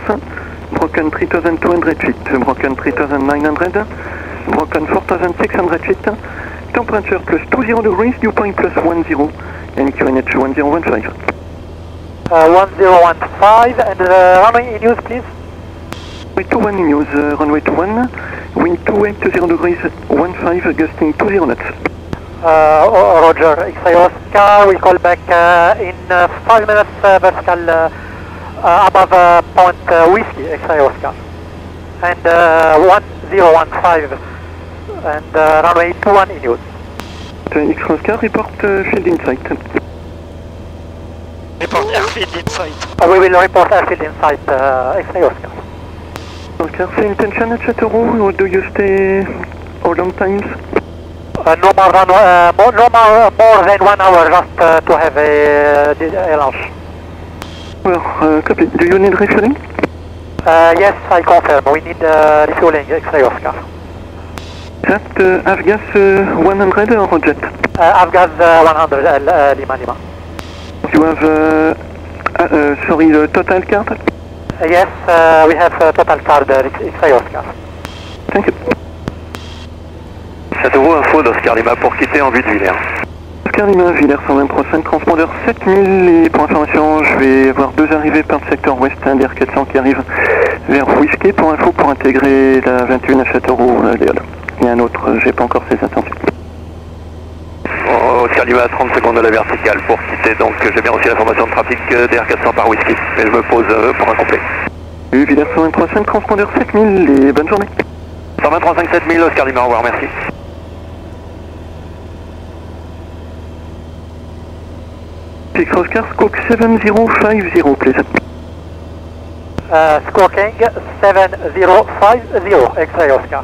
broken 3200 feet, broken 3900, broken 4600 feet, temperature plus 20 degrees, dew point plus 10, and QNH 1015. Uh, 1015 and uh, runway in use, please. Runway 21 news, uh, runway 21, wind 280 degrees, 15, gusting 20 knots. Uh, Roger, X-Ray Oscar, we'll call back uh, in uh, 5 minutes uh, vertical uh, uh, above uh, Point uh, Whiskey, X-Ray Oscar. And uh, 1015 and uh, runway 21 in use. X-Ray Oscar, report uh, field in sight. Report airfield insight. Uh, we will report airfield in sight, uh, X-Ray Oscar. Oscar, same intention at Châteauroux, or do you stay all long times? Uh, no more than uh, more, no more, more than one hour just uh, to have a, uh, a lunch. Well, uh, copy. Do you need refueling? Uh, yes, I confirm. We need uh, refueling, X-Ray Oscar. That uh, Avgas uh, 100 or jet? Uh, Avgas uh, 100 uh, uh, Lima Lima. You have, uh, uh, uh, sorry, the total card? Uh, yes, uh, we have uh, total card uh, X-Ray Oscar. Thank you. Châteauroux, info d'Oscar Lima pour quitter en vue de Villers. Oscar Lima, Villers 123.5, transpondeur 7000 et pour information, je vais avoir deux arrivées par le secteur ouest, un DR400 qui arrive vers Whisky pour info pour intégrer la 21 à Châteauroux, euh, Léol. Il y a un autre, j'ai pas encore ses intentions. Oscar Lima à 30 secondes de la verticale pour quitter, donc j'ai bien reçu l'information de trafic euh, DR400 par Whisky. Et je me pose euh, pour un complet. Villers 123 transpondeur 7000 et bonne journée. 123 7000, Oscar Lima, au revoir, merci. Six Oscar, Squawk 7050, please. Uh, Squawking 7050, X-ray Oscar.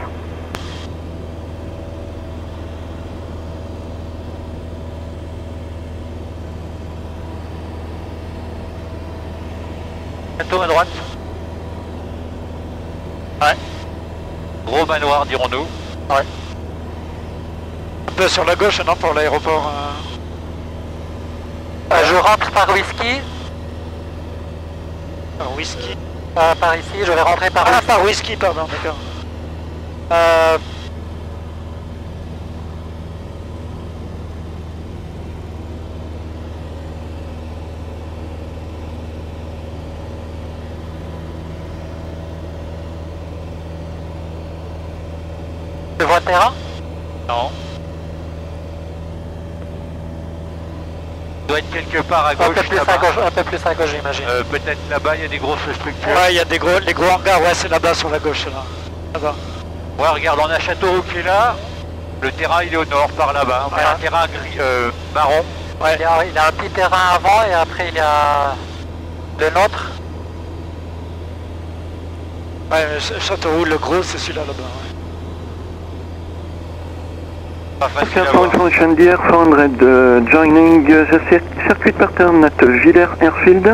À droite. Ouais. Gros manoir, dirons-nous. Un peu sur la gauche, non, pour l'aéroport. euh. Euh, je rentre par whisky, Par whisky. euh, par ici, je vais rentrer par Ah, whisky. par whisky, pardon, d'accord. Euh, Terrain Non. Il doit être quelque part à Un gauche peu plus à gauche, un peu plus à gauche j'imagine. Euh, Peut-être là-bas, il y a des grosses structures. Ouais, il y a des gros, les gros hangars, ouais, c'est là-bas sur la gauche, là. Là-bas. Ouais, regarde, on a Châteauroux qui est là. Le terrain, il est au nord, par là-bas. On a Ouais. un terrain gris, euh, marron. Il, a, il a un petit terrain avant et après il y a le nôtre. Ouais, Châteauroux, le gros, c'est celui-là, là-bas. ouais. DR 400, uh, joining uh, the cir circuit pattern at Villers Airfield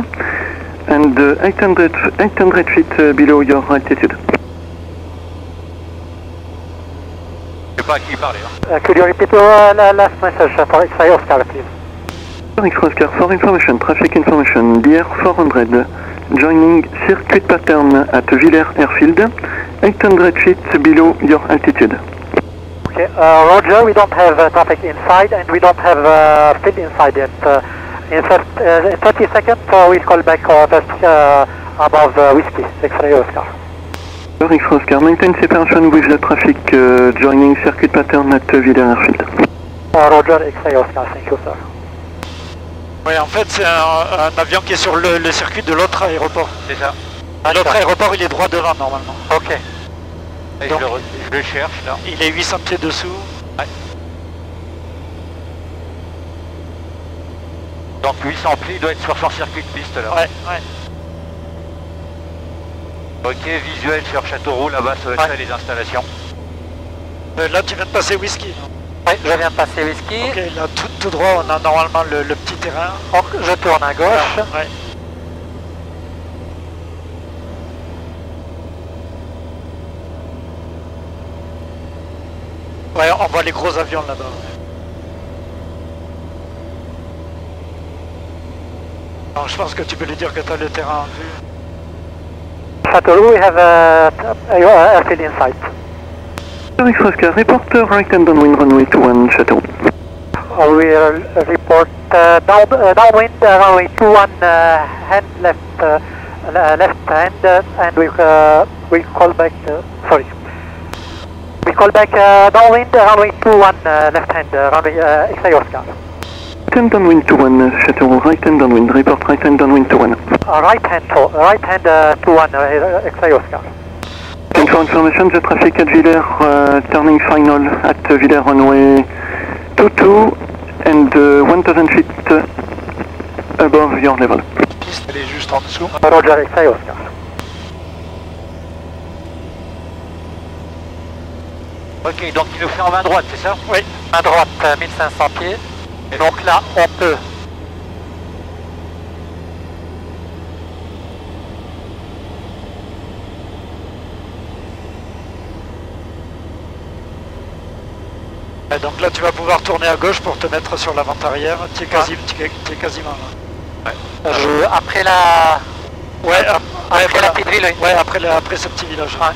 and uh, 800, 800 feet uh, below your altitude. Je sais pas à qui parler. Hein. Uh, could you repeat uh, la last message for X-ray Oscar, please? X Oscar for information, traffic information, DR 400, joining circuit pattern at Villers Airfield, 800 feet below your altitude. Okay, uh, Roger, we don't have uh, traffic inside and we don't have uh, field inside yet. Uh, in, first, uh, in 30 seconds, uh, we'll call back uh, first uh, above uh, whiskey, X-ray Oscar. X Oscar, maintain separation with the traffic uh, joining circuit pattern at Villers Airfield. Uh, Roger, X-ray Oscar, thank you, sir. Ouais, en fait, c'est un, un avion qui est sur le, le circuit de l'autre aéroport. C'est ça. L'autre aéroport, il est droit devant, normalement. Ok. Et je, le, re- je le cherche là. Il est 800 pieds dessous. Donc 800 plis, il doit être sur son circuit de piste là. Ouais, ouais. Ok, visuel sur Châteauroux, là-bas, ça doit être Ouais. les installations. Euh, là, tu viens de passer whisky. Oui, je viens de passer whisky. Ok, là, tout, tout droit, on a normalement le, le petit terrain. Je tourne à gauche. Ouais. Ouais, on voit les gros avions là-bas. Alors, je pense que tu peux lui dire que tu as le terrain en vue. Châteauroux, we have uh, uh, airfield in sight. X Oscar, report uh, right hand downwind runway 21 Chateau. Uh, we uh, report uh, down, uh, downwind uh, runway 21 uh, hand left uh, le- left hand uh, and we uh, we call back uh, sorry we call back uh, downwind uh, runway 21 uh, left hand uh, runway uh, X-ray Oscar Right hand downwind 21 uh, Chateau, right hand downwind, report right hand downwind 21. uh, right hand to, right hand uh, 21 uh, X-ray Oscar And for information, the traffic at Villers, uh, turning final at uh, Villers runway 22 and uh, 1000 feet uh, above your level. Piste, elle est juste en dessous. Roger X-ray Oscar Ok, donc il nous fait en main droite, c'est ça Oui, à droite, euh, 1500 pieds. Et donc là, on peut. Donc là, tu vas pouvoir tourner à gauche pour te mettre sur. Tu es, quasi, tu es- quasiment là. Je, après la, Ouais, ap- ouais, après la petite ville, oui. Ouais, après, après ce petit village. Ouais.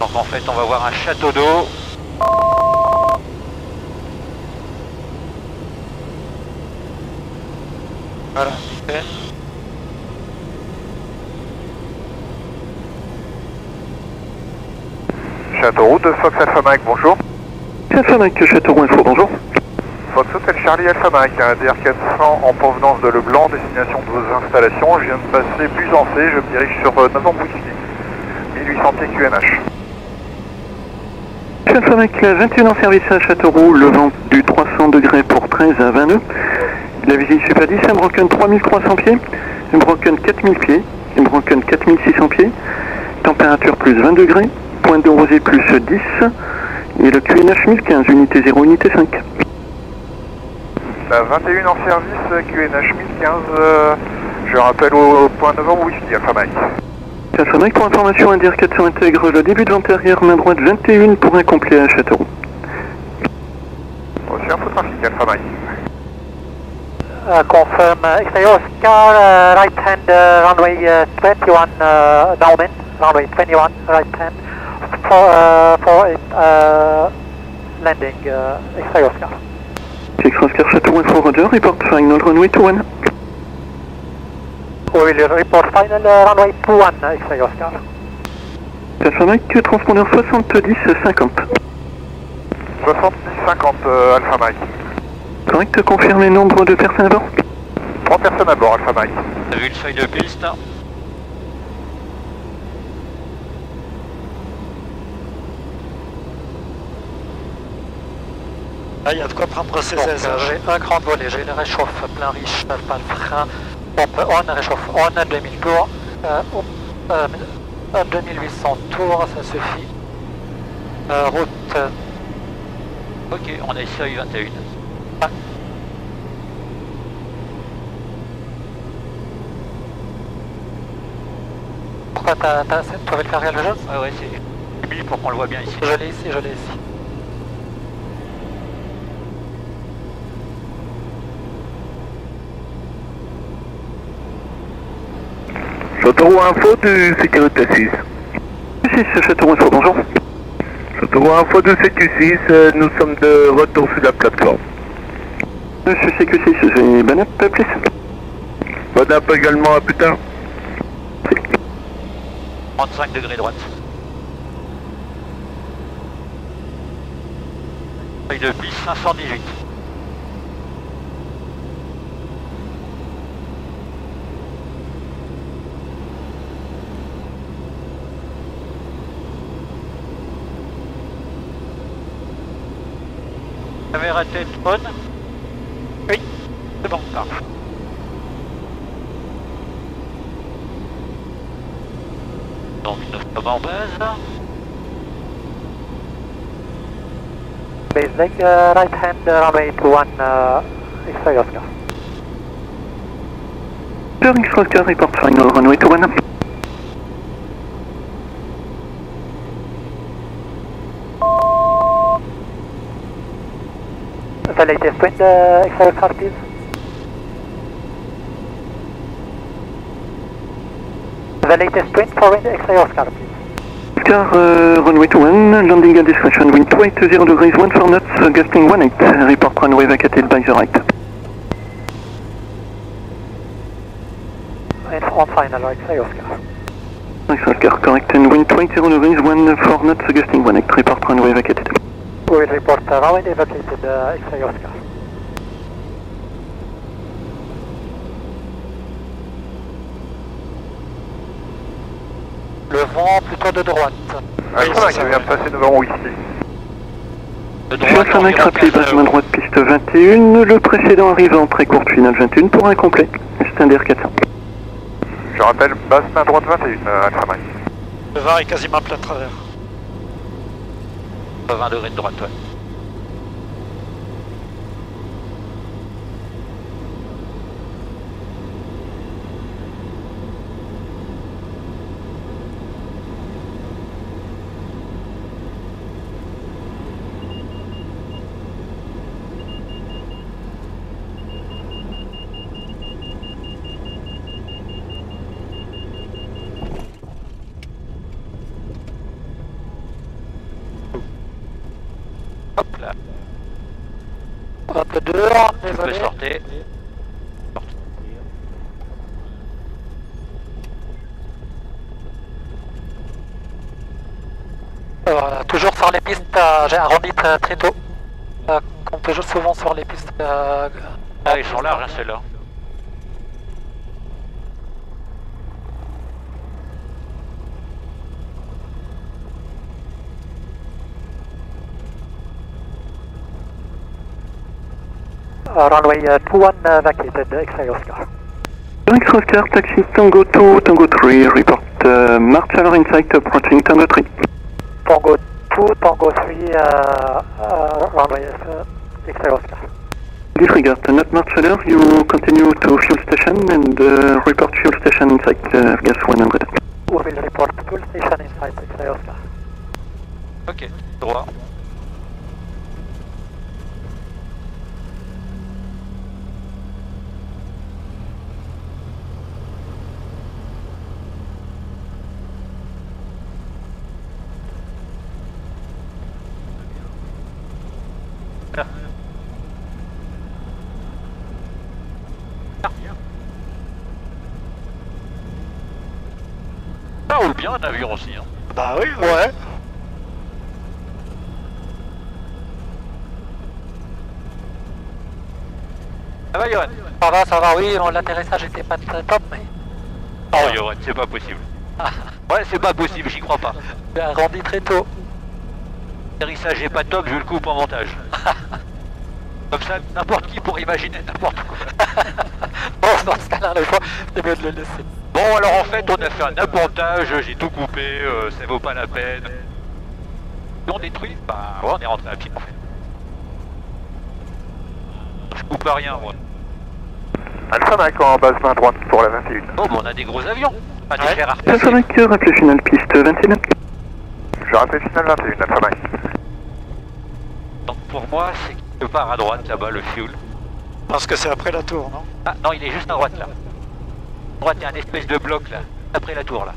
Donc en fait, on va voir un château d'eau. Voilà, nickel. Châteauroux de Fox Alpha Mike, bonjour. Alpha Mike, Châteauroux Info, bonjour. Fox Hotel Charlie Alpha Mike, un DR400 en provenance de Leblanc, destination de vos installations. Je viens de passer Busancé, je me dirige sur euh, Novembre Whisky, 1800 pieds QNH. Alpha Mike, 21 en service à Châteauroux, le vent du 300 degrés pour 13 à 22. La visite Super 10, un Broken 3300 pieds, un Broken 4000 pieds, un Broken 4600 pieds, température plus 20 degrés, point de rosée plus 10, et le QNH 1015, unité 0, unité 5. La 21 en service, QNH 1015, euh, je rappelle au point Novembre Whisky Alpha Mike. Mike, pour information, un DR400 intègre le début de vente arrière, main droite 21 pour un complet à Châteauroux. Reçu info trafic Alpha Mike. Uh, confirm uh, X-ray Oscar, uh, right hand uh, runway uh, 21 uh, downwind, runway 21 right hand for, uh, for uh, landing uh, X-ray Oscar. X Oscar Châteauroux Info Roger, report final runway 21. We will report final uh, runway 21 uh, X-ray Oscar. Alpha Mike, transpondeur 70-50. 70-50 euh, Alpha Mike. Correct, confirmé nombre de personnes à bord 3 personnes à bord Alpha Mike. T'as vu une feuille de piste Ah, il y a de quoi prendre ses Donc, aises. euh, j'ai un grand volet, j'ai le réchauffe plein riche, pas le frein, pompe on, réchauffe on, 2000 tours, euh, euh, euh, 2800 tours, ça suffit. Euh, route, Ok, on est seuil 21. pourquoi t'as, t'as, tu avais le faire quelque chose Ouais, ouais, c'est mis pour qu'on le voit bien ici. Je l'ai ici, je l'ai ici. Châteauroux Info du Sécurité 6. 6, Châteauroux Info, bonjour. Châteauroux Info de CQ6, euh, nous sommes de retour sur la plateforme. Monsieur CQ6, j'ai Banap, please. Bon app également, à plus tard. 35 degrés droite. Feuille de piste 518. Caméra tête on Oui, c'est bon, parfait. Donc nous sommes en base. Base leg, uh, right hand uh, runway 21 uh, X-ray Oscar. Sir X Oscar, report final runway 21. The latest wind uh, Oscar please? The latest wind for wind Oscar please. Oscar, uh, runway 21, landing at discretion, wind 280 degrees, 1 4 knots, uh, gusting 18. Report runway vacated by the right. And on final X-ray Oscar. Oscar, correct, and wind 20 degrees, 1 4 knots, gusting 18. Report runway vacated. We will report evacuated uh, X-ray Oscar. Le vent plutôt de droite. Mike, je viens de passer Novembre Whisky. De Sur 15 base main droite, piste 21. Le précédent arrive en très courte finale 21 pour un complet. C'est un DR400. Je rappelle, basse main droite 21 euh, Alpha Mike. Le vent est quasiment plein travers. 20 degrés de droite, ouais. mort, désolé. Peux sortir. Euh, toujours sur les pistes, euh, j'ai arrondi très, euh, très tôt. Euh, On peut jouer souvent sur les pistes. ah, ils sont larges, rien c'est là runway uh, 21 uh, vacated, X-ray Oscar. X Oscar, taxi Tango 2, Tango 3, report uh, March Alert Insight approaching Tango 3. Tango 2, Tango 3, uh, uh, runway uh, X-ray Oscar. Disregard, not March Alert, you continue to fuel station and uh, report fuel station Insight, uh, gas 100. We will report full station inside X-ray Oscar. Ok, droit. Ça roule bien un avion aussi. Hein. Bah oui, ouais. Ça va, Ça va, ça va, oui, l'atterrissage était pas très top, mais Oh, Johan, c'est pas possible. Ouais, c'est pas possible, j'y crois pas. arrondi très tôt. L'atterrissage est pas top, je le coupe en montage. Comme ça, n'importe qui pourrait imaginer n'importe quoi. Bon, dans ce cas-là, des fois, c'est mieux de le laisser. Bon, alors en fait, on a fait un appontage, j'ai tout coupé, euh, ça vaut pas la peine. Et on détruit Bah, ouais, on est rentré à pied en fait. Je coupe à rien, moi. Alpha Mike en base main droite pour la 21. Bon, bah, on a des gros avions. Pas des Ouais. Alpha. Mike, rappelez final piste 21. Je rappelle final 21, Alpha Mike. Donc pour moi, c'est quelque part à droite là-bas, le fuel. Parce que c'est après la tour, non? Ah, non, il est juste à droite là. Droite, il y a un espèce de bloc là, après la tour là.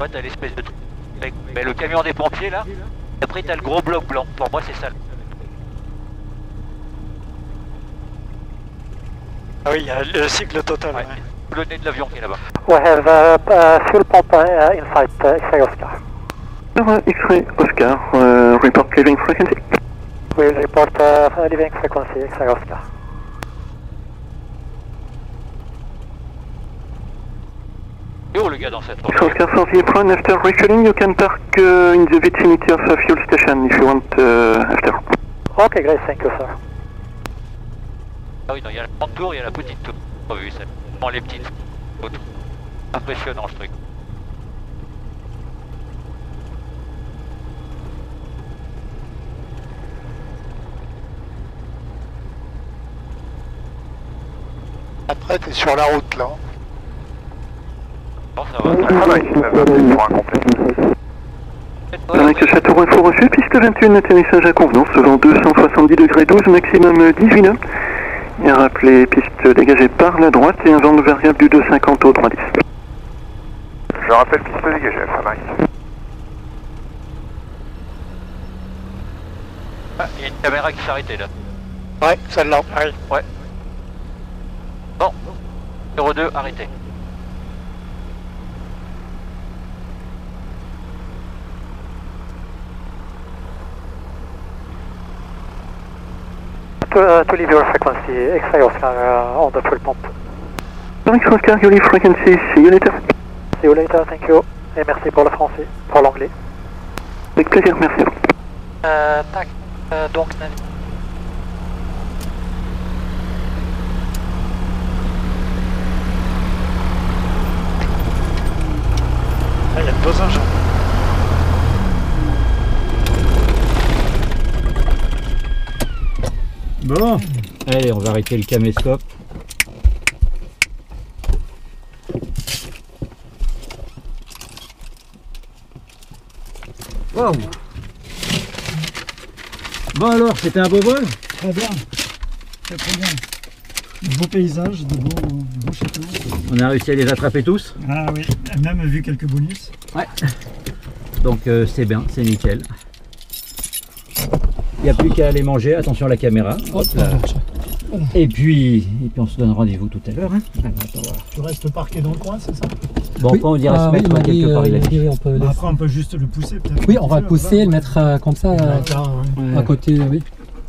Ouais, t'as l'espèce de truc. avec- Mais le camion des pompiers là. Après, t'as le gros bloc blanc. Pour moi, c'est ça. Ah oui, il y a le cycle total. Ouais. ouais. Le nez de l'avion qui est là-bas. We have uh, uh, fuel pump uh, inside uh, X-ray Oscar. X-ray Oscar, uh, report leaving frequency. We report uh, leaving frequency X-ray Oscar. Où le gars dans cette Oscar for the apron, after refueling, you can park uh, in the vicinity of a fuel station if you want uh, after. Okay, great, thank you, sir. Ah oui, non, il y a la grande tour, il y a la petite tour. Pas vu ça. Bon, les petites. Autres. Impressionnant ce truc. Après, t'es sur la route, là. Bon, ça va. Alpha Mike, la 28 pour un complet. Ouais, Avec ouais. Château info reçu, piste 21, atterrissage à convenance, vent 270 degrés 12, maximum 18 nœuds. Et rappelez, piste dégagée par la droite et un vent variable du 250 au 310. Je rappelle piste dégagée, Alpha Mike. Ah, il y a une caméra qui s'est arrêtée là. Ouais, celle-là. Oui. Ouais. Bon. 02, arrêtez. To, uh, to leave your frequency X-ray Oscar uh, on the fuel pump. X Oscar, you leave frequency, see you later. See you later, thank you. Et merci pour le français, pour l'anglais. Avec plaisir, merci. Euh, tac, euh, donc, Ah, il y a deux engins. Bon, allez, on va arrêter le caméscope. Waouh Bon alors, c'était un beau vol Très bien. Très très bien. De beaux paysages, de beaux, de beaux châteaux. On a réussi à les attraper tous? Ah oui, même vu quelques bonus. Ouais. Donc euh, c'est bien, c'est nickel. Il n'y a plus qu'à aller manger, attention à la caméra. Hop là. Et puis, et puis on se donne rendez-vous tout à l'heure. hein. Alors, attends, voilà. Tu restes parqué dans le coin, c'est ça? Bon, Oui, pas on dirait ah se mettre il m'a dit, quelque part, euh, il a il a dit. on peut Bah, après, on peut juste le pousser peut-être. Oui, on va le pousser, le mettre euh, comme ça, euh, Là, ouais. à côté, oui.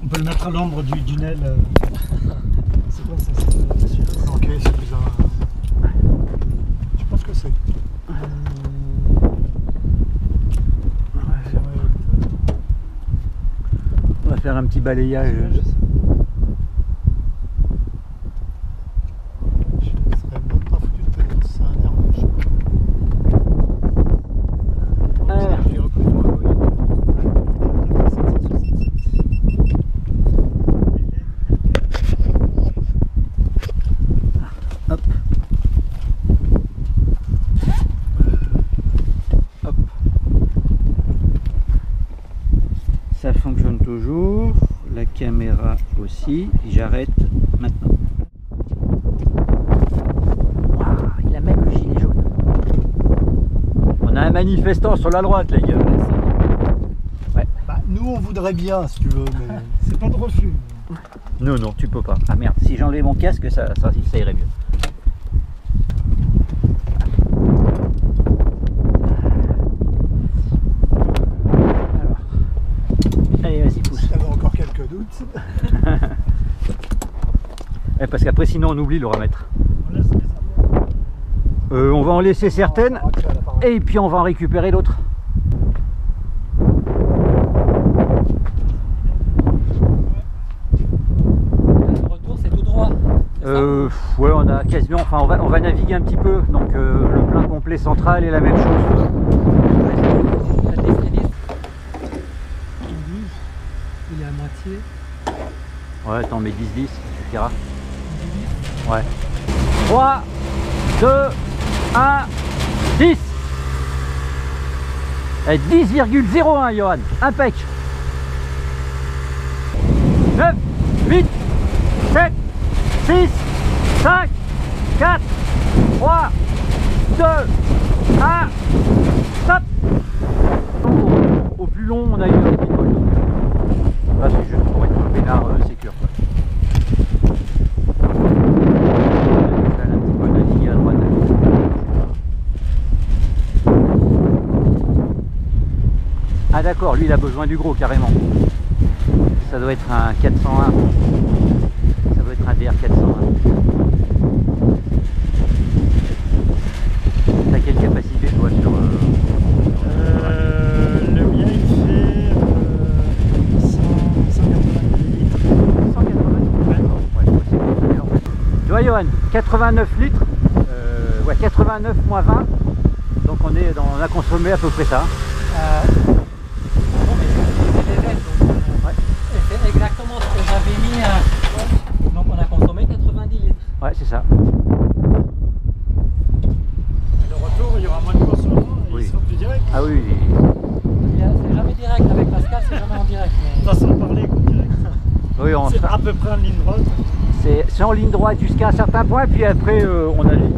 On peut le mettre à l'ombre du tunnel. euh. C'est quoi ça c'est- celui-là Ok, c'est bizarre. Je pense que c'est. On va faire un petit balayage. Je serais même pas foutu de faire ça, un nerveux, je crois. Ah. Je l'ai reconnu, ouais, Hop. Hop. Ça fonctionne toujours. La caméra aussi. J'arrête maintenant. Waouh, il a même le gilet jaune. On sur la droite, les gars. Bah, nous, on voudrait bien, si tu veux, mais c'est pas de refus. Non, non, tu peux pas. Ah merde, si j'enlevais mon casque, ça, ça, ça irait mieux. Alors. Allez, vas-y, pousse. Si t'avais encore quelques doutes. Eh, parce qu'après, sinon, on oublie le remettre. On laisse les affaires. Euh, on va en laisser certaines et puis on va en récupérer d'autres. Le retour, c'est tout Euh, ouais, on a quasiment, enfin, on va, on va naviguer un petit peu. Donc, euh, le plein complet central est la même chose. Il est à moitié. Ouais, attends, mais 10-10, ça suffira. Ouais. 3, 2, 1, 10 Eh, 10,01 Johan, impec. 9, 8, 7, 6, 5, 4, 3, 2, 1, stop. Au, plus long, on a eu un petit col. Là, c'est juste pour être peinard euh, sécure. quoi. Là, un petit peu naviguer à droite. Ah d'accord, lui il a besoin du gros carrément. Ça doit être un 401. Ça doit être un DR 401. T'as quelle capacité toi sur... euh, Euh, le mien, il fait euh, 100, 180 litres. 180 Ouais, ouais, vois Johan, 89 litres, euh, ouais 89 moins 20, donc on, est dans, on a consommé à peu près ça. Euh, bon, mais c'est léger, donc, euh, Ouais. et c'est exactement ce que j'avais mis. euh, donc on a consommé 90 litres. Ouais c'est ça. Le retour, il y aura moins de poissons, et Oui. il sera plus direct. Ah oui, Il y a- C'est jamais direct avec Pascal, c'est jamais en direct. mais- Façon de parler, quoi, direct. oui on C'est sera- à peu près en ligne droite. c'est c'est en ligne droite jusqu'à un certain point, puis après euh, on navigue